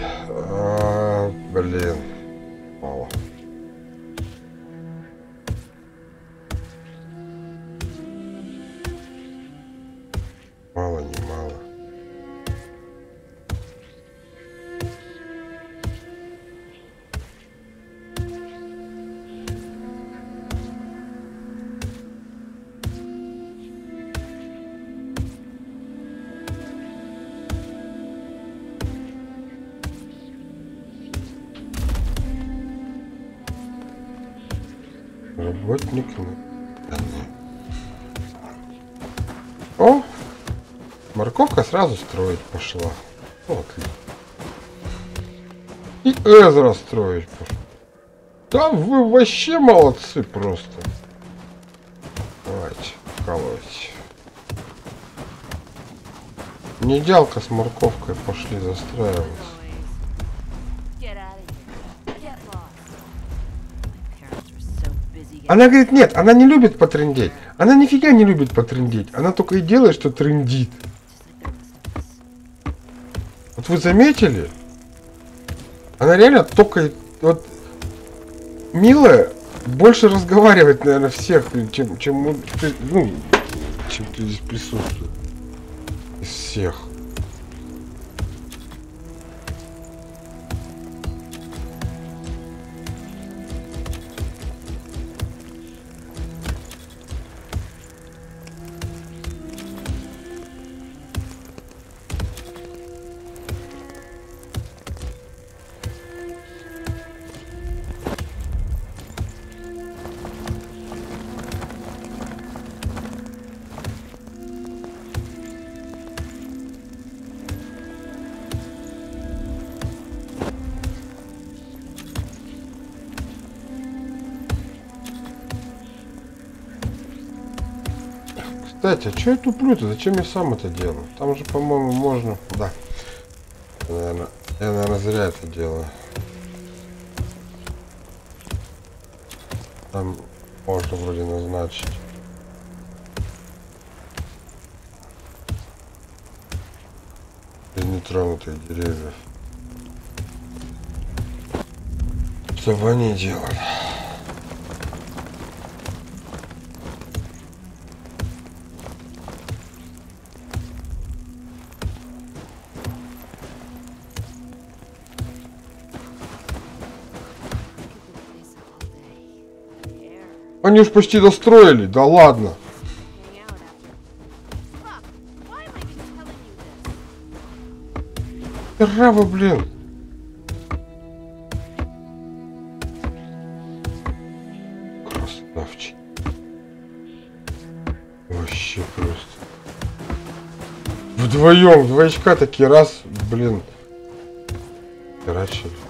Пошла. Вот. И Эзра строить пошел. Да вы вообще молодцы просто. Давайте, вкалывайте. Неделка с морковкой пошли застраиваться. Она говорит, нет, она не любит потрындеть. Она нифига не любит потрындеть. Она только и делает, что трындит. Вы заметили? Она реально только вот милая больше разговаривает, наверное, всех, чем, чем, ну, ну, чем ты здесь присутствует. Из всех. Кстати, а что я туплю-то? Зачем я сам это делаю? Там же, по-моему, можно... Да. Я, наверное, я, наверное, зря это делаю. Там можно вроде назначить. Из нетронутых деревьев. Чтобы они делали. Они уж почти достроили, да ладно. Хераво, блин. Красавчик. Вообще просто. Вдвоем, двоечка такие раз, блин. Херачили.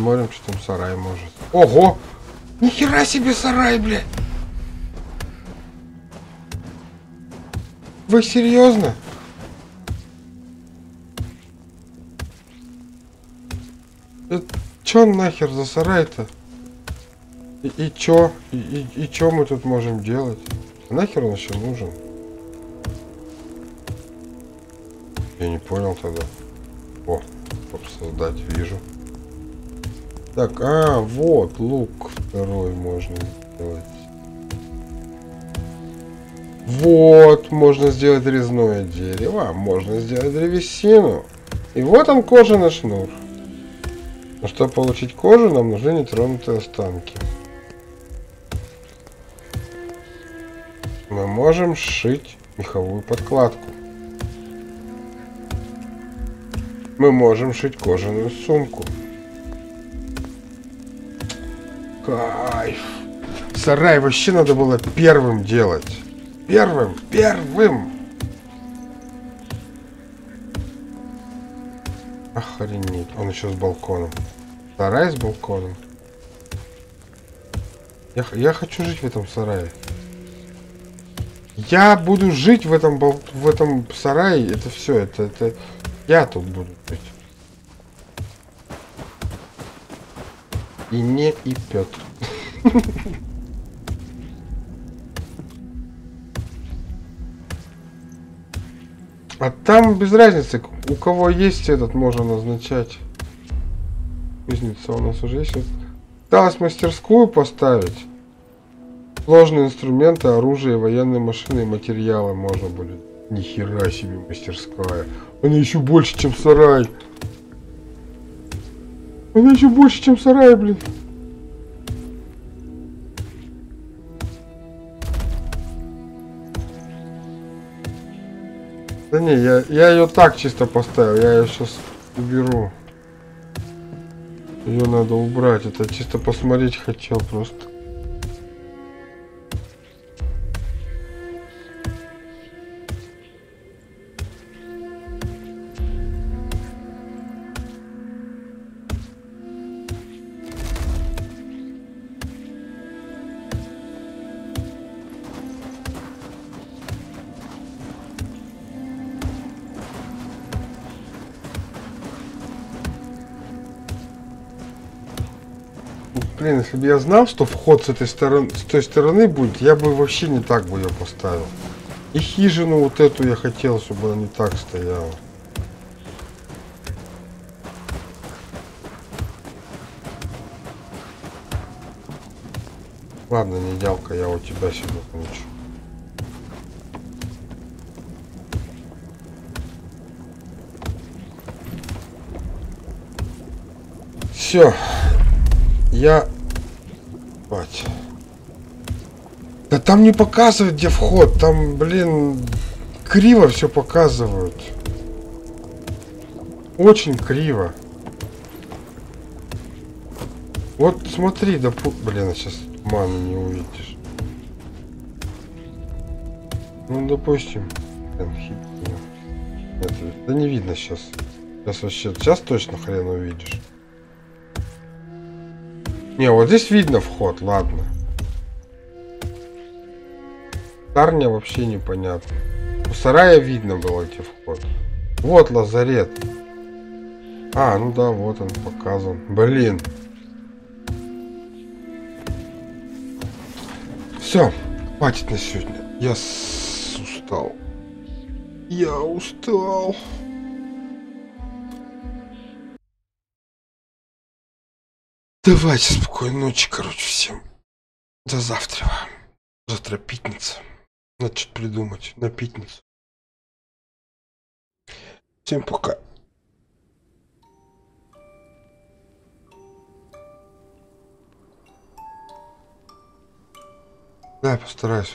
Посмотрим, что там сарай может. Ого! Нихера себе сарай, бля! Вы серьезно? Это чё нахер за сарай-то? И, и чё? И, и, и чё мы тут можем делать? А нахер он еще нужен? Я не понял тогда. О, создать вижу. Так, а, вот, лук второй можно сделать. Вот, можно сделать резное дерево, а можно сделать древесину. И вот он кожаный шнур. Но чтобы получить кожу, нам нужны нетронутые останки. Мы можем сшить меховую подкладку. Мы можем шить кожаную сумку. Сарай вообще надо было первым делать. Первым, первым. Охренеть. Он еще с балконом. Сарай с балконом. Я, я хочу жить в этом сарае. Я буду жить в этом в этом сарае. Это все. Это, это я тут буду жить. И не и Петр. *laughs* там без разницы, у кого есть этот, можно назначать. Кузница у нас уже есть. Осталось мастерскую поставить. Сложные инструменты, оружие, военные машины и материалы можно будет. Нихера себе мастерская. Она еще больше, чем сарай. Она еще больше, чем сарай, блин. Не, я, я ее так чисто поставил, я ее сейчас уберу. Ее надо убрать, это чисто посмотреть хотел просто. Если бы я знал, что вход с этой стороны, с той стороны будет, я бы вообще не так бы ее поставил. И хижину вот эту я хотел, чтобы она не так стояла. Ладно, не делка, я у тебя себе получу. Все. Я... там не показывают, где вход. Там, блин, криво все показывают. Очень криво. Вот смотри, да блин, сейчас тумана не увидишь. Ну, допустим. Нет, да не видно сейчас. Сейчас вообще, сейчас точно хрен увидишь. Не, вот здесь видно вход, ладно. Тарня вообще непонятно. У сарая видно было где вход. Вот лазарет. А, ну да, вот он показан. Блин. Все, хватит на сегодня. Я с- устал. Я устал. Давайте спокойной ночи, короче, всем. До завтра. Завтра пятница. Надо что-то придумать на пятницу. Всем пока. Да, я постараюсь